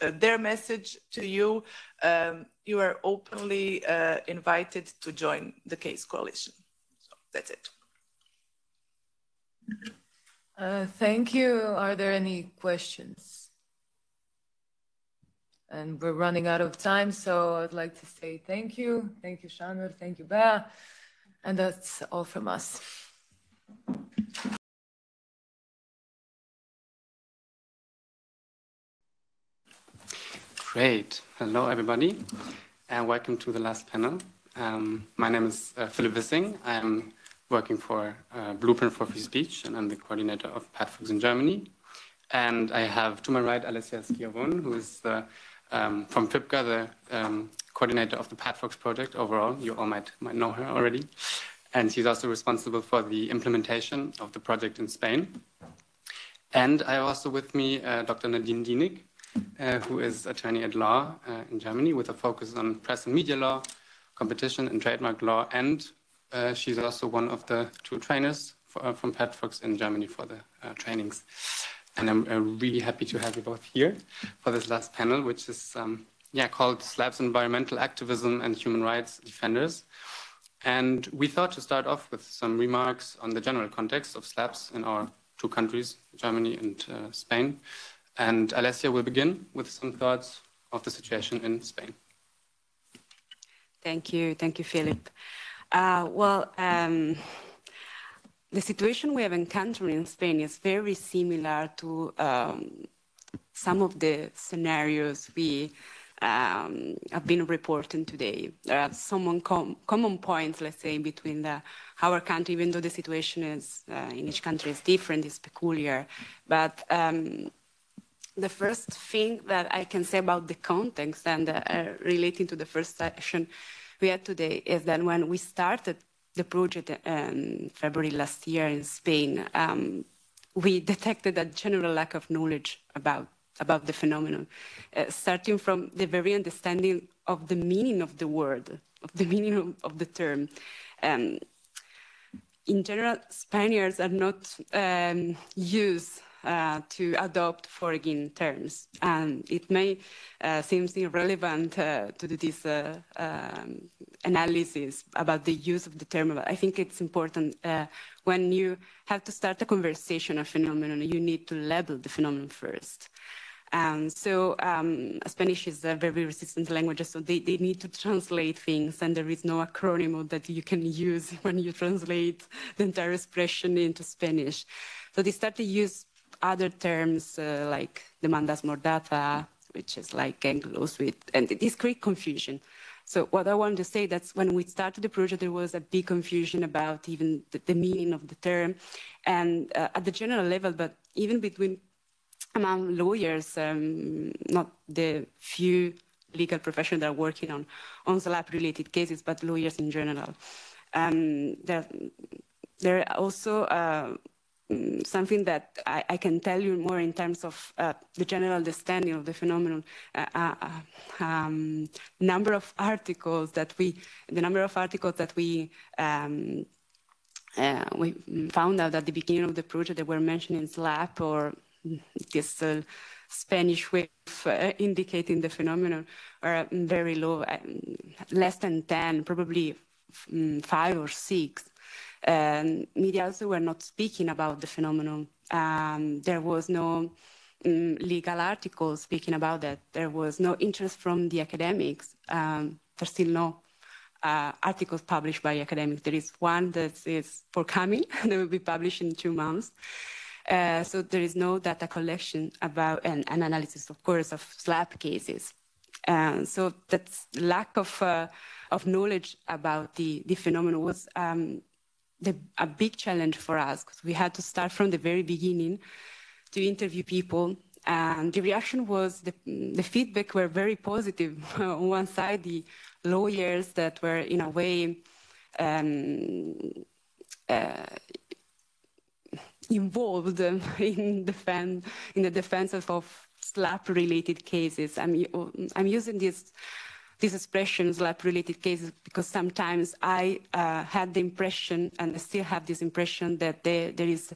uh, their message to you. Um, you are openly uh, invited to join the CASE coalition. So that's it. Uh, thank you. Are there any questions? and we're running out of time. So I'd like to say thank you. Thank you, Sandor. Thank you, Bea. And that's all from us. Great. Hello, everybody, and welcome to the last panel. Um, my name is uh, Philipp Wissing. I'm working for uh, Blueprint for Free Speech, and I'm the coordinator of PATFox in Germany. And I have to my right Alessia Schiavon, who is the um, from FIPCA, the um, coordinator of the PATFox project overall. You all might, might know her already. And she's also responsible for the implementation of the project in Spain. And I have also with me uh, Dr. Nadine Dinig, uh, who is attorney at law uh, in Germany with a focus on press and media law, competition and trademark law. And uh, she's also one of the two trainers for, uh, from PATFox in Germany for the uh, trainings. And I'm really happy to have you both here for this last panel, which is um, yeah, called SLAPPs Environmental Activism and Human Rights Defenders. And we thought to start off with some remarks on the general context of SLAPPs in our two countries, Germany and uh, Spain. And Alessia will begin with some thoughts of the situation in Spain. Thank you. Thank you, Philipp. Uh, well, um, the situation we have encountered in Spain is very similar to um, some of the scenarios we um, have been reporting today. There are some com common points, let's say, between the, our country, even though the situation is uh, in each country is different, is peculiar. But um, the first thing that I can say about the context and uh, relating to the first session we had today is that when we started the project in February last year in Spain, um, we detected a general lack of knowledge about about the phenomenon, uh, starting from the very understanding of the meaning of the word, of the meaning of, of the term. Um, in general, Spaniards are not um, used uh, to adopt foreign terms. And it may uh, seem irrelevant uh, to this uh, um, analysis about the use of the term, but I think it's important uh, when you have to start a conversation, a phenomenon, you need to label the phenomenon first. And so um, Spanish is a very resistant language, so they, they need to translate things, and there is no acronym that you can use when you translate the entire expression into Spanish. So they start to use other terms uh, like demandas mordaza, which is like Anglo with, and this creates confusion. So what I want to say that's when we started the project, there was a big confusion about even the, the meaning of the term, and uh, at the general level, but even between among lawyers, um, not the few legal professionals that are working on, on SLAPP-related cases, but lawyers in general. Um, there, there are also uh, something that I, I, can tell you more in terms of uh, the general understanding of the phenomenon. Uh, uh, uh um, number of articles that we, the number of articles that we um, uh, we found out at the beginning of the project that were mentioned in SLAPP or this uh, Spanish wave uh, indicating the phenomenon are very low, uh, less than 10, probably mm, five or six. And media also were not speaking about the phenomenon. Um, there was no um, legal article speaking about that. There was no interest from the academics. Um, there's still no uh, articles published by academics. There is one that is forthcoming that will be published in two months. Uh, so there is no data collection about and, an analysis, of course, of SLAPP cases. Uh, so that lack of uh, of knowledge about the the phenomenon was um, the, a big challenge for us because we had to start from the very beginning to interview people. And the reaction was the, the feedback were very positive. On one side, the lawyers that were in a way um, uh, involved in, defend, in the defense of SLAPP-related cases. I'm, I'm using this, this expression, SLAPP-related cases, because sometimes I uh, had the impression, and I still have this impression, that there, there is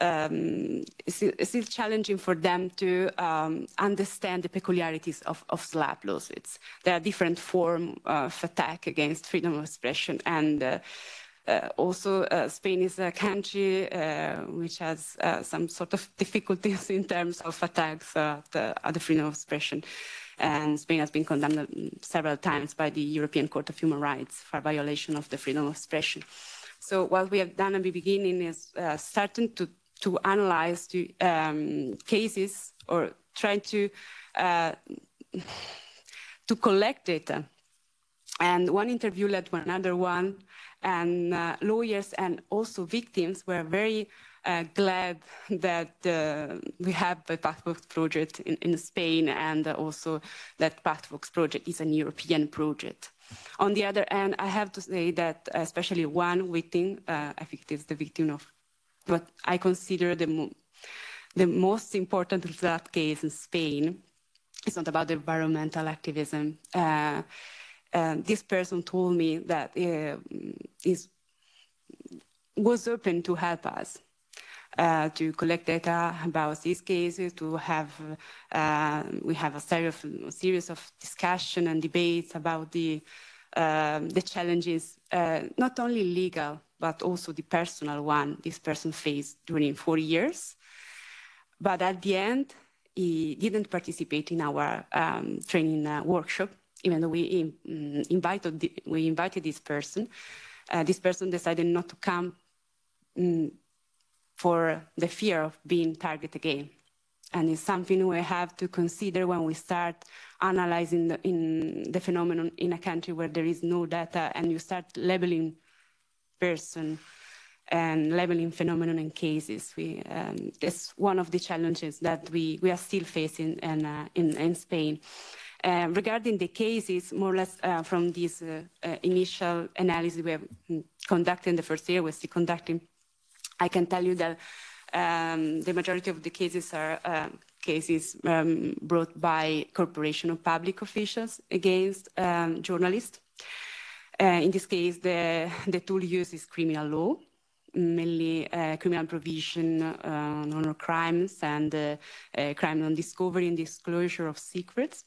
um, it's, it's still challenging for them to um, understand the peculiarities of, of SLAPP lawsuits. There are different forms of attack against freedom of expression, and uh, also, uh, Spain is a country uh, which has some sort of difficulties in terms of attacks at, at the freedom of expression and Spain has been condemned several times by the European Court of Human Rights for violation of the freedom of expression. So what we have done at the beginning is uh, starting to, to analyze the, um, cases or trying to, uh, to collect data. And one interview led to another one, and uh, lawyers and also victims were very uh, glad that uh, we have the PATFox project in, in Spain and also that PATFox project is a European project. On the other hand, I have to say that especially one victim, uh, I think it is the victim of what I consider the, mo the most important that case in Spain. It's not about environmental activism. And this person told me that uh, is was open to help us. uh, to collect data about these cases, to have, uh, we have a series of, series of discussion and debates about the, uh, the challenges, uh, not only legal, but also the personal one this person faced during four years. But at the end, he didn't participate in our um, training uh, workshop, even we um, invited, the, we invited this person. Uh, this person decided not to come um, for the fear of being targeted again. And it's something we have to consider when we start analyzing the, in the phenomenon in a country where there is no data and you start labeling person and labeling phenomenon and cases. We, um, that's one of the challenges that we, we are still facing in, uh, in, in Spain. Uh, regarding the cases, more or less uh, from this uh, initial analysis we have conducted in the first year, we're still conducting I can tell you that um, the majority of the cases are uh, cases um, brought by corporation or public officials against um, journalists. Uh, in this case, the, the tool used is criminal law, mainly uh, criminal provision uh, on crimes and crime on discovery and disclosure of secrets.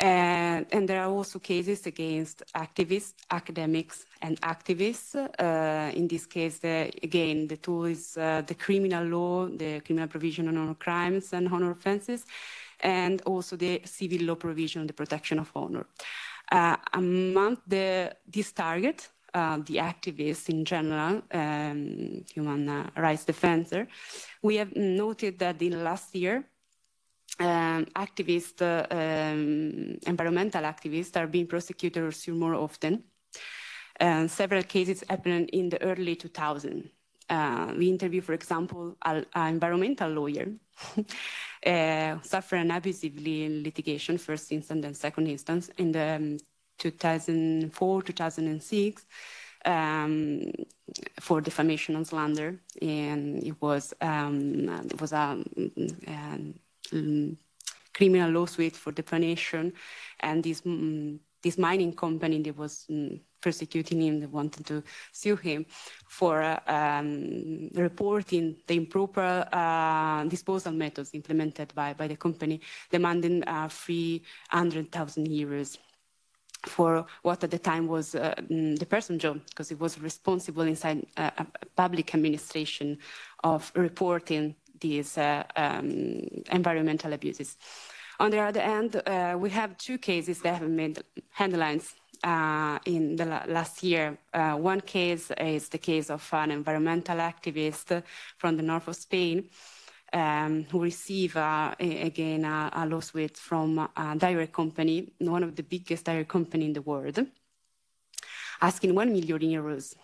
And, and, there are also cases against activists, academics, and activists. Uh, in this case, the, again, the tool is uh, the criminal law, the criminal provision on honor crimes and honor offenses, and also the civil law provision on the protection of honor. Uh, among the, this target, uh, the activists in general, um, human uh, rights defender, we have noted that in last year, um, activists, um, environmental activists, are being prosecuted or sued more often. And several cases happened in the early 2000s. Uh, we interviewed, for example, an environmental lawyer uh, suffered an abusive litigation, first instance and second instance, in the um, 2004, 2006. Um, for defamation and slander, and it was um, it was a, um, um, criminal lawsuit for defamation, and this um, this mining company that was um, persecuting him, they wanted to sue him for uh, um, reporting the improper uh, disposal methods implemented by, by the company, demanding uh, 300,000 euros for what at the time was uh, mm, the person job, because he was responsible inside uh, a public administration of reporting these uh, um, environmental abuses. On the other hand, uh, we have two cases that have made headlines uh, in the last year. Uh, one case is the case of an environmental activist from the north of Spain um, who received, uh, again, a, a, lawsuit from a dairy company, one of the biggest dairy company in the world, asking 1 million euros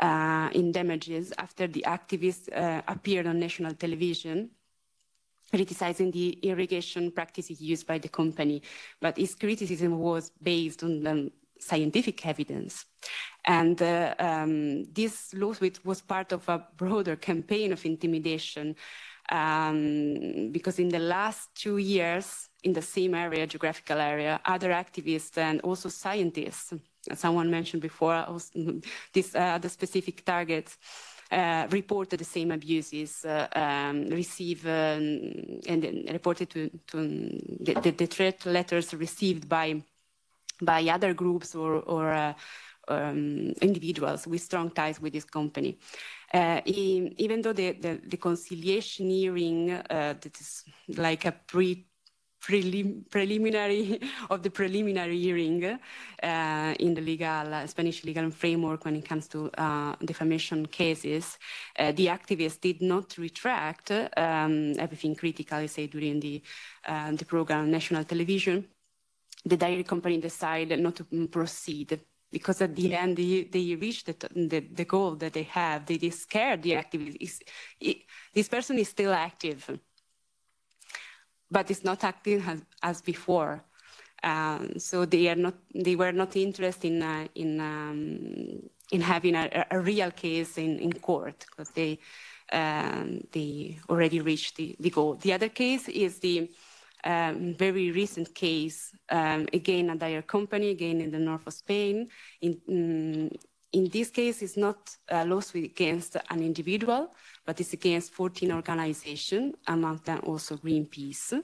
uh, in damages after the activist uh, appeared on national television criticizing the irrigation practices used by the company. But his criticism was based on scientific evidence. And uh, um, this lawsuit was part of a broader campaign of intimidation um, because in the last two years, in the same area, geographical area, other activists and also scientists someone mentioned before, these uh, the specific targets uh, reported the same abuses, uh, um, receive um, and reported to, to the, the, the, threat letters received by by other groups or, or uh, um, individuals with strong ties with this company. Uh, even though the, the, the conciliation hearing uh, that is like a pre prelim preliminary of the preliminary hearing uh, in the legal uh, Spanish legal framework when it comes to uh, defamation cases. Uh, the activists did not retract um, everything critical, I say, during the uh, the program national television. The dairy company decided not to proceed because at the end they, they reached the, the, the goal that they have. They, they scared the activists. this person is still active but it's not acting as, as before. Um, so they are not, they were not interested in, uh, in, um, in having a, a, real case in, in court because they, um, they already reached the, the goal. The other case is the um, very recent case, um, again, a dairy company, again in the north of Spain. In, mm, in this case, it's not a lawsuit against an individual, but it's against 14 organizations, among them also Greenpeace,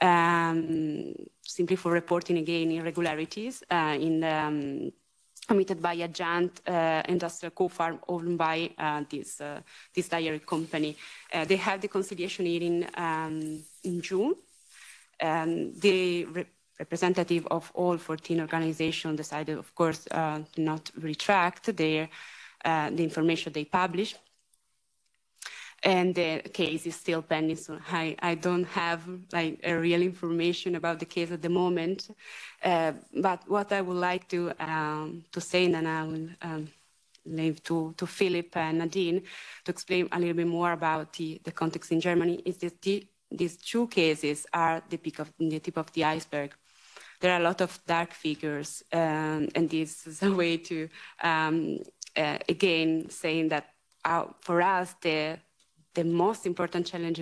um, simply for reporting again irregularities uh, in um, committed by a giant uh, industrial co-farm owned by uh, this, uh, this dairy company. Uh, they had the conciliation hearing um, in June. Um, the re representative of all 14 organizations decided, of course, uh, to not retract their, uh, the information they published and the case is still pending. So I, I don't have like a real information about the case at the moment. Uh, but what I would like to um, to say, and I will um, leave to, to Philipp and Nadine to explain a little bit more about the, the context in Germany, is that the, these two cases are the, peak of, the tip of the iceberg. There are a lot of dark figures, um, and this is a way to, um, uh, again, saying that uh, for us, the the most important challenge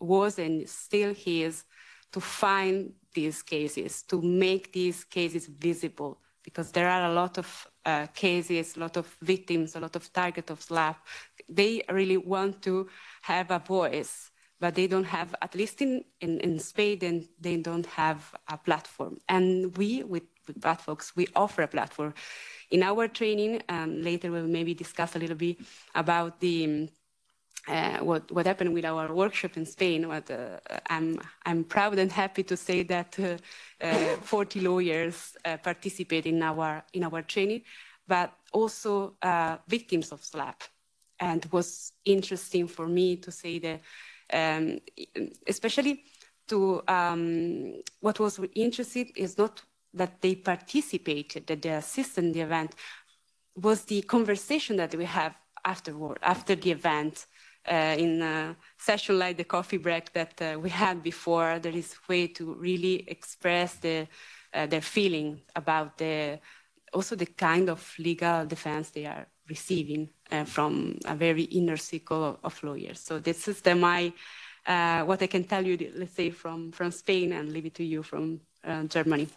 was and still is to find these cases, to make these cases visible, because there are a lot of uh, cases, a lot of victims, a lot of targets of SLAPP. They really want to have a voice, but they don't have, at least in, in, in Spain, they don't have a platform. And we, with, with we offer a platform. In our training, um, later we'll maybe discuss a little bit about the uh, what, what happened with our workshop in Spain. What, uh, I'm, I'm proud and happy to say that uh, uh 40 lawyers uh, participate in our, in our training, but also uh, victims of SLAPP. And it was interesting for me to say that, um, especially to um, what was interesting is not that they participated, that they assisted in the event, was the conversation that we have afterward, after the event, in a session like the coffee break that uh, we had before, there is way to really express the, uh, their feeling about the also the kind of legal defense they are receiving uh, from a very inner circle of, of lawyers. So this is the, my uh, what I can tell you, let's say from from Spain, and leave it to you from uh, Germany.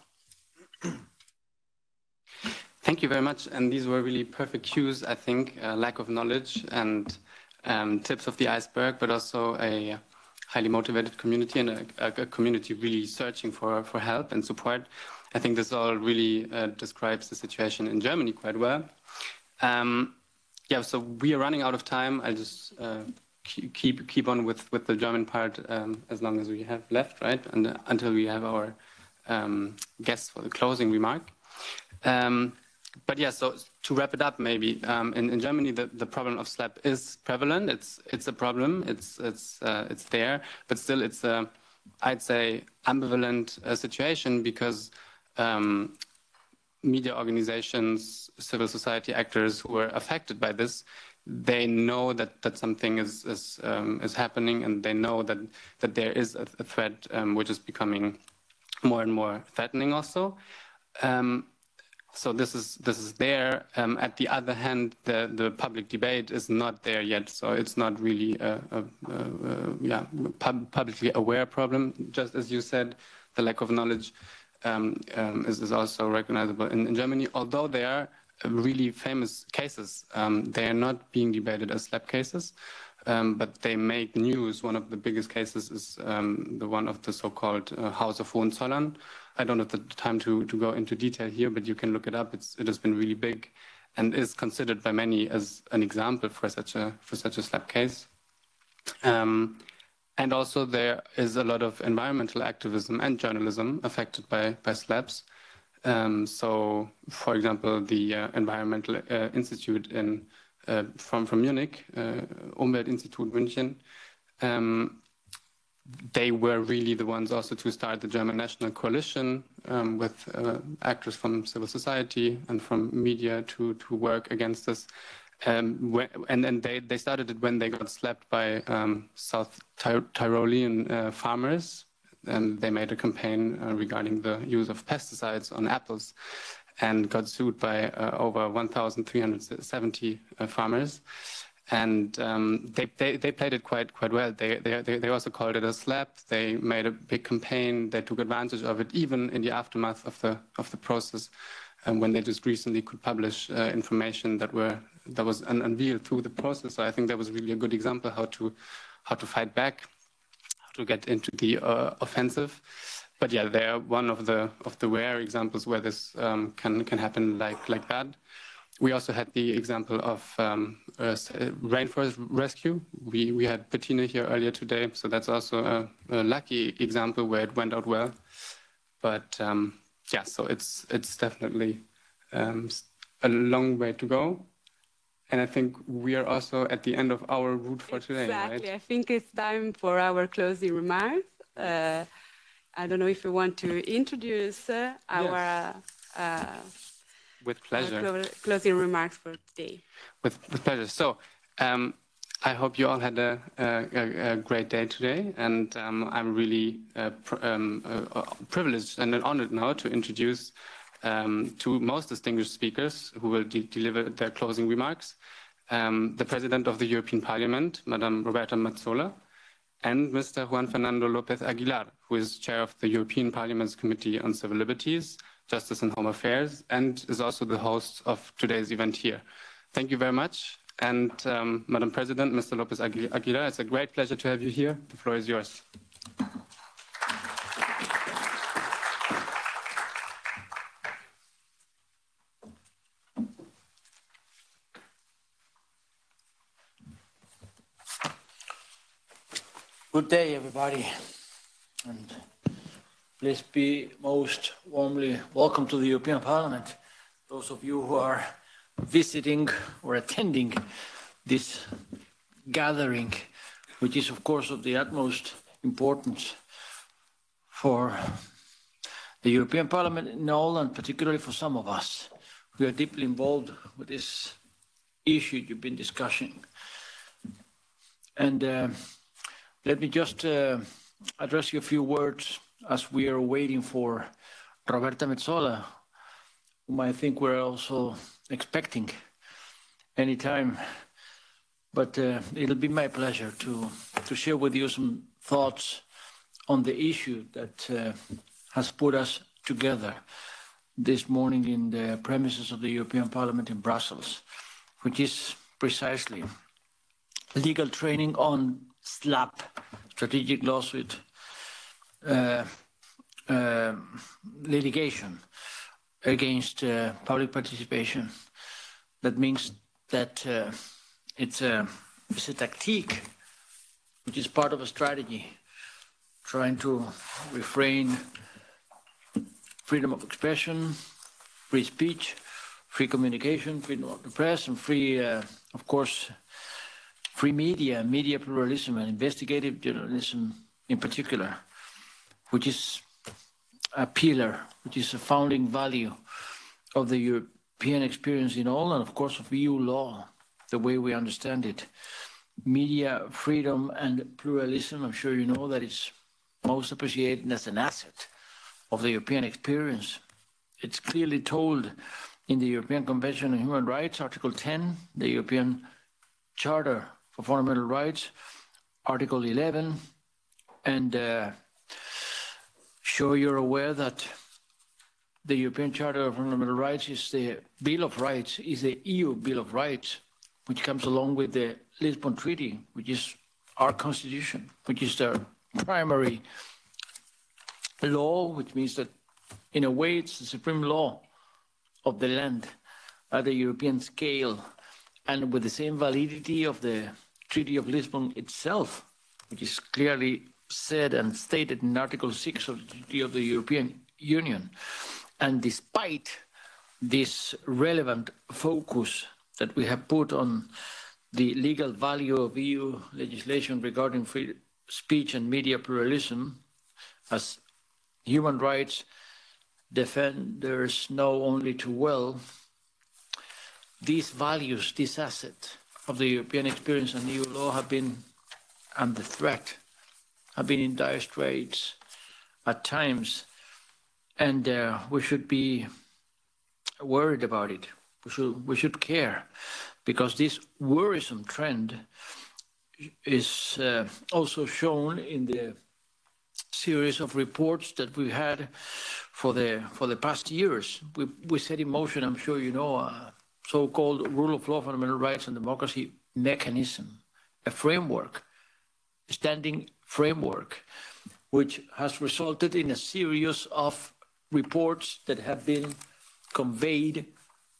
Thank you very much. And these were really perfect cues, I think, lack of knowledge and um, tips of the iceberg, but also a highly motivated community and a, a, community really searching for, for help and support. I think this all really uh, describes the situation in Germany quite well. Um, yeah, so we are running out of time. I'll just uh, keep keep on with, with the German part um, as long as we have left, right? And uh, until we have our um, guests for the closing remark. Um, but yeah, so to wrap it up, maybe um, in, in Germany, the, the problem of SLAPP is prevalent. It's it's a problem. It's it's uh, it's there, but still, it's a I'd say ambivalent uh, situation because um, media organizations, civil society actors who are affected by this, they know that that something is is um, is happening, and they know that that there is a, a threat um, which is becoming more and more threatening. Also. Um, so this is this is there. Um, at the other hand, the the public debate is not there yet. So it's not really a, a, a, a yeah pub publicly aware problem. Just as you said, the lack of knowledge um, um, is, is also recognizable in, in Germany. Although there are really famous cases, um, they are not being debated as SLAPP cases. Um, but they make news. One of the biggest cases is um, the one of the so-called uh, House of Hohenzollern, I don't have the time to, to go into detail here, but you can look it up. It's, it has been really big and is considered by many as an example for such a, for such a SLAPP case. Um, and also there is a lot of environmental activism and journalism affected by, by SLAPPs. Um, so, for example, the uh, Environmental uh, Institute in, uh, from, from Munich, uh, Umweltinstitut München, um, they were really the ones also to start the German National Coalition um, with uh, actors from civil society and from media to, to work against this. Um, and and they, they started it when they got slapped by um, South Ty Tyrolean uh, farmers. And they made a campaign uh, regarding the use of pesticides on apples and got sued by uh, over 1,370 uh, farmers and um, they, they, they played it quite quite well. They, they they also called it a slap. They made a big campaign. They took advantage of it, even in the aftermath of the of the process. um, when they just recently could publish uh, information that were that was un unveiled through the process. So I think that was really a good example how to how to fight back, how to get into the uh, offensive. But yeah, they're one of the of the rare examples where this um, can can happen like like that. We also had the example of um, uh, rainforest rescue. We, we had Bettina here earlier today, so that's also a, a lucky example where it went out well. But um, yeah, so it's it's definitely um, a long way to go. And I think we are also at the end of our route for today, exactly. right? I think it's time for our closing remarks. Uh, I don't know if you want to introduce uh, our uh, With pleasure. clo- closing remarks for today. With, with pleasure. So, um, I hope you all had a, a, a great day today, and um, I'm really uh, pr- um, uh, uh, privileged and honored now to introduce um, two most distinguished speakers who will de- deliver their closing remarks. Um, the President of the European Parliament, Madame Roberta Metsola, and Mr. Juan Fernando Lopez Aguilar, who is chair of the European Parliament's Committee on Civil Liberties, Justice and Home Affairs, and is also the host of today's event here. Thank you very much. And um, Madam President, Mr. Lopez Aguilar, it's a great pleasure to have you here. The floor is yours. Good day, everybody, and please be most warmly welcome to the European Parliament. Those of you who are visiting or attending this gathering, which is, of course, of the utmost importance for the European Parliament in all, and particularly for some of us who are deeply involved with this issue you've been discussing. And uh, let me just uh, address you a few words as we are waiting for Roberta Metsola, whom I think we're also expecting anytime. But uh, it'll be my pleasure to, to share with you some thoughts on the issue that uh, has put us together this morning in the premises of the European Parliament in Brussels, which is precisely legal training on SLAPP, strategic lawsuit litigation against uh, public participation. That means that uh, it's a it's a tactique, which is part of a strategy, trying to refrain freedom of expression, free speech, free communication, freedom of the press, and free, uh, of course, free media, media pluralism, and investigative journalism in particular, which is a pillar, which is a founding value of the European experience in all, and of course of EU law, the way we understand it. Media freedom and pluralism, I'm sure you know that it's most appreciated as an asset of the European experience. It's clearly told in the European Convention on Human Rights, Article 10, the European Charter for Fundamental Rights, Article 11, and uh, sure you're aware that the European Charter of Fundamental Rights is the Bill of Rights, is the EU Bill of Rights, which comes along with the Lisbon Treaty, which is our constitution, which is the primary law, which means that in a way it's the supreme law of the land at the European scale. And with the same validity of the Treaty of Lisbon itself, which is clearly said and stated in Article 6 of the Treaty of the European Union. And despite this relevant focus that we have put on the legal value of EU legislation regarding free speech and media pluralism, as human rights defenders know only too well, these values, this asset of the European experience and EU law have been under threat, have been in dire straits at times, and uh, we should be worried about it. We should, we should care, because this worrisome trend is uh, also shown in the series of reports that we had for the for the past years. We, we set in motion, I'm sure you know, a so-called rule of law, fundamental rights and democracy mechanism, a framework, standing framework, which has resulted in a series of reports that have been conveyed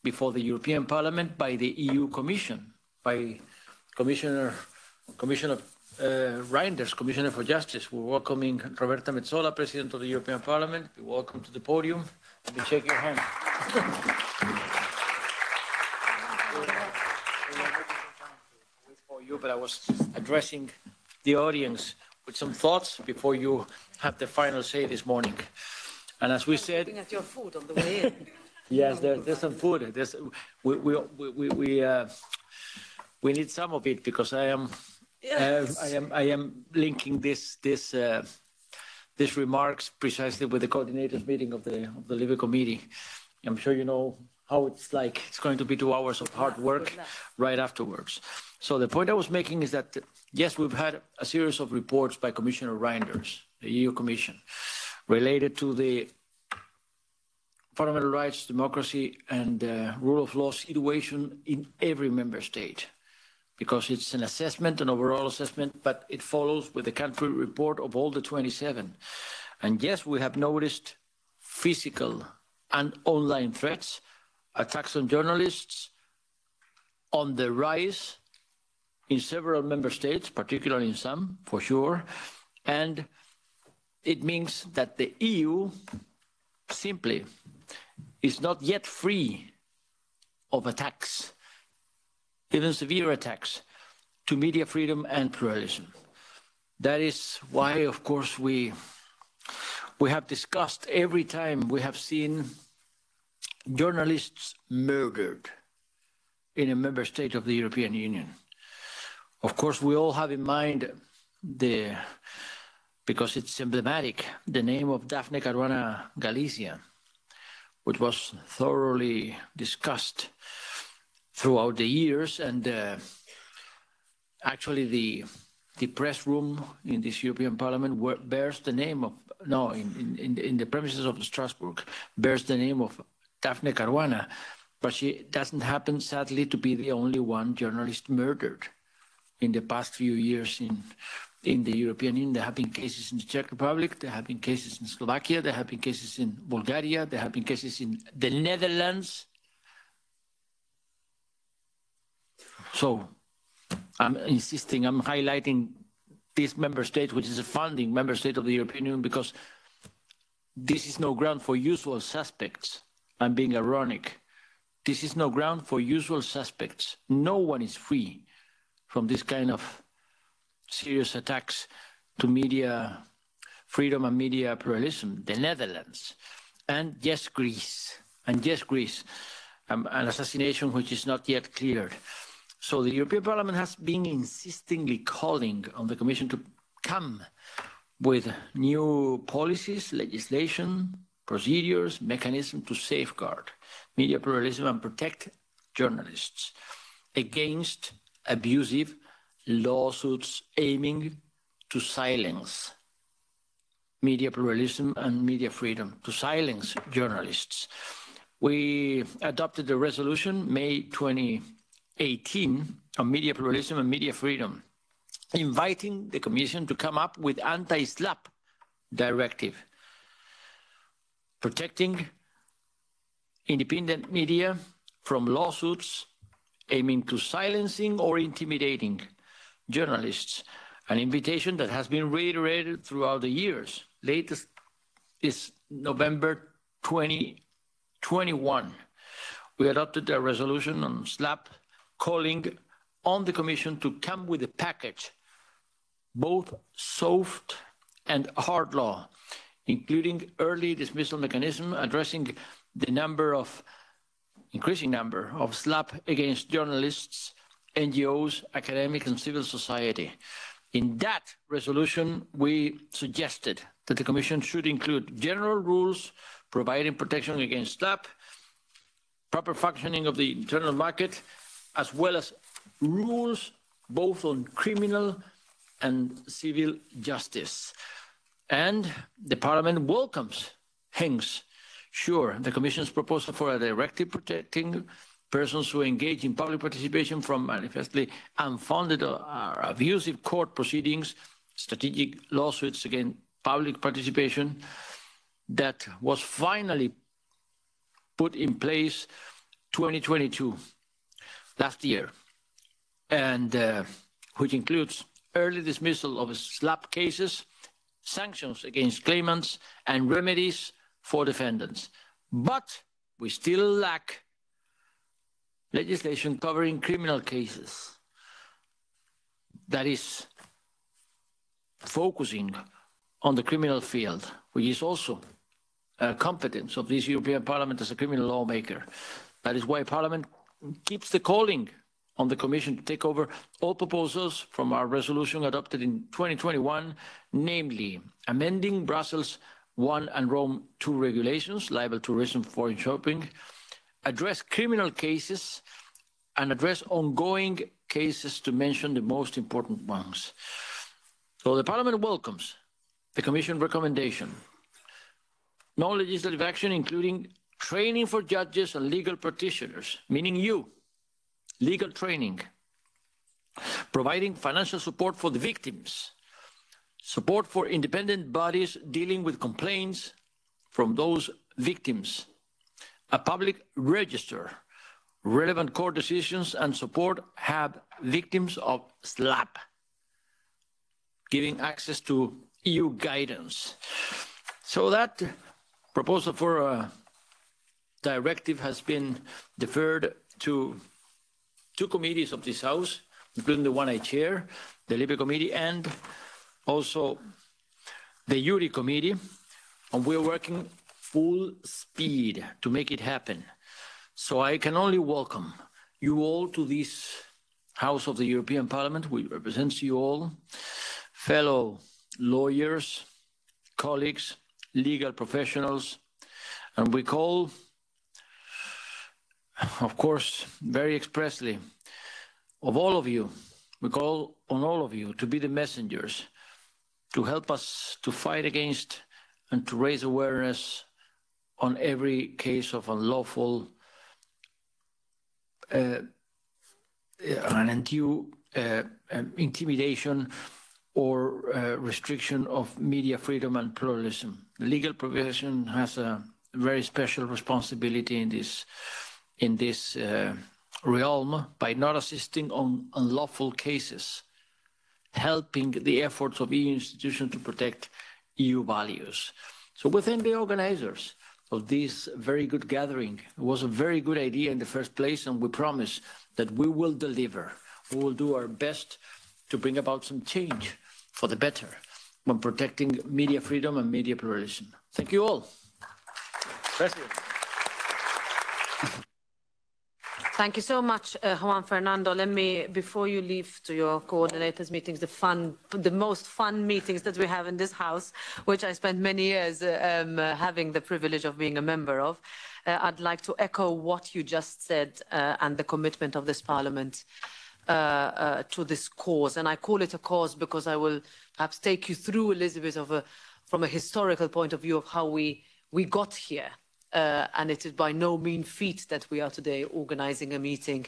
before the European Parliament by the EU Commission, by Commissioner Commissioner uh, Reynders, Commissioner for Justice. We're welcoming Roberta Metsola, President of the European Parliament. Be welcome to the podium. Let me shake your hand. for you, but I was addressing the audience with some thoughts before you have the final say this morning. And as we said, Looking at your food on the way in. Yes, there, there's some food. There's, we, we, we, we, uh, we need some of it because I am, Yes. uh, I am, I am linking this, this, uh, this remarks precisely with the coordinators meeting of the, of the LIBE Committee. I'm sure you know how it's like. It's going to be two hours of hard work right afterwards. So the point I was making is that, yes, we've had a series of reports by Commissioner Reynders, the EU Commission, related to the fundamental rights, democracy, and uh, rule of law situation in every member state. Because it's an assessment, an overall assessment, but it follows with the country report of all the 27. And yes, we have noticed physical and online threats, attacks on journalists on the rise in several member states, particularly in some, for sure. And it means that the EU simply is not yet free of attacks, even severe attacks, to media freedom and pluralism. That is why, of course, we we have discussed every time we have seen journalists murdered in a member state of the European Union. Of course, we all have in mind the, because it's emblematic, the name of Daphne Caruana Galizia, which was thoroughly discussed throughout the years. And uh, actually, the, the press room in this European Parliament bears the name of, no, in, in, in the premises of Strasbourg, bears the name of Daphne Caruana. But she doesn't happen, sadly, to be the only one journalist murdered in the past few years in in the European Union. There have been cases in the Czech Republic, there have been cases in Slovakia, there have been cases in Bulgaria, there have been cases in the Netherlands. So I'm insisting, I'm highlighting this member state, which is a founding member state of the European Union, because this is no ground for usual suspects. I'm being ironic. This is no ground for usual suspects. No one is free from this kind of serious attacks to media freedom and media pluralism. The Netherlands, and yes, Greece, and yes, Greece, um, an assassination which is not yet cleared. So the European Parliament has been insistingly calling on the Commission to come with new policies, legislation, procedures, mechanisms to safeguard media pluralism and protect journalists against abusive lawsuits aiming to silence media pluralism and media freedom, to silence journalists. We adopted a resolution May 2018 on media pluralism and media freedom, inviting the Commission to come up with anti-SLAPP directive, protecting independent media from lawsuits aiming to silencing or intimidating journalists, an invitation that has been reiterated throughout the years. Latest is November 2021. We adopted a resolution on SLAPP calling on the Commission to come with a package, both soft and hard law, including early dismissal mechanism addressing the number of increasing number of SLAPP against journalists, NGOs, academics, and civil society. In that resolution, we suggested that the Commission should include general rules providing protection against SLAPP, proper functioning of the internal market, as well as rules both on criminal and civil justice. And the Parliament welcomes, hence, sure, the Commission's proposal for a directive protecting persons who engage in public participation from manifestly unfounded or abusive court proceedings, strategic lawsuits against public participation, that was finally put in place 2022, last year, and uh, which includes early dismissal of SLAPP cases, sanctions against claimants, and remedies for defendants. But we still lack legislation covering criminal cases that is focusing on the criminal field, which is also a competence of this European Parliament as a criminal lawmaker. That is why Parliament keeps the calling on the Commission to take over all proposals from our resolution adopted in 2021, namely amending Brussels 1 and Rome 2 regulations, libel tourism, forum shopping, address criminal cases, and address ongoing cases to mention the most important ones. So the Parliament welcomes the Commission recommendation. No legislative action, including training for judges and legal practitioners, meaning you, legal training, providing financial support for the victims, support for independent bodies dealing with complaints from those victims, a public register, relevant court decisions, and support have victims of SLAPP, giving access to EU guidance. So that proposal for a directive has been deferred to two committees of this House, including the one I chair, the LIBE Committee, and also the JURI Committee, and we're working full speed to make it happen. So I can only welcome you all to this House of the European Parliament, which represents you all, fellow lawyers, colleagues, legal professionals, and we call, of course, very expressly, of all of you, we call on all of you to be the messengers to help us to fight against and to raise awareness on every case of unlawful uh, and undue uh, um, intimidation or uh, restriction of media freedom and pluralism. The legal profession has a very special responsibility in this in this uh, realm by not assisting on unlawful cases, helping the efforts of EU institutions to protect EU values. So within the organizers of this very good gathering, it was a very good idea in the first place, and we promise that we will deliver. We will do our best to bring about some change for the better when protecting media freedom and media pluralism. Thank you all. President. Thank you so much, uh, Juan Fernando. Let me, before you leave to your coordinators meetings, the fun, the most fun meetings that we have in this house, which I spent many years uh, um, uh, having the privilege of being a member of, uh, I'd like to echo what you just said uh, and the commitment of this Parliament uh, to this cause. And I call it a cause because I will perhaps take you through a little bit of a, from a historical point of view of how we, we got here uh, and it is by no mean feat that we are today organizing a meeting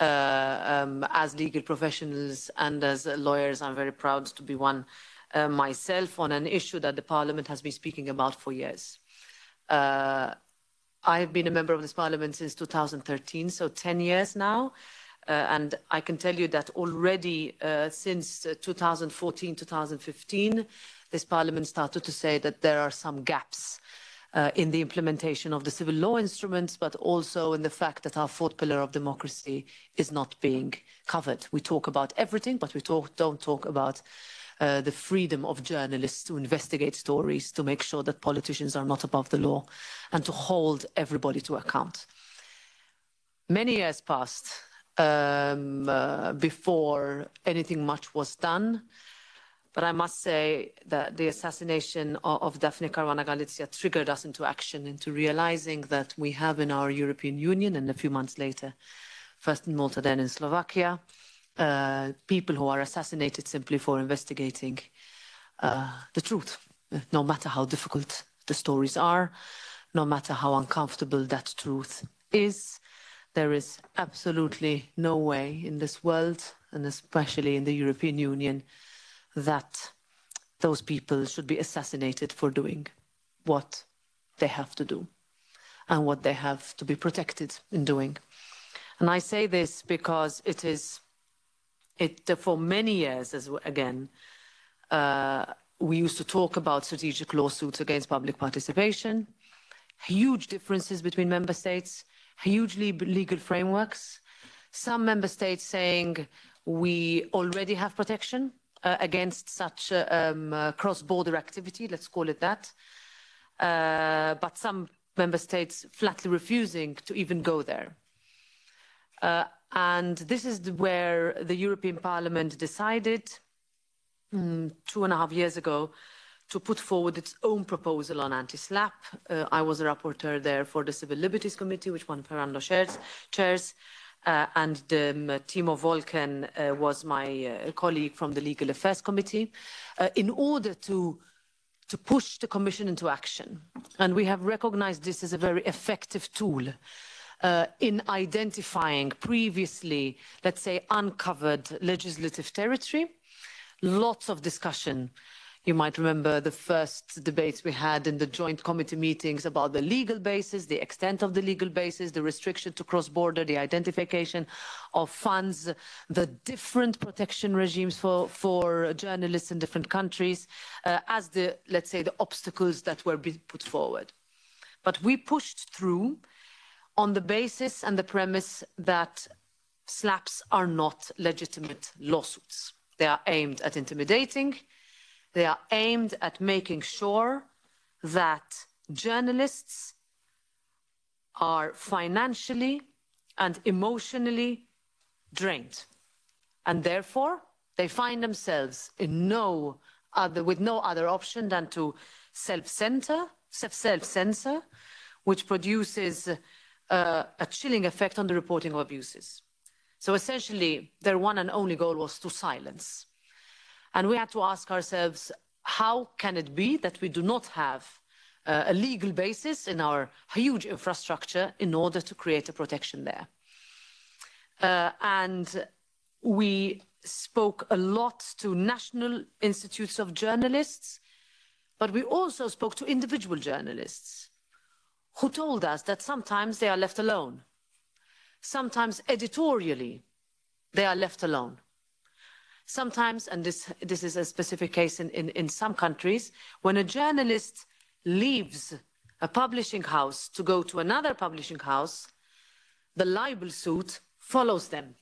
uh, um, as legal professionals and as lawyers. I'm very proud to be one uh, myself on an issue that the Parliament has been speaking about for years. Uh, I have been a member of this Parliament since 2013, so 10 years now. Uh, and I can tell you that already uh, since 2014, 2015, this Parliament started to say that there are some gaps uh, in the implementation of the civil law instruments, but also in the fact that our fourth pillar of democracy is not being covered. We talk about everything, but we talk, don't talk about uh, the freedom of journalists to investigate stories, to make sure that politicians are not above the law, and to hold everybody to account. Many years passed um, uh, before anything much was done. But I must say that the assassination of, of Daphne Caruana Galizia triggered us into action, into realizing that we have in our European Union, and a few months later, first in Malta, then in Slovakia, uh, people who are assassinated simply for investigating uh, the truth no matter how difficult the stories are, no matter how uncomfortable that truth is. There is absolutely no way in this world, and especially in the European Union, that those people should be assassinated for doing what they have to do and what they have to be protected in doing. And I say this because it is, it for many years, as again, uh, we used to talk about strategic lawsuits against public participation, huge differences between member states, huge legal frameworks. Some member states saying we already have protection uh, against such um, cross-border activity, let's call it that. Uh, but some member states flatly refusing to even go there. Uh, and this is where the European Parliament decided um, two and a half years ago to put forward its own proposal on anti-SLAPP. Uh, I was a rapporteur there for the Civil Liberties Committee, which Juan Fernando shares, chairs, uh, and um, Tiemo Wölken uh, was my uh, colleague from the Legal Affairs Committee, uh, in order to, to push the Commission into action. And we have recognized this as a very effective tool uh, in identifying previously, let's say, uncovered legislative territory. Lots of discussion you might remember the first debates we had in the joint committee meetings about the legal basis, the extent of the legal basis, the restriction to cross-border, the identification of funds, the different protection regimes for, for journalists in different countries, uh, as the, let's say, the obstacles that were put forward. But we pushed through on the basis and the premise that SLAPPs are not legitimate lawsuits. They are aimed at intimidating, they are aimed at making sure that journalists are financially and emotionally drained. And therefore, they find themselves in no other, with no other option than to self-censor, self-censor, which produces uh, a chilling effect on the reporting of abuses. So essentially, their one and only goal was to silence and we had to ask ourselves, how can it be that we do not have uh, a legal basis in our huge infrastructure in order to create a protection there? Uh, and we spoke a lot to national institutes of journalists, but we also spoke to individual journalists who told us that sometimes they are left alone. Sometimes editorially, they are left alone sometimes, and this, this is a specific case in, in, in some countries, when a journalist leaves a publishing house to go to another publishing house, the libel suit follows them.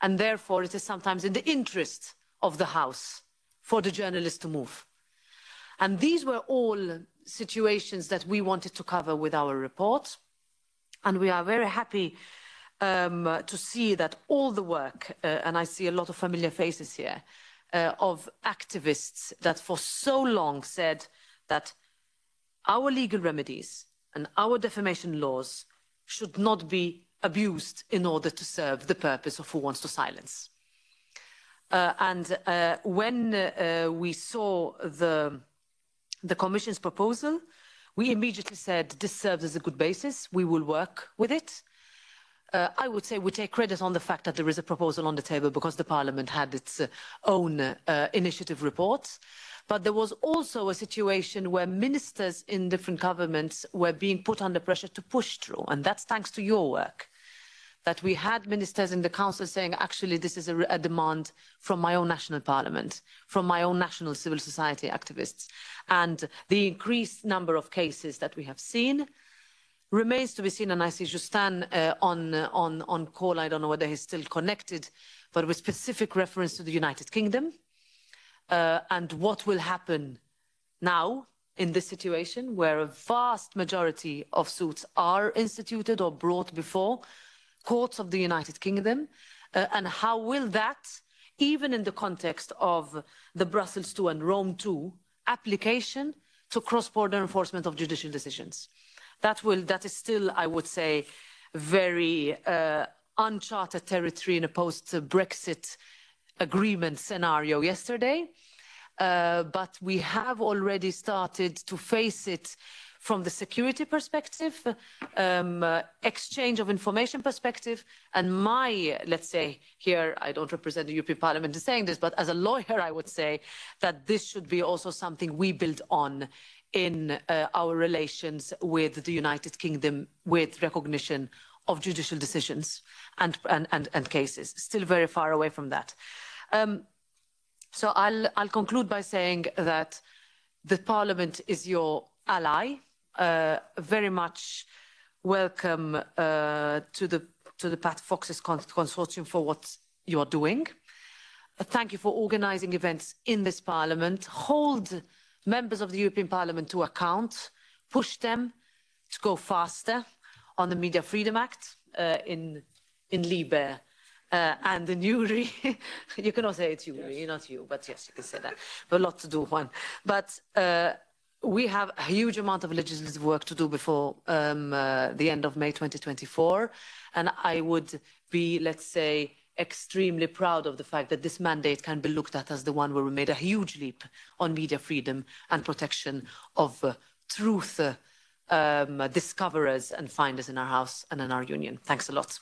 And therefore, it is sometimes in the interest of the house for the journalist to move. And these were all situations that we wanted to cover with our report. And we are very happy um, to see that all the work, uh, and I see a lot of familiar faces here, uh, of activists that for so long said that our legal remedies and our defamation laws should not be abused in order to serve the purpose of who wants to silence. Uh, and uh, when uh, we saw the, the Commission's proposal, we immediately said this serves as a good basis. We will work with it. Uh, I would say we take credit on the fact that there is a proposal on the table because the Parliament had its uh, own uh, initiative reports. But there was also a situation where ministers in different governments were being put under pressure to push through. And that's thanks to your work. That we had ministers in the council saying, actually, this is a, a demand from my own national parliament, from my own national civil society activists. And the increased number of cases that we have seen, remains to be seen, and I see Justin uh, on, on, on call. I don't know whether he's still connected, but with specific reference to the United Kingdom uh, and what will happen now in this situation where a vast majority of suits are instituted or brought before courts of the United Kingdom, uh, and how will that, even in the context of the Brussels II and Rome II application to cross-border enforcement of judicial decisions that will that is still, I would say, very uh, uncharted territory in a post-Brexit agreement scenario yesterday. uh, but we have already started to face it from the security perspective, um, uh, exchange of information perspective, and my, let's say here, I don't represent the European Parliament in saying this, but as a lawyer, I would say that this should be also something we build on in uh, our relations with the United Kingdom with recognition of judicial decisions and, and, and, and cases. Still very far away from that. Um, so I'll, I'll conclude by saying that the Parliament is your ally, uh, very much welcome uh, to the to the PATFox's consortium for what you are doing. Thank you for organising events in this Parliament. Hold members of the European Parliament to account. Push them to go faster on the Media Freedom Act uh, in in Libe. Uh, and in Uri. you cannot say it's Uri, yes. not you, but yes, you can say that. But a lot to do, one. But uh, we have a huge amount of legislative work to do before um, uh, the end of May 2024. And I would be, let's say, extremely proud of the fact that this mandate can be looked at as the one where we made a huge leap on media freedom and protection of uh, truth uh, um, discoverers and finders in our house and in our union. Thanks a lot.